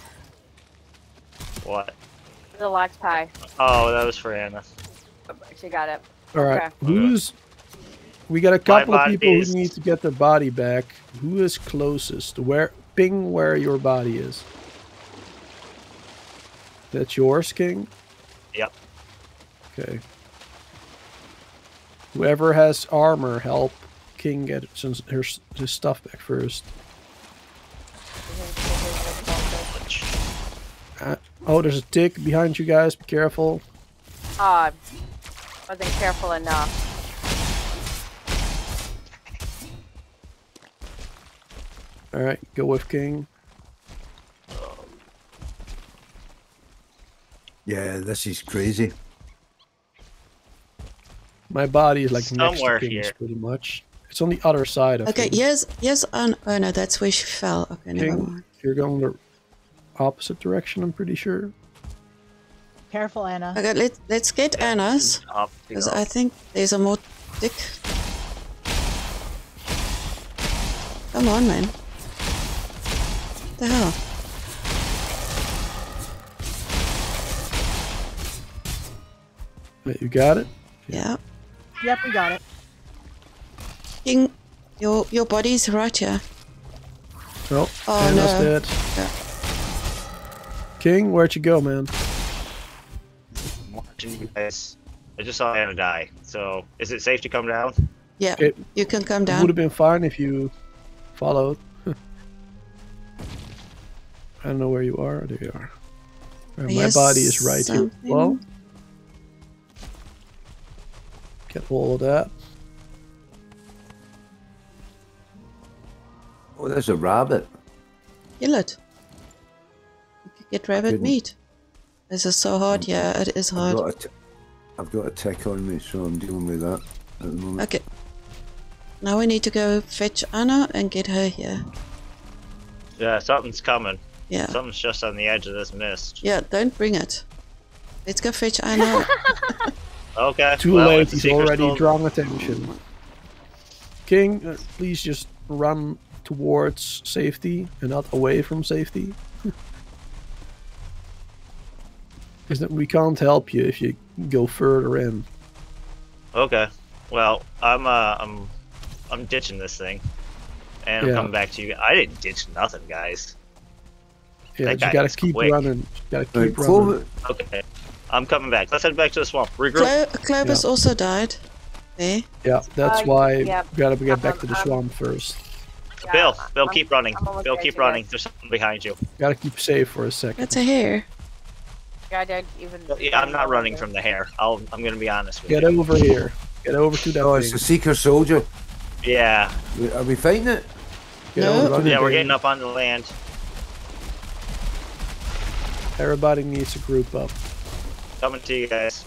What?
The Lox Pie.
Oh, that was for Anna.
She got it.
Alright,
okay.
who's... We got a couple of
body
people who need to get their body back. Who is closest? Where... Ping where your body is. That's yours, King?
Yep.
Okay. Whoever has armor, help King get some, her, his stuff back first. Uh, oh, there's a tick behind you guys. Be careful.
Ah, wasn't careful enough.
All right, go with King.
Yeah, this is crazy.
My body is like
Somewhere
next to King's
here.
pretty much. It's on the other side of
Okay,
King.
yes, yes, oh, on, oh no, that's where she fell. Okay, never
King,
mind.
you're going the opposite direction, I'm pretty sure.
Careful, Anna.
Okay, let, let's get Anna's, because. I think there's a more dick. Come on, man. What the hell?
Wait, you got it?
Yeah.
Yep, we got it.
King, your, your body's right here.
Oh,
Oh,
Anna's
no.
dead.
Yeah.
King, where'd you go, man?
I'm watching you guys. I just saw Anna die. So, is it safe to come down?
Yeah,
It
you can come down.
would have been fine if you followed. I don't know where you are. There you are. Uh, my body is right here. Well, get all of that.
Oh, there's a rabbit.
Kill it. You could get rabbit meat. This is so hard. Yeah, it is
I've
hard.
got, a t- I've got a tick on me, so I'm dealing with that at the moment.
Okay. Now we need to go fetch Anna and get her here.
Yeah, something's coming.
Yeah.
Something's just on the edge of this mist.
Yeah, don't bring it. Let's go fetch Anna.
Okay.
Too
well,
late. He's already
soul-
drawn attention. King, uh, please just run towards safety and not away from safety. Because we can't help you if you go further in.
Okay. Well, I'm uh, I'm I'm ditching this thing, and
Yeah.
I'm coming back to you. I didn't ditch nothing, guys.
Yeah,
That
you gotta keep
quick.
running. You gotta
Right,
keep running.
Clover,
Okay. I'm coming back. Let's head back to the swamp. Regroup.
Clo- Clovis also died. There.
Yeah, that's
Uh,
why
yep.
we gotta get back
Um,
to the
um,
swamp first.
Yeah,
Bill, Bill,
I'm-
keep running. Bill, keep running. There's something behind you.
Gotta keep safe for a second.
That's a hair.
Yeah, I did even.
Yeah, I'm not running from the hair. I'll, I'm gonna be honest with
Get
you.
Get over here. Get over to that
oh, it's
thing.
a seeker soldier.
Yeah,
We- Are we fighting it?
Get
No.
over to the
yeah, we're
thing.
getting up on the land.
Everybody needs to group up.
Coming to you guys.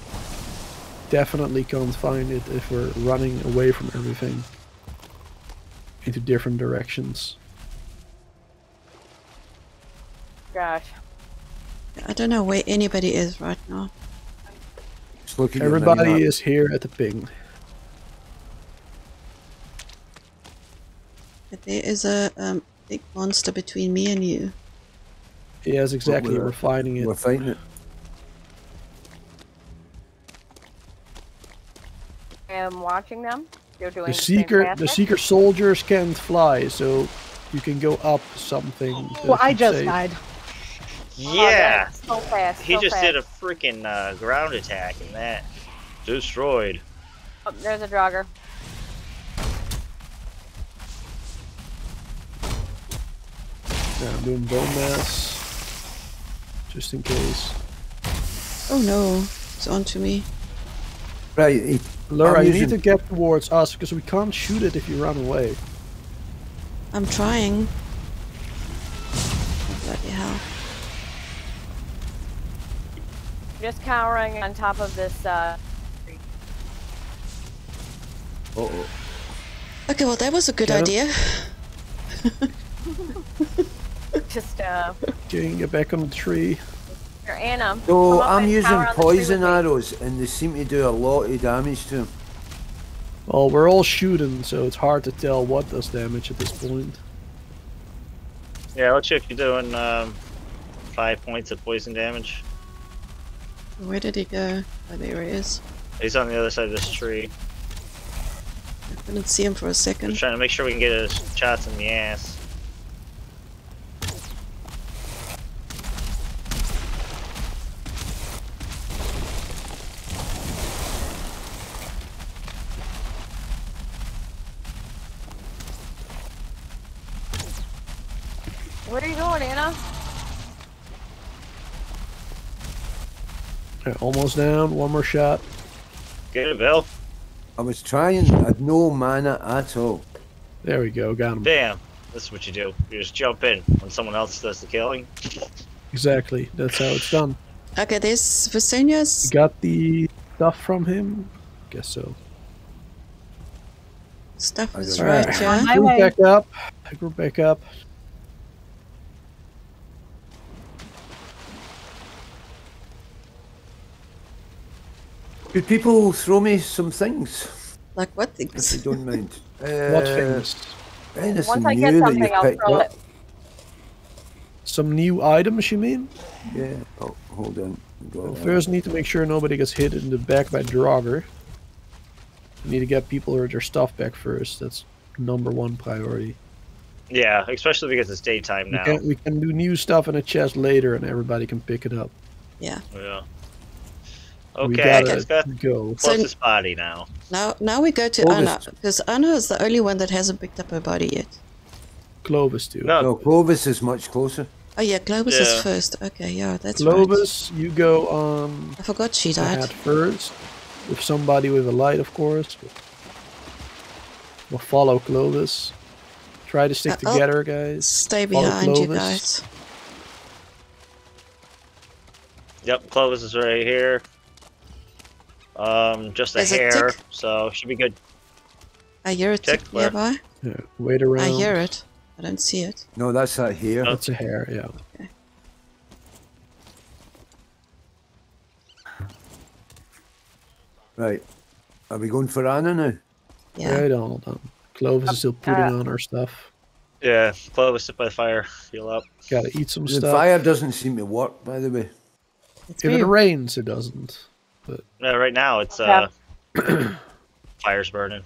Definitely can't find it if we're running away from everything. Into different directions.
Gosh.
I don't know where anybody is right now.
Just looking at
Everybody is here at the ping.
But there is a um, big monster between me and you.
Yes, exactly.
we're-
We're finding it.
We're fighting it.
I am watching them. They're doing
The seeker, the
fantastic.
seeker soldiers can't fly, so you can go up something.
Well, I just
safe.
died.
Oh,
Yeah,
that's So fast.
he just
fast.
did a freaking uh, ground attack, and that destroyed.
Oh, there's a jogger.
Yeah, I'm doing bone mass, just in case.
Oh no, it's onto me.
Right, he,
Laura, you need to get towards us because we can't shoot it if you run away.
I'm trying. Oh, bloody hell.
Just cowering on top of this. Uh,
uh-oh.
Okay, well that was a good
Get
idea.
just uh,
Getting get back on the tree.
here, Anna.
So I'm using
cower on the tree
poison arrows, and they seem to do a lot of damage to him.
Well, we're all shooting, so it's hard to tell what does damage at this point.
Yeah, let's check you're doing um, five points of poison damage.
Where did he go? Oh, there he is.
He's on the other side of this tree.
I couldn't see him for a second.
Just trying to make sure we can get his shots in the ass.
Where are you going, Anna?
Okay, almost down. One more shot.
Get it, Bill.
I was trying. I had no mana at all.
There we go. Got him.
Damn. This is what you do. You just jump in when someone else does the killing.
Exactly. That's how it's done.
Okay, there's Visenia's.
You got the stuff from him? Guess so.
Stuff
I
is
don't
right
know.
here.
On my
Group
way.
back up. Group back up.
Could people throw me some things,
Like what
if
things?
you don't mind?
What
Uh,
things?
Anything
Once I get
that
something,
you've
I'll throw
up?
it.
Some new items, you mean?
Yeah. Oh, hold on.
Well, first, need to make sure nobody gets hit in the back by Draugr. We need to get people or their stuff back first. That's number one priority.
Yeah, especially because it's daytime
We
now.
can, we can do new stuff in a chest later, and everybody can pick it up.
Yeah.
Yeah.
We
Okay,
gotta
let's go
go.
So-
closest body now.
Now, now we go to
August.
Anna because Anna is the only one that hasn't picked up her body yet.
Clovis too.
No,
No, Clovis is much closer.
Oh yeah, Clovis
Yeah.
is first. Okay, yeah, that's right.
Clovis, you go on
I forgot she died.
hat first. With somebody with a light, of course. We'll follow Clovis. Try to stick
Uh, oh.
together, guys.
Stay
Follow
behind you guys.
Yep, Clovis is right here. Um, just a
There's
hair,
tick.
so should be good.
I hear it
Check
tick nearby.
Yeah, wait around.
I hear it. I don't see it.
No, that's that here.
Oh.
That's a hair, yeah.
Right. Are we going for Anna now?
Yeah.
Right on, hold on. Clovis is still putting
uh,
on our stuff.
Yeah, Clovis sit by the fire, heal up.
Gotta eat some
The
stuff.
fire doesn't seem to work, by the way.
It's
If it rains, it doesn't.
Yeah, right now it's uh, fire's burning.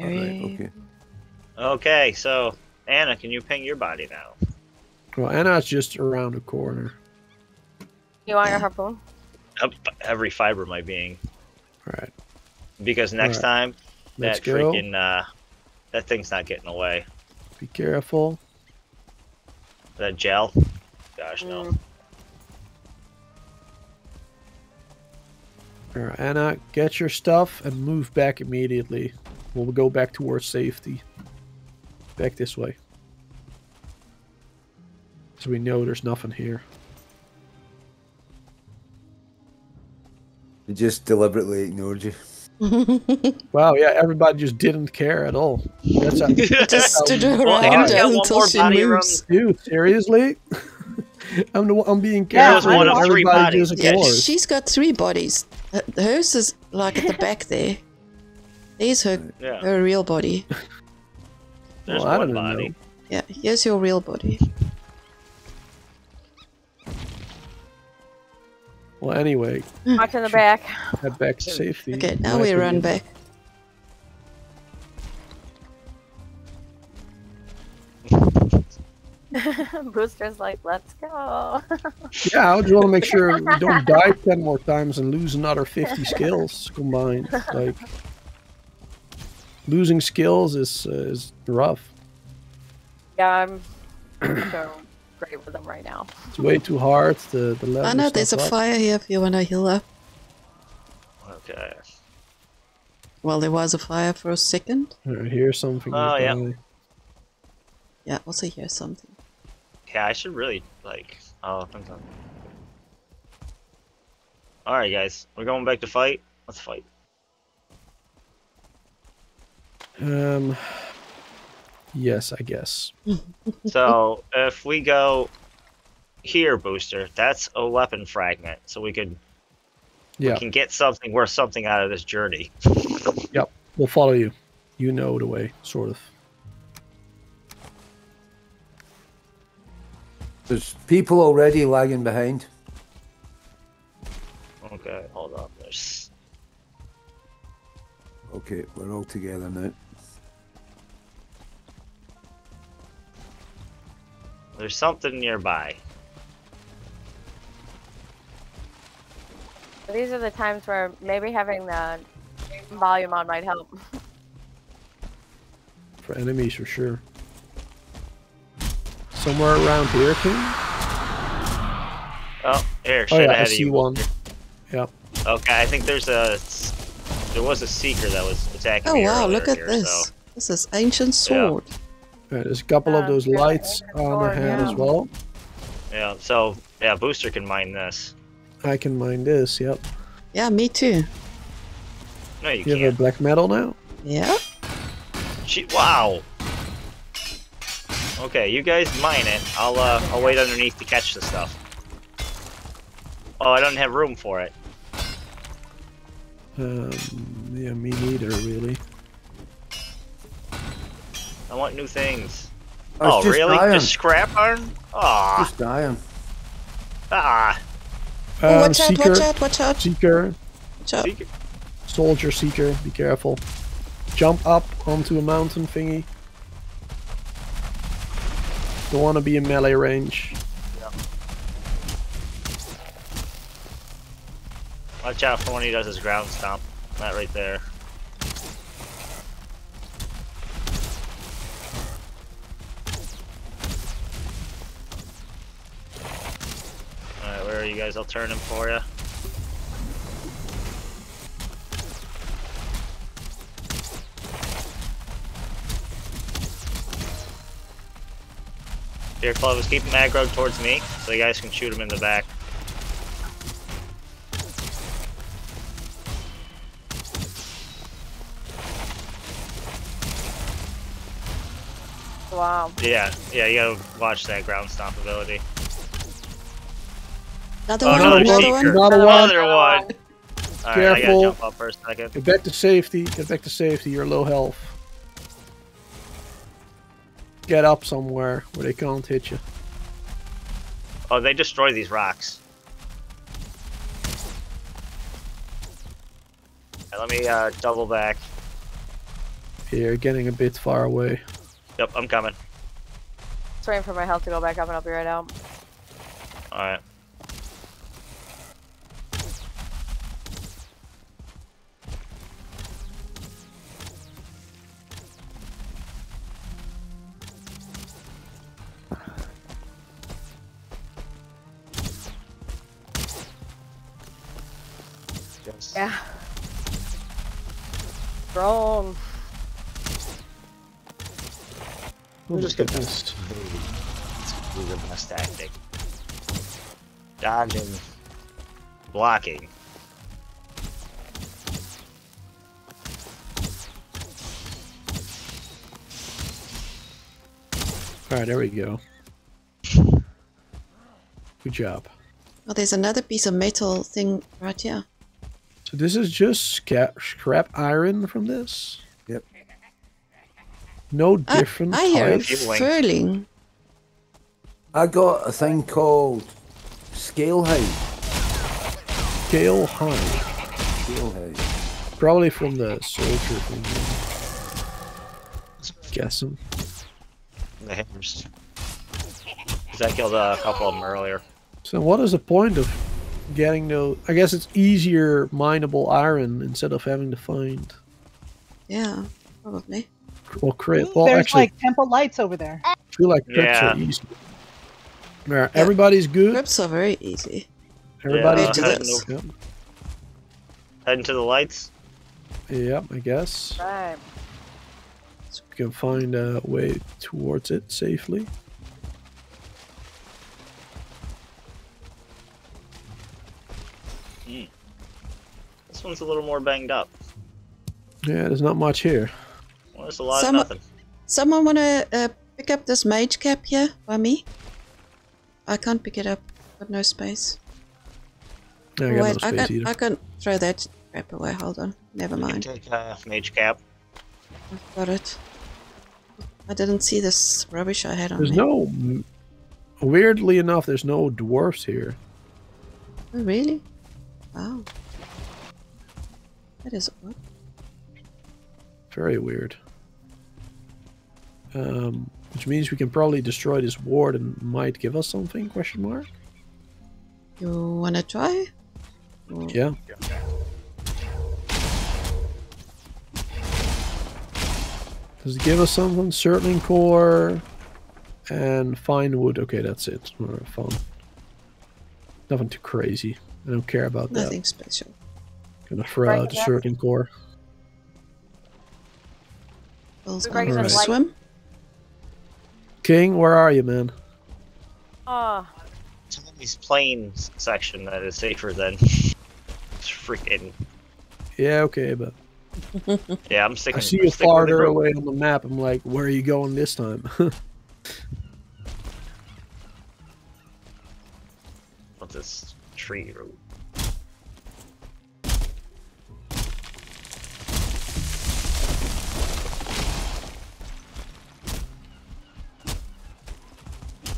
Right, okay.
Okay, so Anna, can you ping your body now?
Well, Anna's just around the corner.
You want your harpoon?
Up every fiber of my being,
Alright,
because next
Alright.
time
let's
that
go.
freaking uh, that thing's not getting away.
Be careful.
That gel, gosh no.
Mm.
Alright, Anna, get your stuff and move back immediately. We'll go back towards safety. Back this way. So we know there's nothing here.
They just deliberately ignored you.
Wow, yeah, everybody just didn't care at all. That's how,
Just stood around
Well, Anna's got one
until she
body
moves.
dude, seriously? I'm the one, I'm being
Yeah,
careful.
that was
and
one of
three bodies.
Yeah, she's got three bodies. Uh, Hers is like at the back there. There's her
Yeah,
her real body.
there's
Well, I
one
don't
body.
know.
Yeah, here's your real body.
Well, anyway,
Watch in the back.
head back to safety.
Okay, now we run back.
Booster's like, let's go.
Yeah, I just want to make sure we don't die 10 more times and lose another 50 skills combined. Like, losing skills is, uh, is rough.
yeah, I'm so great with them right now.
It's way too hard to, to level
Anna, there's a
up.
fire here if you want to heal up.
Okay.
Well, there was a fire for a second.
I hear something.
Oh, yeah.
nearby.
Yeah, also hear something.
Yeah, I should really like. Oh, depends on. All right, guys, we're going back to fight. Let's fight.
Um, yes, I guess.
So if we go here, booster, that's a weapon fragment, so we could
Yeah,
we can get something worth something out of this journey. Yep.
We'll follow you. You know the way, sort of.
There's people already lagging behind.
Okay, hold on. There's
Okay, we're all together now.
there's something nearby.
These are the times where maybe having the volume on might help.
For enemies, for sure. Somewhere around here, King?
Oh, here,
Oh yeah, I see
you.
one. Yep.
Okay, I think there's a. There was a seeker that was attacking
Oh
me
wow, look at
here,
this.
So.
This is ancient sword.
Yeah, there's a couple of those lights on
sword,
ahead
yeah.
as well.
Yeah, so yeah, Booster can mine this.
I can mine this, yep.
Yeah, me too.
No, you
You have a black metal now?
Yeah.
She, wow. Okay, you guys mine it. I'll uh, I'll wait underneath to catch the stuff. Oh, I don't have room for it.
Um, yeah, me neither, really.
I want new things.
Oh,
oh,
just
really?
iron.
Just scrap iron? Ah,
Just iron.
ah.
Oh,
Um,
watch out,
seeker,
watch out, watch out,
seeker,
watch out.
Secret-
soldier, seeker, be careful. Jump up onto a mountain thingy. Don't want to be in melee range.
Watch out for when he does his ground stomp. That right there. Alright, where are you guys? I'll turn him for you. Here, Clovis, is keeping aggroed towards me, so you guys can shoot him in the back.
Wow.
Yeah, yeah, you gotta watch that ground stomp ability.
Another
Oh,
one,
another
another one.
Another one.
Another one. Alright, I gotta
Careful.
jump up for a second.
Get back to safety. Get back to safety. You're low health. Get up somewhere where they can't hit you.
Oh, they destroy these rocks. Alright, let me uh, double back.
You're getting a bit far away.
Yep, I'm coming.
Just waiting for my health to go back up and I'll be right out.
Alright.
Yeah. Strong.
Oh,
just
my
gonna-
goodness.
Do the best tactic. Dodging. Blocking.
Alright, there we go. Good job.
Oh, there's another piece of metal thing right here.
So this is just scrap, scrap iron from this?
Yep.
No
I,
different
I hear a Fuling.
I got a thing called scale hide.
Scale hide.
Scale hide.
Probably from the soldier thing. Guessing.
The hammers. 'Cause I killed a couple of them earlier.
So what is the point of getting no? I guess it's easier mineable iron instead of having to find
Yeah, probably.
or crit. Mm, well,
There's
actually,
like temple lights over there.
I feel like crits
Yeah.
are easy. Alright, everybody's good.
Grips are very easy.
Everybody's
Yeah,
to this.
Yep.
Heading to the lights.
Yep, I guess.
Right.
So we can find a way towards it safely.
This one's a little more banged up.
Yeah, there's not much here.
Well, there's a lot
Some-
of nothing.
Someone wanna uh, pick up this mage cap here by me? I can't pick it up. Got no space.
Yeah, I got
Wait,
no
I can
either.
I can throw that crap away. Hold on. Never
You can
mind.
take uh, mage cap.
I've got it. I didn't see this rubbish I had on
There's
me.
no. Weirdly enough, there's no dwarfs here.
Oh, really? Wow. That is odd.
Very weird. Um, which means we can probably destroy this ward and might give us something? Question mark.
You wanna try? Or-
Yeah. Does it give us something? Surtling core, And fine wood. Okay, that's it. Fun. Nothing too crazy. I don't care about that.
Nothing special.
Gonna throw out the
yeah.
Surtling core.
Bill's gonna
Gregson
go
light-
swim.
King, where are you, man? Ah.
Oh,
Tommy's plane section that is safer than freaking.
Yeah, okay, but
Yeah, I'm sticking.
I see
I'm
you
sticking with the
farther away on the map. I'm like, where are you going this time?
What's this tree root?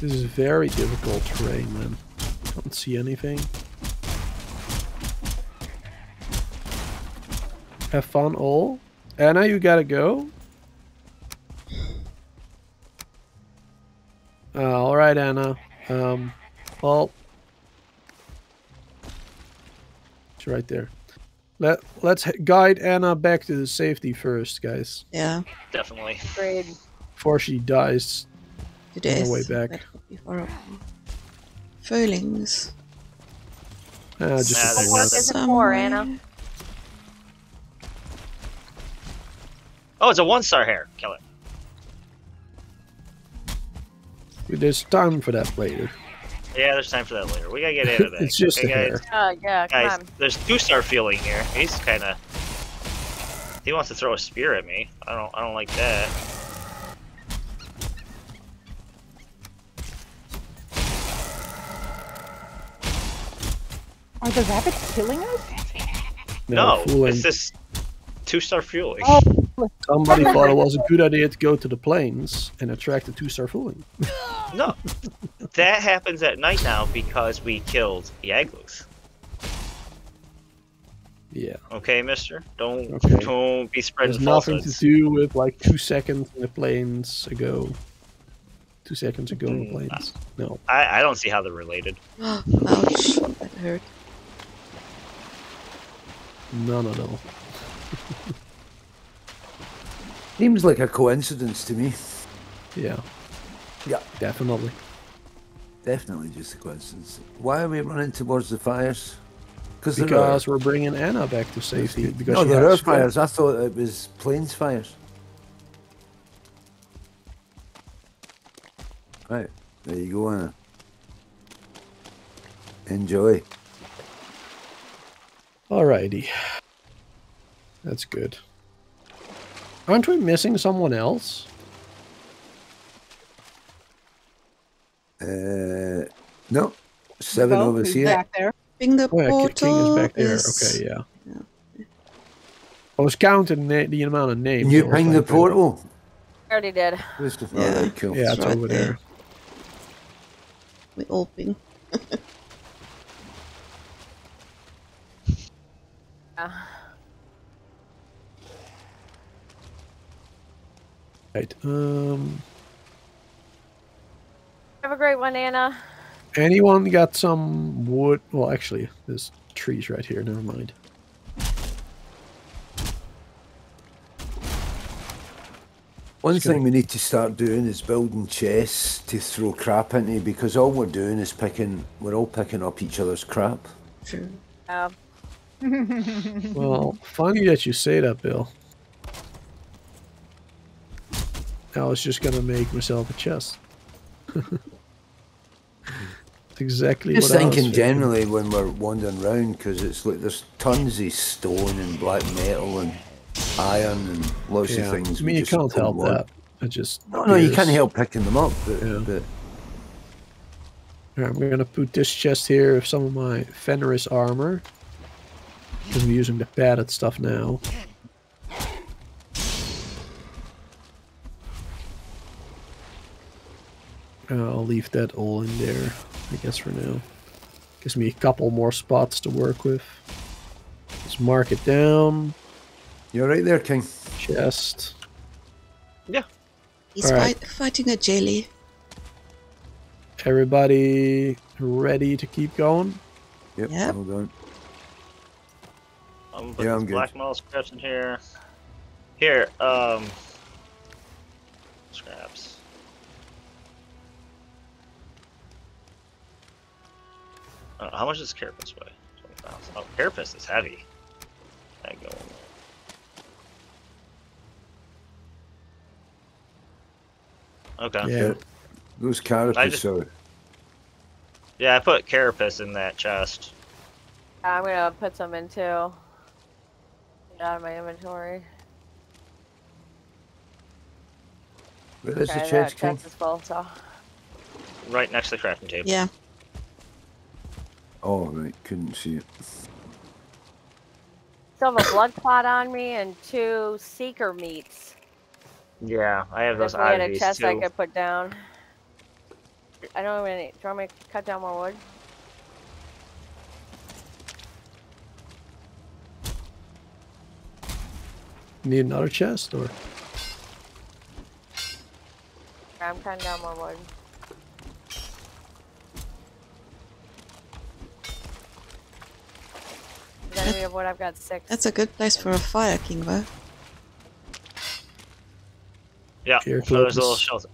This is very difficult terrain, man. Don't see anything. Have fun, all. Anna, you gotta go. Uh, all right, Anna. Um, well, it's right there. Let Let's guide Anna back to the safety first, guys,
Yeah,
Definitely.
great.
before she dies.
To
On the way back.
That would be horrible. Fulings.
Uh, just
Nah,
a
there's
corner.
What is it for, Anna?
Oh, it's a one star hare. Kill it.
There's time for that later.
Yeah, there's time for that later. We gotta get into that.
It's just
okay,
a
guys?
hare.
Uh, yeah, come
Guys,
on.
there's two star Fuling here. He's kind of. He wants to throw a spear at me. I don't. I don't like that.
Are the rabbits killing us?
No,
Fuling.
it's this two star Fuling.
Oh,
Somebody thought it was a good idea to go to the plains and attract the two-star Fuling.
No, that happens at night now because we killed Yagluth.
Yeah,
Okay, Mister. Don't
Okay.
don't be spreading
there's nothing to do with like two seconds in the plains ago. Two seconds ago in the
Mm,
plains. No,
I, I don't see how they're related.
Ouch, that hurt.
No, no, no.
Seems like a coincidence to me.
Yeah,
Yeah,
definitely.
definitely just a coincidence. Why are we running towards the fires? Because are.
We're bringing Anna back to safety. Because
No, there are fires. I thought it was plains fires. Right, there you go, Anna. Enjoy.
Alrighty, that's good. Aren't we missing someone else?
Uh, no, seven
Bo,
of us
who's
here.
back there.
Being the
Oh yeah, Ki-
portal
King is back there.
is-
Okay, yeah.
yeah.
I was counting na- the amount of names.
You
I was
ping the
like,
portal?
I already did.
Christopher?
Yeah.
Alright, cool.
Yeah,
It's
it's
right
over
there.
there.
We all ping.
Right. Um.
have a great one, Anna.
Anyone got some wood? Well, actually, there's trees right here. Never mind.
One
Just gonna-
thing we need to start doing is building chests to throw crap into because all we're doing is picking, we're all picking up each other's crap.
True.
Um,
Well, funny that you say that, Bill. I was just gonna make myself a chest. Exactly
Just
I
thinking generally when we're wandering around because it's like there's tons of stone and black metal and iron and lots
Yeah.
of things.
I mean, you can't help
want.
that. It just
No, no, you can't help picking them up. But,
Yeah.
but
Alright, I'm gonna put this chest here with some of my Fenris armor. Because I'm using the padded stuff now. Uh, I'll leave that all in there, I guess, for now. Gives me a couple more spots to work with. Let's mark it down.
you're right there, King.
Chest. Yeah.
He's
Alright.
fight, fighting a jelly.
Everybody ready to keep going?
Yep.
Yep.
Hold on.
I'm
yeah, I'm
black metal scraps in here. Here, um, scraps. Uh, how much does carapace weigh? Oh, carapace is heavy. I go. Okay. Yeah,
those carapace. Yeah,
I put carapace in that chest.
I'm gonna put some in too. Get out of my inventory.
Where is the
Okay, that
chest, King?
chest is full, so.
Right next to the crafting table.
Yeah.
Oh, right. Couldn't see it.
Still have a blood clot on me and two seeker meats.
Yeah, I have
If
those
we had a
oddities
chest I could put down. I don't even. Do you want me to cut down more wood?
Need another chest or
I'm cutting down more wood. Then we have wood. I've got six.
That's a good place for a fire, Kingva.
Yeah,
Here,
so there's a little
Clovis.
shelter.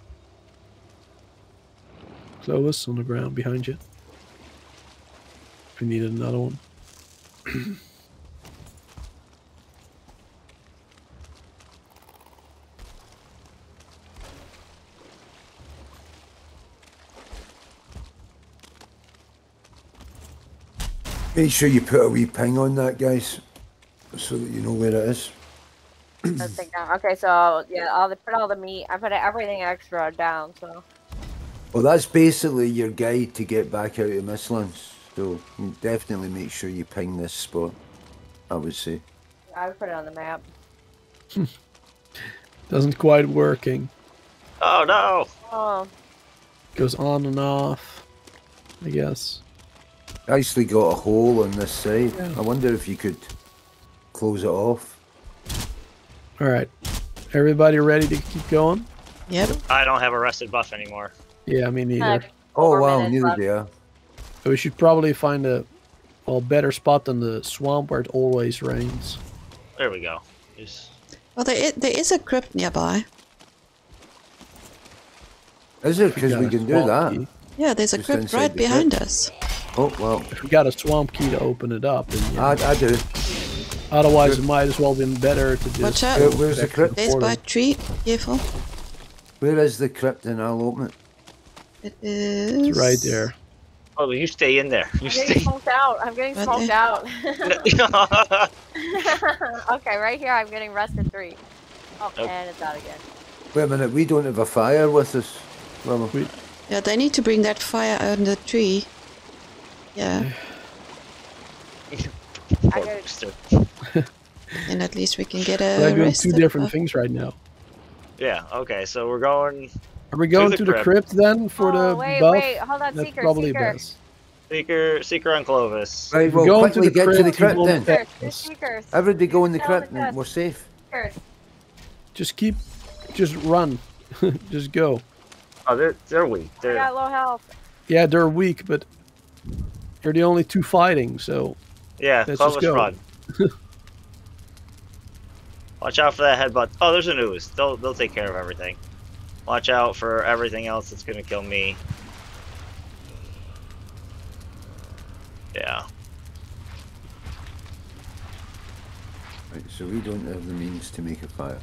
Clovis on the ground behind you. If you needed another one.
Make sure you put a wee ping on that, guys, so that you know where it is.
Let's take down. Okay, so yeah, all the put all the meat. I put everything extra down. So
Well, that's basically your guide to get back out of Mistlands. So definitely make sure you ping this spot. I would say.
I put it on the map.
Doesn't quite working.
Oh no!
Oh,
Goes on and off. I guess.
I actually got a hole on this side.
Yeah.
I wonder if you could close it off.
Alright. Everybody ready to keep going?
Yep.
I don't have a rested buff anymore.
Yeah, me neither.
heck.
Oh
Four
wow, neither
left.
do I.
We should probably find a well better spot than the swamp where it always rains.
There we go. Just
Well, there is, there is a crypt nearby.
Is it? Because we can do that.
key.
Yeah, there's a
Just
crypt right behind
crypt.
us.
Oh well,
If we got a swamp key to open it up, then yeah.
I, I do.
Otherwise, it might as well have been better to just.
Watch out.
Where- where's the
back
crypt?
There's by a tree. Careful.
Where is the crypt and I'll open it?
It is
It's right there.
oh, you stay in there. You
I'm getting smoked out. I'm getting
Right
smoked
there.
out. okay, right here I'm getting rested three. Oh,
Nope.
and it's out again.
Wait a minute, we don't have a fire with us. Well,
We-
Yeah, they need to bring that fire on the tree. Yeah, and at least we can get a
We're doing two different
of-
things right now.
Yeah. Okay. So we're going
Are we going
the
to the
crypt.
crypt then for
oh,
the
wait,
buff?
wait, hold on,
That's
seeker,
probably
seeker.
best.
seeker, seeker on Clovis.
right,
If we
well,
go into
quickly
the
get to the
crypt, you
crypt
won't
then.
get-
Seekers, seekers.
Everybody go in the crypt
the
and we're safe.
Seekers.
Just keep, just run, just go.
Oh, they're they're weak.
I
They're
got low health.
Yeah, they're weak, but they're the only two fighting, so
yeah.
Let's just
Clovis
go.
run. Watch out for that headbutt. Oh, there's an ooze. They'll they'll take care of everything. Watch out for everything else that's gonna kill me. Yeah.
Right, so we don't have the means to make a fire.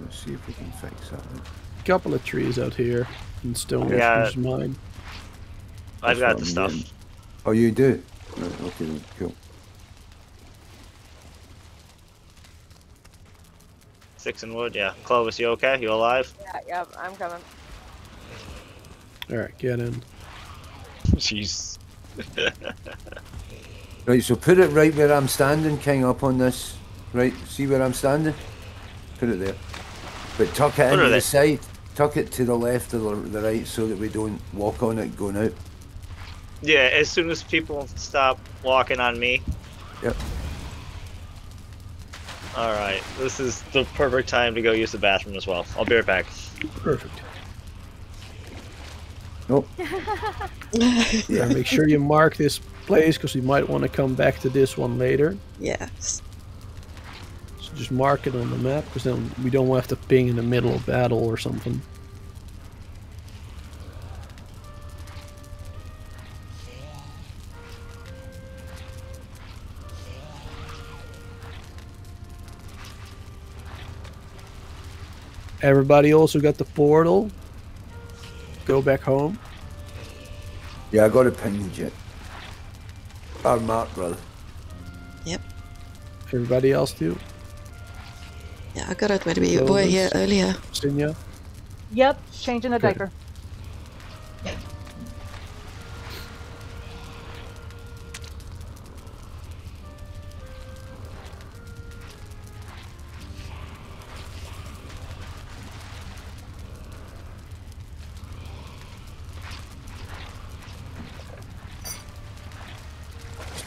Let's see if we can fix that. then.
couple of trees out here and stone
Yeah.
is mine.
I've
That's
got the stuff.
getting. Oh, you do? Right, okay then, cool.
Six and wood. Yeah. Clovis, you okay? You alive?
Yeah, yep, I'm coming.
All right, get in.
Jeez.
Right, so put it right where I'm standing, King, up on this. Right, see where I'm standing? Put it there. But tuck it
Put
into the side. Tuck it to the left or the, the right so that we don't walk on it going out.
Yeah. As soon as people stop walking on me.
Yep.
All right. This is the perfect time to go use the bathroom as well. I'll be right back.
Perfect.
Nope.
Yeah, make sure you mark this place because we might want to come back to this one later.
Yes.
So just mark it on the map because then we don't have to ping in the middle of battle or something. Everybody also got the portal. Go back home.
Yeah, I got a ping jet. I'm mark, brother.
Yep.
Everybody else do.
Yeah, I got it when we
So
were here earlier.
Sinja.
Yep, changing the
Okay.
diaper.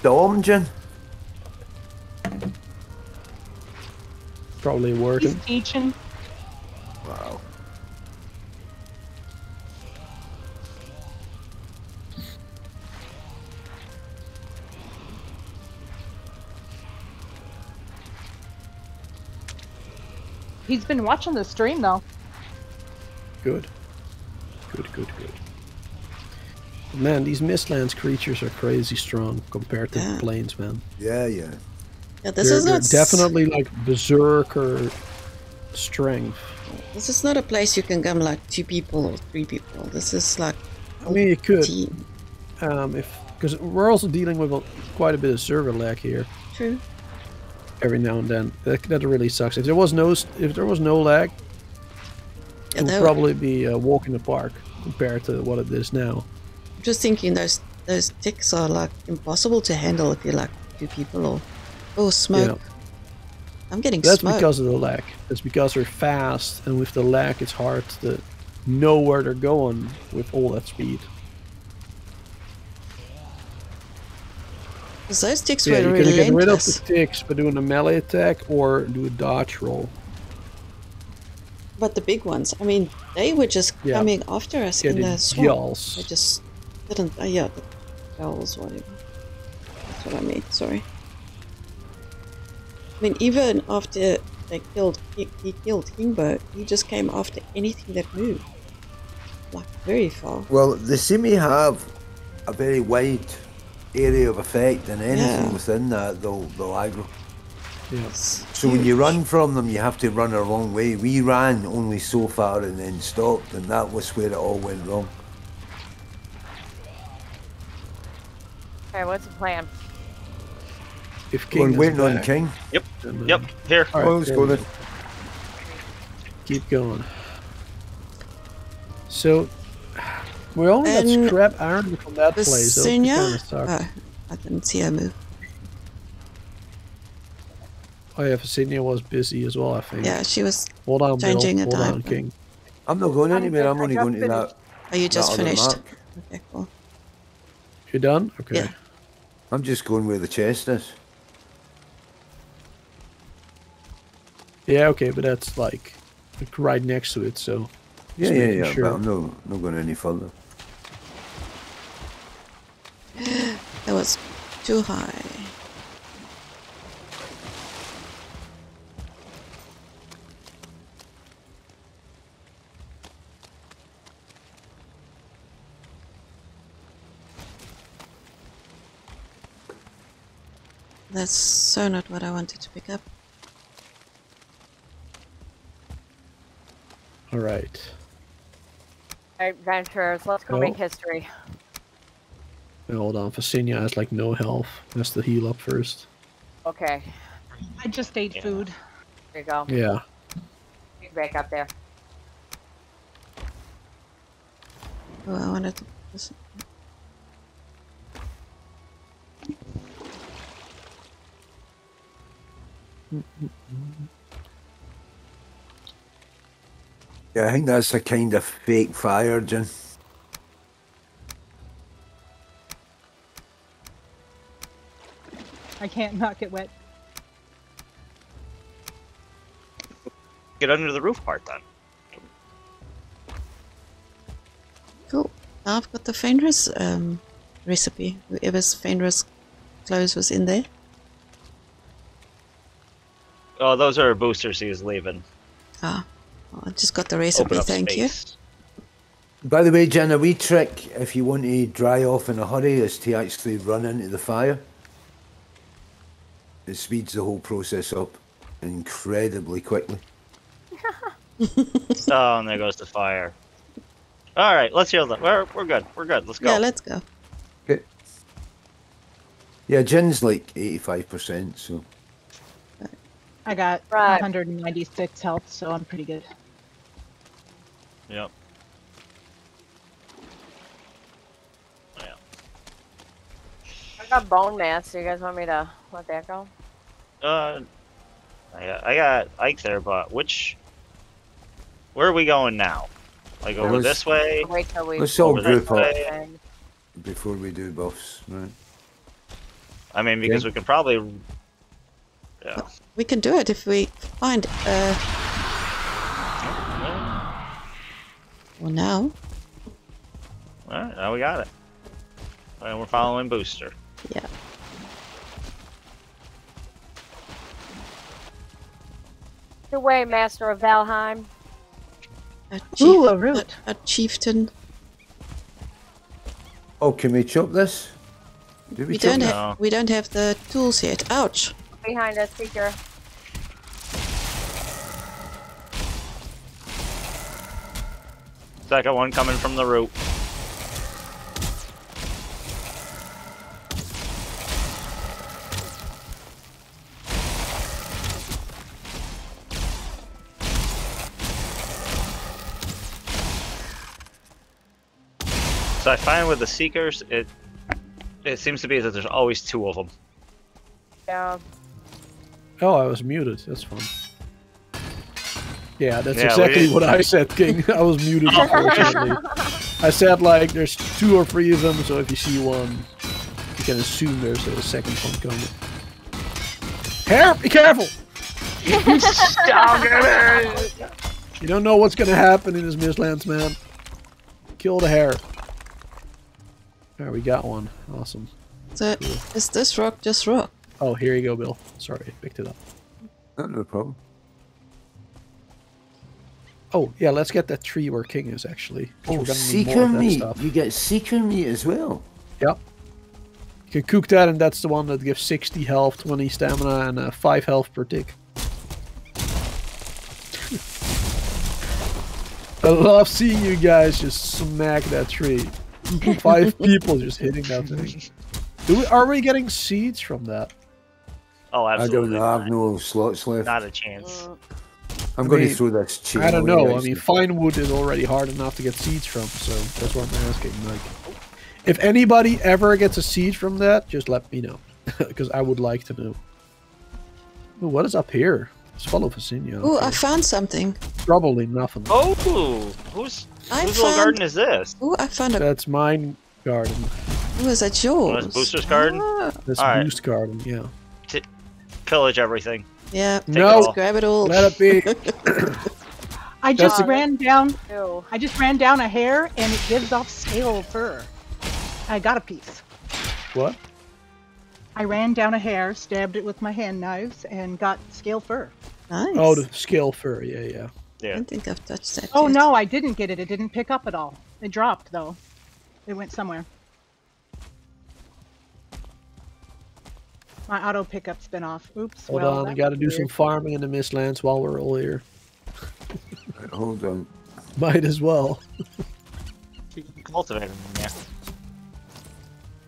Storm, Jen?
Probably
He's
working.
teaching.
Wow.
He's been watching the stream though.
Good. Good, good, good. Man, these Mistlands creatures are crazy strong compared to
Yeah.
the plains, man.
Yeah, yeah.
Yeah, this
they're,
is not
definitely like berserker strength.
This is not a place you can come like two people or three people. This is like
I mean, you could,
team.
um, if because we're also dealing with a, quite a bit of server lag here
True.
every now and then. That, that really sucks. If there was no if there was no lag,
Yeah,
it would
that-
probably be a walk in the park compared to what it is now.
Just thinking those those ticks are like impossible to handle if you're like two people or oh smoke. I'm getting
That's because of the lag. It's because they're fast, and with the lag, it's hard to know where they're going with all that speed.
'Cause those ticks
yeah,
were
you can get rid of the ticks by doing a melee attack or do a dodge roll.
But the big ones, I mean, they were just
Yeah.
coming after us
Yeah,
in
the
the swamp.
Gjalls.
They just didn't. Uh, yeah, the Gjalls, whatever. That's what I mean. Sorry. I mean, even after they killed, he, he killed Kimbo. He just came after anything that moved, like very far.
Well, they seem to have a very wide area of effect, and anything
Yeah.
within that, they'll, they'll aggro.
It's
So when you run from them, you have to run a long way. We ran only so far and then stopped, and that was where it all went wrong.
Okay, what's the plan?
If King
We're waiting on
back,
King.
Yep.
then, uh,
Yep. Here.
all right,
Well, let's go
we
then.
Keep going. So we only got
And
scrap iron from that place. So it
Basinia?
kind of sucks.
Oh, I didn't see her move.
Oh yeah, Vicinia was busy as well. I think.
Yeah, she was.
Hold on, Bill.
changing a
Hold on. King.
I'm not going
I'm
anywhere. I'm only
just
going to that.
Are you just finished?
mark.
Okay, cool.
You done? Okay.
Yeah.
I'm just going where the chest is.
Yeah, okay, but that's like, like right next to it, so
Yeah,
Just
yeah, yeah.
sure.
But I'm not, not going any further.
That was too high. That's so not what I wanted to pick up.
all right.
Adventurers, let's go
Oh.
make history.
Now, hold on, Vicinia has like no health. Has to heal up first.
Okay,
I just ate
Yeah.
food.
There you go.
Yeah.
Get back up there.
Oh, I wanted to.
Yeah, I think that's a kind of fake fire, Jin.
I can't not get wet.
Get under the roof part then.
Cool. I've got the Fenris um, recipe. Whoever's Fenris clothes was in there.
Oh, those are boosters he's leaving.
Ah, well, I just got the
Open
recipe.
up
Thank you.
By the way, Jen, a wee trick if you want to dry off in a hurry is to actually run into the fire. It speeds the whole process up incredibly quickly.
oh, and there goes the fire. All right, let's heal them. We're, we're good. We're good. Let's go.
Yeah, let's go.
Okay. Yeah, gin's like 85%, so.
I got
Right.
196 health, so I'm pretty good.
Yep. Yeah.
I got bone mass. Do you guys want me to let that go?
Uh, I got, I got Eikthyr, but which? Where are we going now? Like over
Let's-
this way?
Wait till we.
Let's all
Over
group up before we do buffs, right?
I mean, because we could probably. Yeah.
We can do it if we find. Uh, well, now.
All right, now we got it. And we're following Booster.
Yeah.
the way, Master of Valheim.
A,
Ooh, a
a,
root.
a chieftain.
Oh, can we chop this? Do we,
We
chop
don't
it?
No.
have. We don't have the tools yet. Ouch.
Behind us, Seeker.
Second one coming from the root. So I find with the seekers, it it seems to be that there's always two of them.
Yeah.
Oh, I was muted. That's fun. Yeah, that's
Yeah,
exactly what I said, King. I was muted, unfortunately. I said, like, there's two or three of them, so if you see one, you can assume there's a second one coming. Hare, be careful! You don't know what's gonna happen in this Mistlands, man. Kill the hare. There, we got one. Awesome.
So is this rock just rock?
Oh, here you go, Bill. Sorry, I picked it up.
No, no problem.
Oh, yeah, let's get that tree where King is, actually.
Oh,
we're gonna need more
seeker meat.
stuff.
You get seeker meat as well.
Yep. You can cook that, and that's the one that gives 60 health, 20 stamina, and uh, 5 health per tick. I love seeing you guys just smack that tree. Five people just hitting that thing. Do we, are we getting seeds from that?
Oh, absolutely.
I don't have no slots left.
Not a chance.
Mm,
I'm going
mean,
to throw this chain
I don't know. I mean, fine wood is already hard enough to get seeds from, so that's what I'm asking. Like, if anybody ever gets a seed from that, just let me know, because I would like to know. Ooh, what is up here? It's full of Visinia.
Oh, I found something.
Probably nothing.
Oh, whose
I
whose little garden is this?
Oh, I found a.
That's mine garden.
Oh, is that yours?
that's Booster's garden?
Ah,
That's
Alright.
Boost garden. Yeah.
Pillage everything.
yeah.
No.
all.
Grab it all.
Let it be.
I
That's
just
a-
ran down.
ew.
I just ran down a hare, and it gives off scale fur. I got a piece.
what?
I ran down a hare, stabbed it with my hand knives, and got scale fur.
nice.
Oh, the scale fur. Yeah, yeah. Yeah.
I
Yeah.
don't think I've touched that.
Oh
yet.
no, I didn't get it. It didn't pick up at all. It dropped though. It went somewhere. My auto pickup's been off. Oops.
Hold
well,
on, I gotta
was
do some farming in the Mistlands while we're all here.
Right, hold on.
Might as well.
Cultivating them, yeah.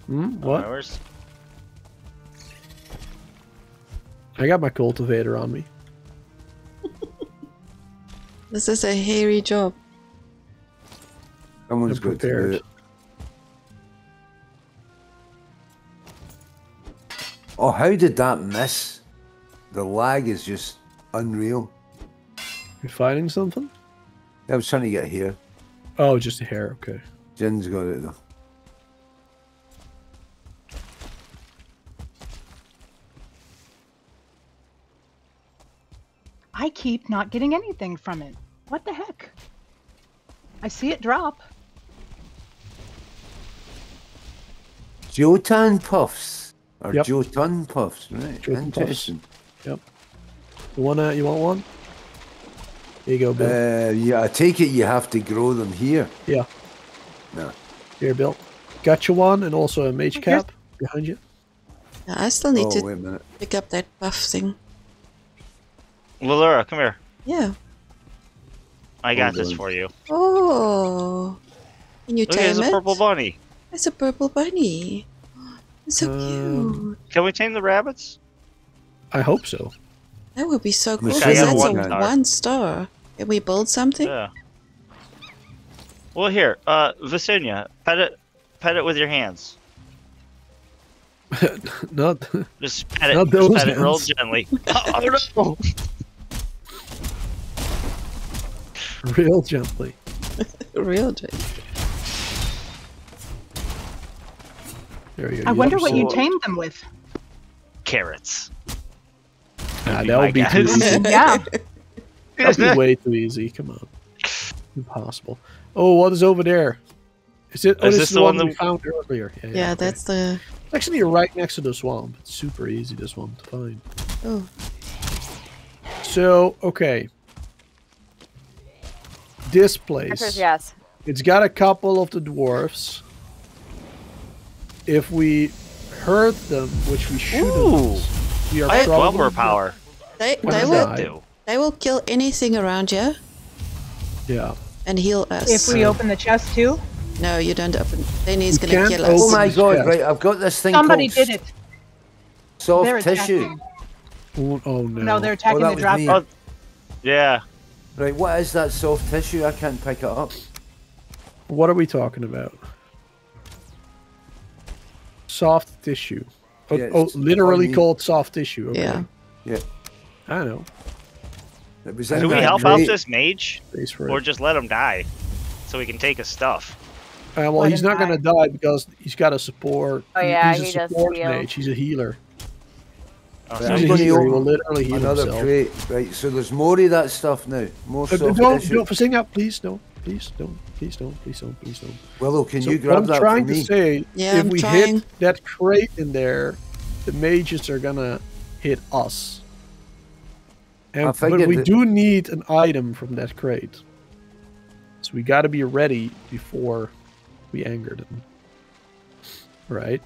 Hmm? What?
Alright,
I got my cultivator on me.
This is a hairy job.
Someone's
I'm
got to do
prepared.
Oh, how did that miss? The lag is just unreal.
You finding something?
I was trying to get here.
Oh, just a hare. Okay.
Jin's got it though.
I keep not getting anything from it. What the heck? I see it drop.
Jotun puffs. Or
Yep.
Jotun puffs, right?
Jotun puffs.
Interesting.
You wanna? You want one? Here you go, Bill.
Uh, yeah, I take it you have to grow them here.
yeah.
No.
Here, Bill. Got you one, and also a mage
Here's-
cap behind you.
Yeah, I still need
Oh,
to
wait a minute.
pick up that buff thing.
Lilura, come here.
Yeah.
I got
Hold
this
on.
for you.
Oh. Can you
Look,
tame
there's a
it?
purple bunny.
It's a purple bunny. It's so
Um,
cute.
Can we tame the rabbits?
I hope so.
That would be so cool. Because that's
one
a
star.
one star. Can we build something?
Yeah. Well, here, uh, Vicinia, pet it, pet it with your hands.
Not
Just pet it,
Not
just
those
pet it real
hands.
gently. oh, no!
real gently.
Real good.
There you go.
I wonder what you tamed them with.
Carrots.
Nah, that would be too easy.
Yeah.
That'd be way too easy. Come on. Impossible. Oh, what is over there? Is it? Oh,
Is
this
this
is
the
the
one
one we found earlier. Yeah,
Yeah,
okay.
that's the.
Actually, you're right next to the swamp. It's super easy. This one to find.
Oh,
So okay, this place.
yes.
It's got a couple of the dwarfs. If we hurt them, which we shouldn't, we are
I have
probably
Dweller power.
they they will
do?
they will kill anything around you
Yeah.
and heal us.
If we open the chest too,
no, you don't open. Then he's gonna kill us.
Oh my
Yes.
god, right, I've got this thing
somebody
called
did it.
soft
They're
tissue.
Oh, oh no.
No, they're attacking oh,
that
the drop.
Oh. Yeah.
Right, what is that soft tissue? I can't pick it up.
What are we talking about? Soft tissue. Oh,
Yeah,
oh, literally
on me.
called soft tissue. Okay.
Yeah.
Yeah.
I know.
Do we help out this mage, or just let him die, so we can take his stuff?
Uh, well,
Let
he's not going to die because he's got a support.
Oh, yeah,
he's a
he does
support
heal.
mage. He's a healer.
Oh, so
He's a
gonna
healer. He will literally heal
Another
himself.
crate. Right, so there's more of that stuff now. More
Uh,
soft
don't,
tissue.
don't, sing up, please. Don't, please, don't, please, don't, please, don't, please, don't.
Willow, can
So
you
what
grab
I'm
that
trying
for
to
me?
say,
Yeah,
if
I'm
we
trying.
hit that crate in there, the mages are gonna hit us. And, but we do need an item from that crate. So we got to be ready before we anger them. Right?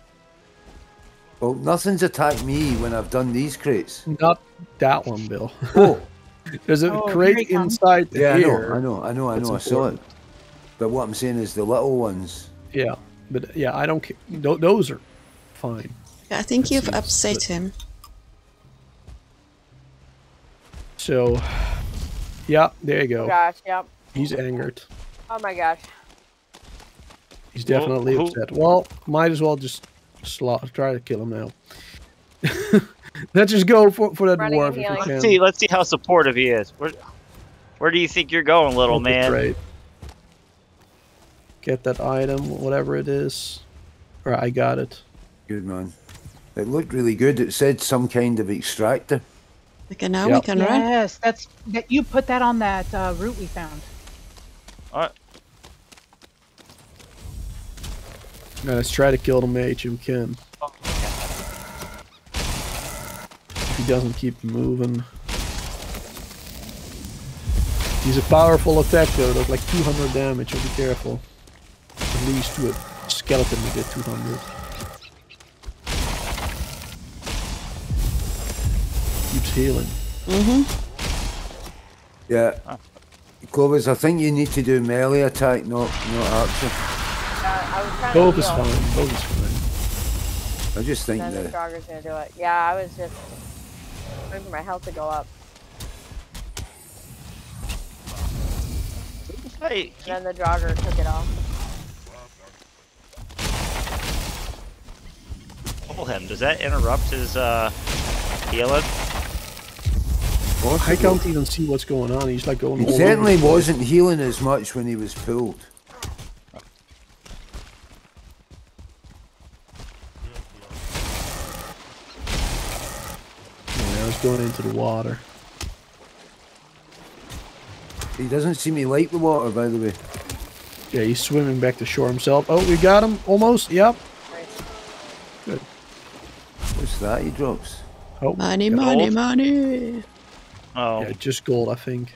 Well, nothing's attacked me when I've done these crates.
Not that one, Bill.
Oh,
There's a
Oh,
crate inside the
yeah, I know, I know, I know, I know, I saw it.
Important.
But what I'm saying is the little ones.
Yeah, but yeah, I don't. ca- tho- Those are fine.
I think you've
seems
upset
good.
him.
So, yeah, there you
Oh
go.
gosh, yep.
He's angered.
Oh my gosh.
He's definitely
who-
upset. Well, might as well just slot, try to kill him now. Let's just go for, for that
Running
dwarf if we can.
Let's see. Let's see how supportive he is. Where, where do you think you're going, little man?
great. Get that item, whatever it is. Or I got it.
Good man. It looked really good. It said some kind of extractor.
Okay, now we
Yep.
can run.
Yes, that's that. You put that on that uh, root we found. All right.
Now let's try to kill the mage if we can. If he doesn't keep moving. He's a powerful attack though, does like 200 damage, so be careful. At least to a skeleton to get 200. Keeps healing. Mhm.
Yeah. Clovis, I think you need to do melee attack, not not archer.
Uh, I was trying
Both
to
is fine, both is fine.
I just think
Then the
that
Jogger's gonna do it. Yeah, I was just waiting for my health to go up.
Hey,
And then the Jogger took it off.
Pull him. Does that interrupt his uh, healing?
I can't even see what's going on. He's like going
he certainly wasn't healing as much when he was pulled.
Yeah, I was going into the water.
He doesn't seem to like the water, by the way.
Yeah, he's swimming back to shore himself. Oh, we got him almost. Yep. Good.
What's that he drops?
Oh,
Money, money,
Gold?
money.
Oh,
Yeah, just gold, I think.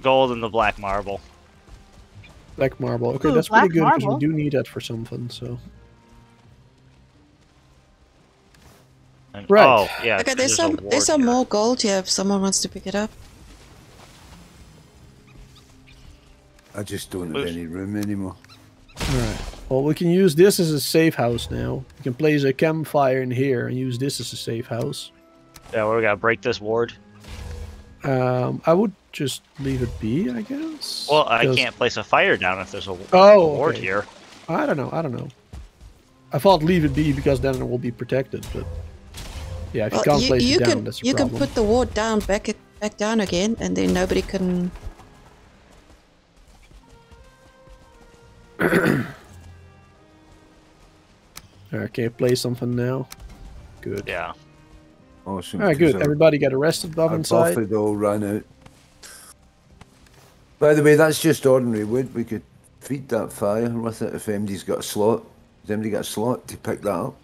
gold and the black marble.
Black marble. Okay,
Ooh,
that's pretty good because we do need that for something. So
And,
Right.
Oh, yeah.
Okay, there's
a
some there's some more gold here if someone wants to pick it up.
I just don't have any room anymore.
Alright. Well, we can use this as a safe house now. We can place a campfire in here and use this as a safe house.
Yeah, we gotta break this ward.
Um, I would just leave it be, I guess.
Well, I
'cause-
can't place a fire down if there's a,
Oh,
a ward
okay.
here.
I don't know. I don't know. I thought leave it be because then it will be protected, but yeah, if you can't
you,
place
you
it down,
can
that's a
you can put the ward down back it back down again, and then nobody can.
Alright, can you play something now? Good.
Yeah.
Oh, awesome.
Alright, good. Everybody got arrested above
our
inside.
buffet all ran out. By the way, that's just ordinary wood. We could feed that fire with it if MD's got a slot. Has anybody got a slot to pick that up?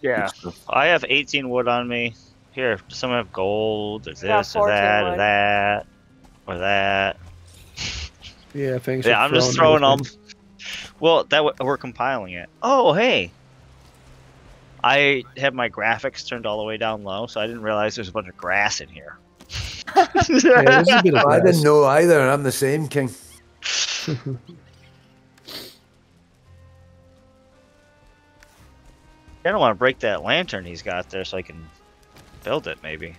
Yeah. I have 18 wood on me. Here, does someone have gold? Is
got
this or
14
that or that or that?
Yeah, thanks.
Yeah, I'm just throwing them. Well, that w- we're compiling it. Oh, hey. I have my graphics turned all the way down low, so I didn't realize there's a bunch of grass in here.
Yeah, there's a bit of
I didn't know either. I'm the same king.
I don't want to break that lantern he's got there, so I can build it. Maybe.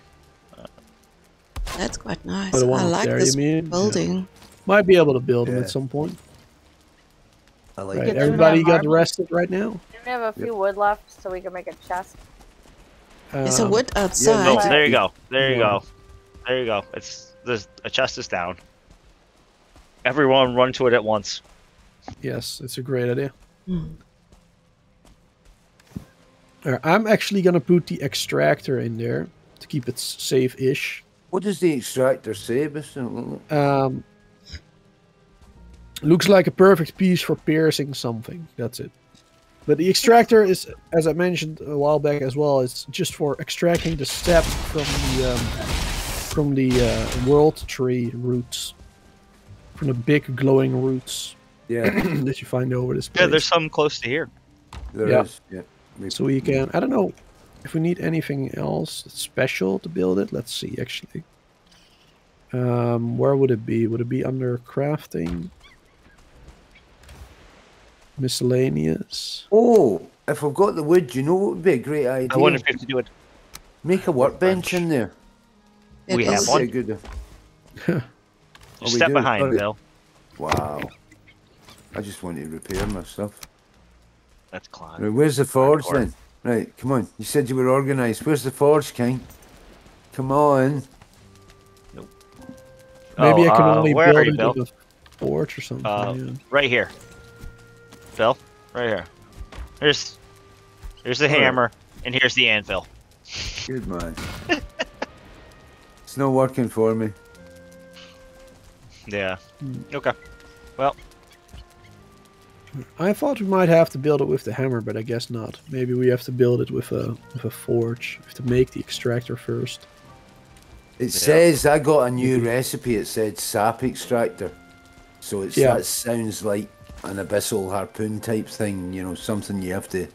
That's quite nice. I like
there,
this
mean? Yeah.
building.
Might be able to build them at some point.
I like
Right,
Get
it.
them
everybody
that
got
marble.
arrested right now.
Do we have a few wood left so we can make a chest?
There's a
Um,
wood
No,
outside.
Okay.
there you go. There you
Yeah.
go. There you go. It's there's a chest is down. Everyone run to it at once.
Yes, it's a great idea.
Hmm.
Alright, I'm actually gonna put the extractor in there to keep it safe-ish.
What does the extractor say? Mr.
Um, looks like a perfect piece for piercing something. That's it. But the extractor is, as I mentioned a while back as well, it's just for extracting the sap from the um, from the uh, world tree roots, from the big glowing roots
Yeah,
that you find over this place.
Yeah, there's some close to here.
there
Yeah.
is. Yeah. We-
So we can. I don't know if we need anything else special to build it. Let's see, actually. Um, where would it be? Would it be under crafting? Miscellaneous.
Oh, if we've got the wood, you know what would be a great idea?
I wonder if you have to do it.
Make a workbench in there.
It
We have one.
A good-
You step behind,
Alright.
Bill.
Wow. I just want to repair my stuff.
That's Clyde.
Right, where's the forge then? Right, come on. You said you were organised. Where's the forge, King? Come on.
Maybe
Oh,
I can
uh,
only build
you,
it
Bill?
with a forge or something.
Uh,
yeah.
Right here. Bill, right here. Here's here's the
Alright.
hammer, and here's the anvil.
Good man. it's not working for me.
Yeah.
Hmm.
Okay. Well,
I thought we might have to build it with the hammer, but I guess not. Maybe we have to build it with a with a forge. We have to make the extractor first.
It says I got a new recipe. It said sap extractor. So it's
Yeah.
that sounds like an abyssal harpoon type thing. You know, something you have to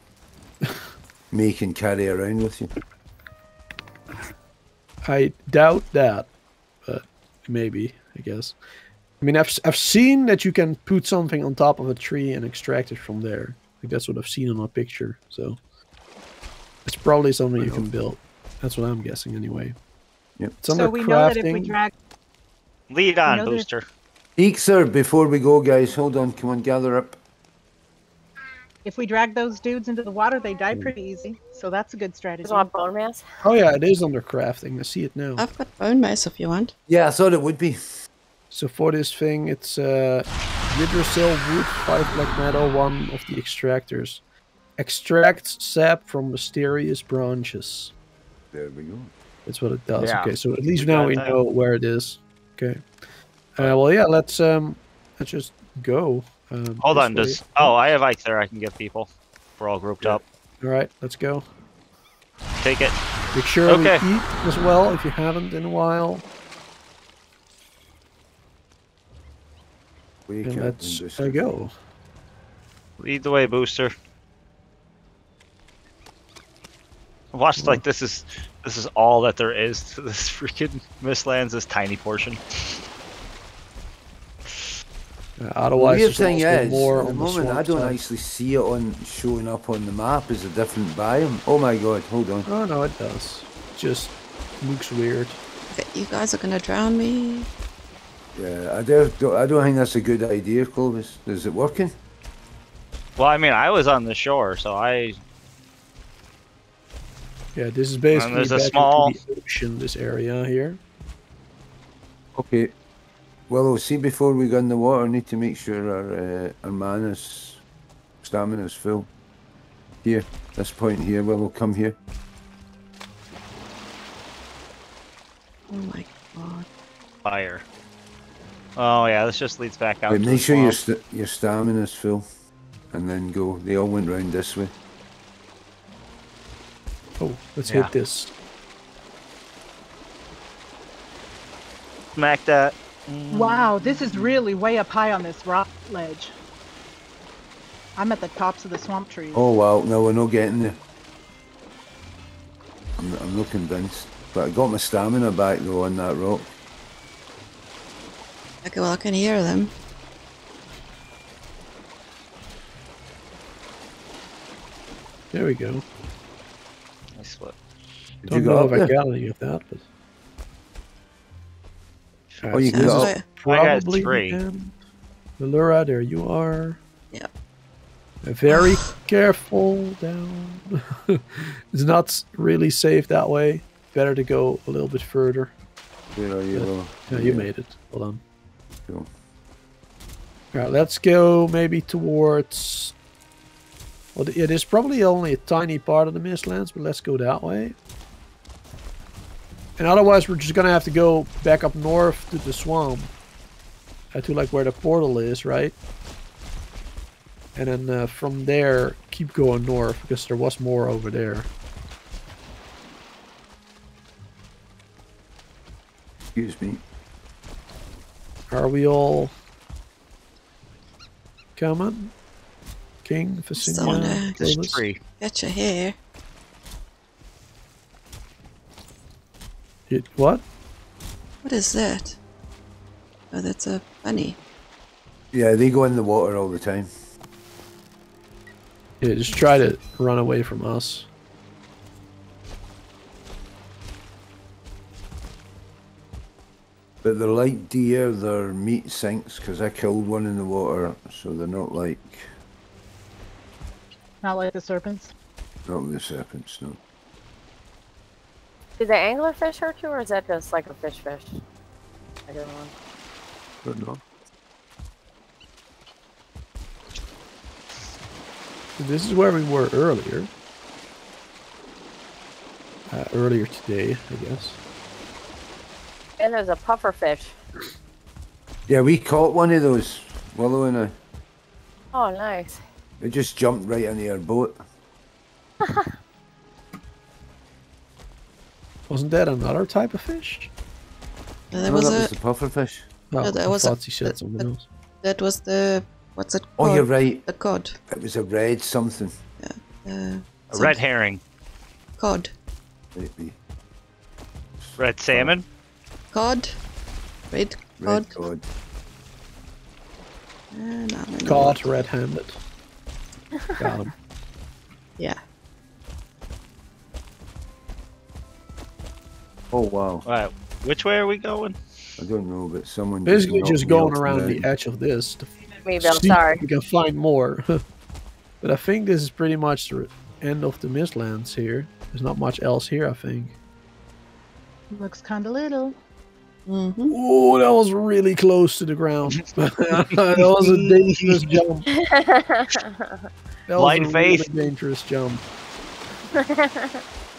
make and carry around with you.
I doubt that, but maybe, I guess. I mean, I've, s- I've seen that you can put something on top of a tree and extract it from there. Like that's what I've seen on a picture, so it's probably something you can build. That's what I'm guessing anyway.
Yep.
It's
So we know that if we drag
lead on,
Booster. there's-
booster.
Eekser, before we go, guys, hold on. Come on, gather up.
if we drag those dudes into the water, they die pretty easy. So that's a good strategy.
Just want bone mass?
Oh yeah, it is under crafting. I see it now.
I've got Bonemass if you want.
Yeah, I thought it would be.
So for this thing, it's uh, Yggdrasil wood, five black metal, one of the extractors. Extracts sap from mysterious branches.
There we go.
That's what it does.
Yeah.
Okay, so at least
We
now we
that.
know where it is. Okay. Uh, well, yeah. Let's um, let's just go. Um,
Hold on,
way.
does oh I have Ike there I can give people. We're all grouped up.
All right, let's go.
Take it.
Make sure
Okay.
we eat as well if you haven't in a while.
Wake
And
up
let's uh, go.
Lead the way, booster. Watch like this is this is all that there is to this freaking Mistlands, this tiny portion.
Uh,
The
otherwise,
weird
there's
thing
also
is,
more
at the
on
moment I don't
side.
actually see it on showing up on the map as a different biome. Oh my god, hold on.
Oh no, it does. Just looks weird.
Okay, you guys are gonna drown me.
Yeah, I don't, I don't think that's a good idea, Clovis. Is it working?
Well, I mean, I was on the shore, so I
Yeah, this is basically
there's a
back into
small-
the ocean. This area here.
Okay. Well, we'll see before we go in the water. Need to make sure our uh, our mana's stamina is full. Here, this point here. Well, we'll come here.
Oh my god.
fire. Oh yeah, this just leads back out.
Wait,
to
make
the
sure your st- your stamina is full, and then go. They all went round this way.
Oh, let's
Yeah.
hit this.
smack that. Mm.
Wow, this is really way up high on this rock ledge. I'm at the tops of the swamp trees.
Oh wow! No, we're not getting there. I'm, I'm not convinced, but I got my stamina back though on that rock.
Okay, well I can hear them.
There we go.
Nice flip.
Did
Don't
you
know
up
if I
there?
got any of that, but.
Oh, you
Alright,
got
so
up.
So,
I got
probably
three.
again. There you are.
Yeah.
Very careful down. it's not really safe that way. Better to go a little bit further.
Where are you? Willow?
Yeah, you made it. Hold on.
Cool.
Alright, let's go maybe towards. Well, it is probably only a tiny part of the Mistlands, but let's go that way. And otherwise, we're just gonna have to go back up north to the swamp. Uh, to like where the portal is, right? And then uh, from there, keep going north because there was more over there.
Excuse me.
Are we all coming? King,
Someone,
Facinia,
This
Clovis?
tree.
get your hair.
It- What?
What is that? Oh, that's a bunny.
Yeah, they go in the water all the time.
Yeah, just try to run away from us.
But they're like deer, their meat sinks because I killed one in the water, so they're not like
Not like the serpents.
not like the serpents, no.
Do the anglerfish hurt you, or is that just like a fish fish? I don't know.
But no.
This is where we were earlier. Uh, earlier today, I guess.
And there's a puffer fish.
Yeah, we caught one of those. Willow and I.
Oh, nice.
It just jumped right into our boat.
Wasn't that another type of fish?
Uh, there
no,
was
that
a.
was the pufferfish.
No,
No, that
I
was a-
thought he said
but-
something
but-
else.
That was the. What's it
Oh,
called?
you're right.
The cod.
It was a red something.
Uh,
A
some-
red herring.
Cod.
Maybe.
Red salmon.
Cod. Red cod.
Red cod.
And I don't know
red-handed. Got him.
Yeah.
Oh wow.
Right. Which way are we going?
I don't know, but someone
Basically, just going
off
around the edge of this to
Me, Bill.
see
Sorry.
if we can find more. but I think this is pretty much the end of the Mistlands here. There's not much else here, I think.
Looks kind of little.
Mm-hmm.
Oh, that was really close to the ground. that was a dangerous jump. That was
Blind
a really dangerous jump.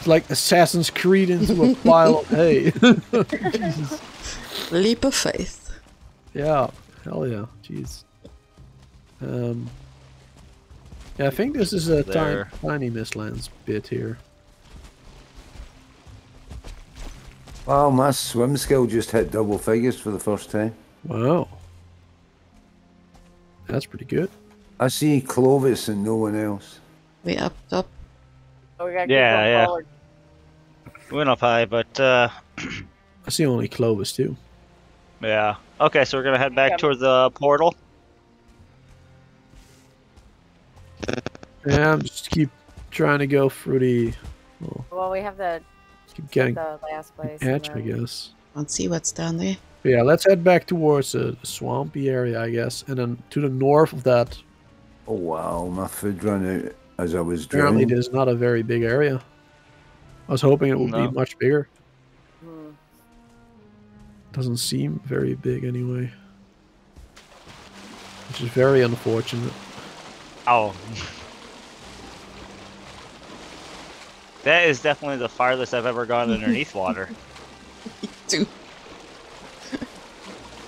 It's like Assassin's Creed into a pile of hay. Jesus.
Leap of faith.
Yeah, hell yeah. Jeez. Um, yeah, I think this is a tiny,
There.
tiny Mistlands bit here.
Wow, my swim skill just hit double figures for the first time.
Wow. That's pretty good.
I see Clovis and no one else.
We upped up top.
So we gotta keep
Yeah,
going
yeah.
forward.
We went up high, but uh,
I see only Clovis too.
yeah. Okay, so we're gonna head back
Okay.
towards the portal.
Yeah, I'm just keep trying to go through the. Well,
Well, we have the
keep getting
the last place. and
edge, I guess.
Let's see what's down there.
But yeah, let's head back towards the swampy area, I guess, and then to the north of that.
Oh wow, my food ran out as I was
Apparently,
it
is not a very big area. I was hoping it would
No.
be much bigger.
Hmm.
Doesn't seem very big anyway. Which is very unfortunate.
Oh. That is definitely the farthest I've ever gone underneath water.
Dude.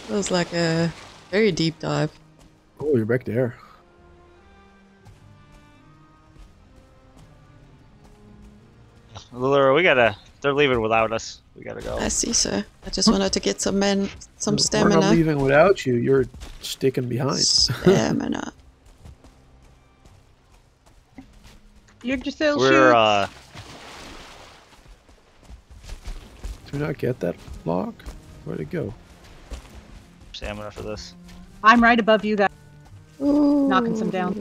That was like a very deep dive.
Oh, you're back there.
Laura, we gotta. They're leaving without us. We gotta go.
I see, sir. I just wanted to get some men, some
We're not
stamina.
leaving without you. You're sticking behind.
Stamina.
You're just still
We're
shoots.
uh.
Do we not get that log? Where'd it go?
stamina for this.
I'm right above you guys. Ooh. Knocking some down.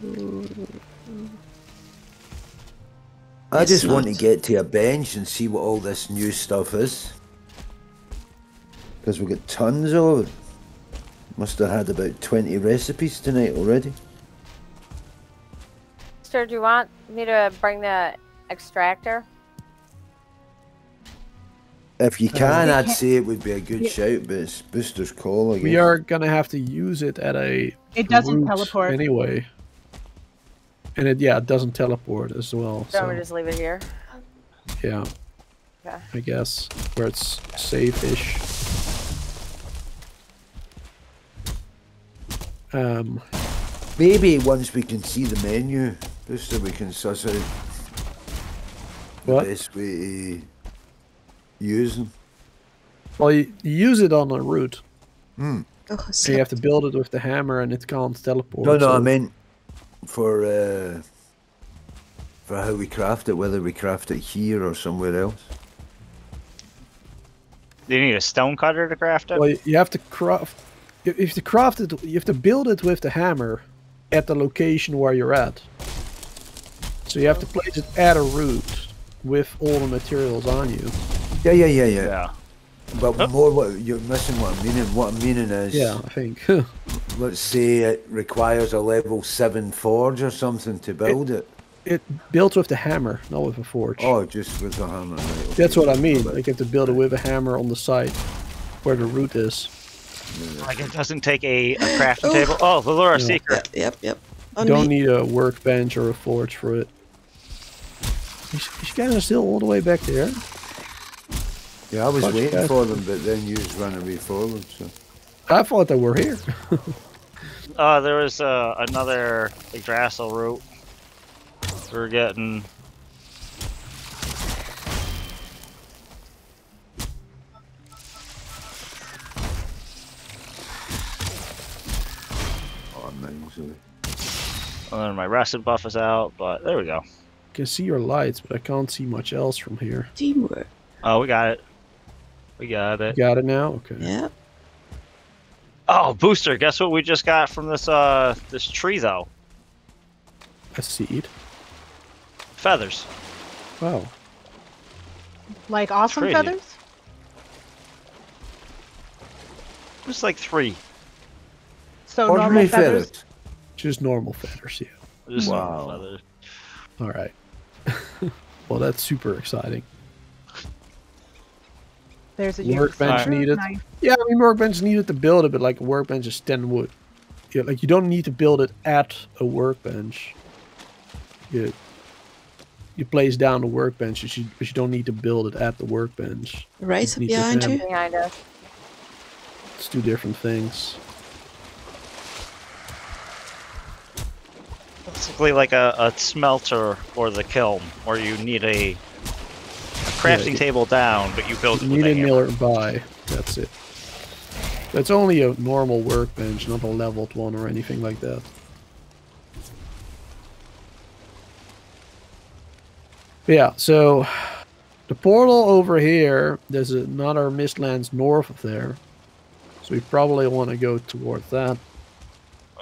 I
It's
just want to get to a bench and see what all this new stuff is. Because we've got tons of it. Must have had about 20 recipes tonight already.
Sir, do you want me to bring the extractor?
If you uh, can,
we
I'd say it would be a good shout, but it's Booster's call, I guess.
We are gonna have to use it at a
It doesn't teleport.
anyway. And it yeah, it doesn't teleport as well.
Don't we just leave it here?
yeah.
Okay.
I guess where it's safe-ish. Um,
Maybe once we can see the menu, Booster, we can suss out the
what?
best way to use them.
Well, you, you use it on a root.
Oh,
So you have to build it with the hammer, and it can't teleport.
No, no,
so-
I meant for uh, for how we craft it, whether we craft it here or somewhere else.
Do you need a stone cutter to craft it?
Well, you have to craft. If if you craft it, you have to build it with the hammer at the location where you're at. So you have to place it at a root with all the materials on you.
Yeah, yeah, yeah, yeah.
yeah.
But
Huh?
more, what you're missing. What I'm meaning. What I'm meaning is,
Yeah, I think.
let's say it requires a level seven forge or something to build it.
it built with the hammer, not with a forge.
Oh, just with the hammer. Right, okay.
That's what I mean.
But-
Like you have to build it with a hammer on the site where the root is.
Like it doesn't take a, a crafting oh. table. Oh, the Laura
Yeah.
secret.
Yep, yep.
You
On
don't
me.
need a workbench or a forge for it. These these guys are still all the way back there.
Yeah, I was
Bunch
waiting
guys.
for them, but then you just ran away forward. So
I thought they were here.
Uh, there was uh, another Yggdrasil root. We're getting.
oh, I'm miles away.
And then my rested buff is out, but there we go.
can see your lights, but I can't see much else from here.
Teamwork.
Oh, we got it. We got it.
Got it now? Okay.
Yeah.
Oh, booster! Guess what we just got from this uh this tree though?
A seed.
Feathers.
Wow.
Like awesome
Crazy.
feathers?
Just like three.
So normal feathers?
feathers.
Just normal feathers, yeah.
Just
Wow.
feathers.
Alright. well, that's super exciting.
There's a
Workbench needed.
knife.
Yeah, I mean, workbench needed to build it, but like a workbench is 10 wood. Yeah, like you don't need to build it at a workbench. You, you place down the workbench, but you, but you don't need to build it at the workbench.
Right
need to
behind you.
Behind us.
It's two different things.
Basically like a, a smelter or the kiln, where you need a, a crafting
you-
table down, but you build
You
it
need
with
a miller by. That's it. That's only a normal workbench, not a leveled one or anything like that. Yeah, so the portal over here, there's another Mistlands north of there. So we probably want to go towards that.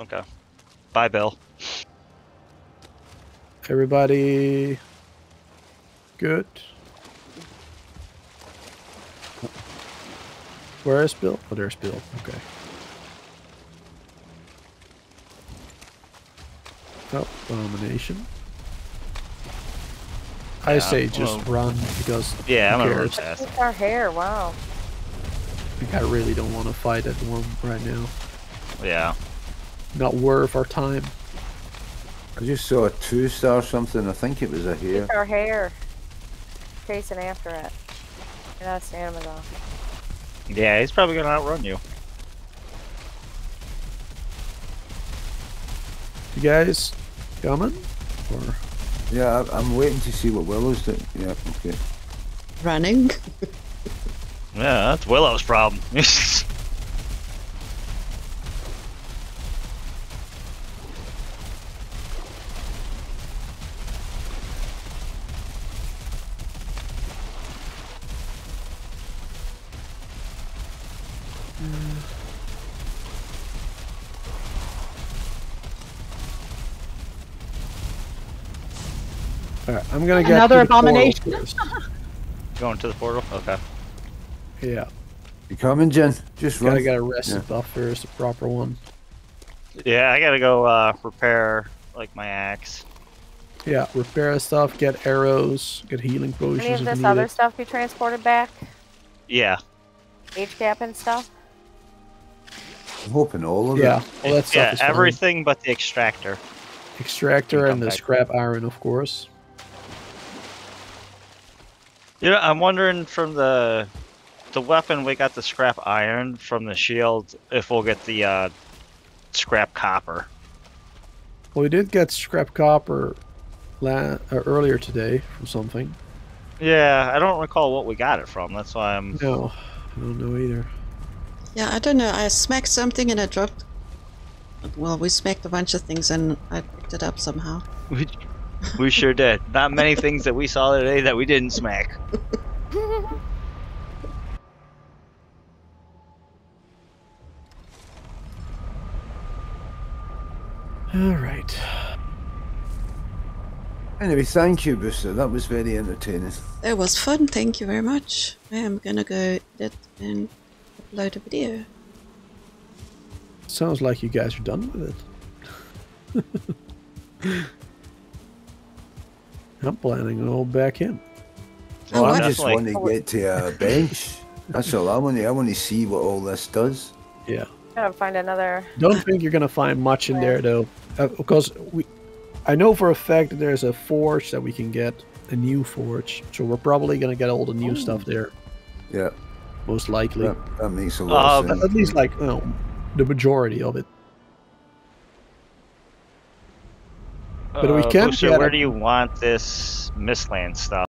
Okay. Bye, Bill.
Everybody good? Where is Bill? Oh, there's Bill. Okay. Oh, domination. I
Yeah,
say just
well-
run because
Yeah, I'm
who
gonna run
cares?
fast.
It's our hare. Wow.
Like, I really don't want to fight that one right now.
Yeah.
Not worth our time.
I just saw a two star something. I think it was a hare.
It's our hare. Chasing after it. You're not standing though.
Yeah, he's probably gonna outrun you.
You guys coming? Or
Yeah, I, I'm waiting to see what Willow's doing. Yeah, okay.
Running.
Yeah, that's Willow's problem.
Alright, I'm gonna get
Another
to the portal
abomination.
Going to the portal? Okay.
Yeah,
You coming, Jen? Just
gotta
run.
get a rest
Yeah.
buff first, the proper one.
Yeah, I gotta go uh, repair like my axe.
Yeah, repair stuff, get arrows, get healing potions
Any of this other stuff be transported back?
Yeah.
Age cap and stuff?
I'm hoping all of
Yeah,
it.
all that stuff
yeah,
is fine.
everything but the extractor.
Extractor and the
come back.
scrap iron, of course.
You know, I'm wondering from the the weapon we got the scrap iron from the shield if we'll get the uh, scrap copper.
Well, we did get scrap copper la- uh, earlier today from something.
Yeah, I don't recall what we got it from. That's why I'm.
No, I don't know either.
Yeah, I don't know. I smacked something and I dropped. Well, we smacked a bunch of things and I picked it up somehow.
We, we sure did. Not many things that we saw today that we didn't smack.
All right.
Anyway, thank you, Booster. That was very entertaining.
It was fun. Thank you very much. I am gonna go edit and upload a video.
Sounds like you guys are done with it. I'm planning to all back in.
Oh,
I
what?
just
Definitely.
want to get to a bench. That's all I want to. I want to see what all this does.
Yeah.
Gotta find another.
Don't think you're gonna find much in there though, uh, because we. I know for a fact that there's a forge that we can get, a new forge. So we're probably gonna get all the new stuff there,
Yeah,
most likely.
that, that makes a lot
Uh,
of sense.
At least like you know, the majority of it. But we
Uh,
can't
Booster,
get
where do you want this Mistland stuff?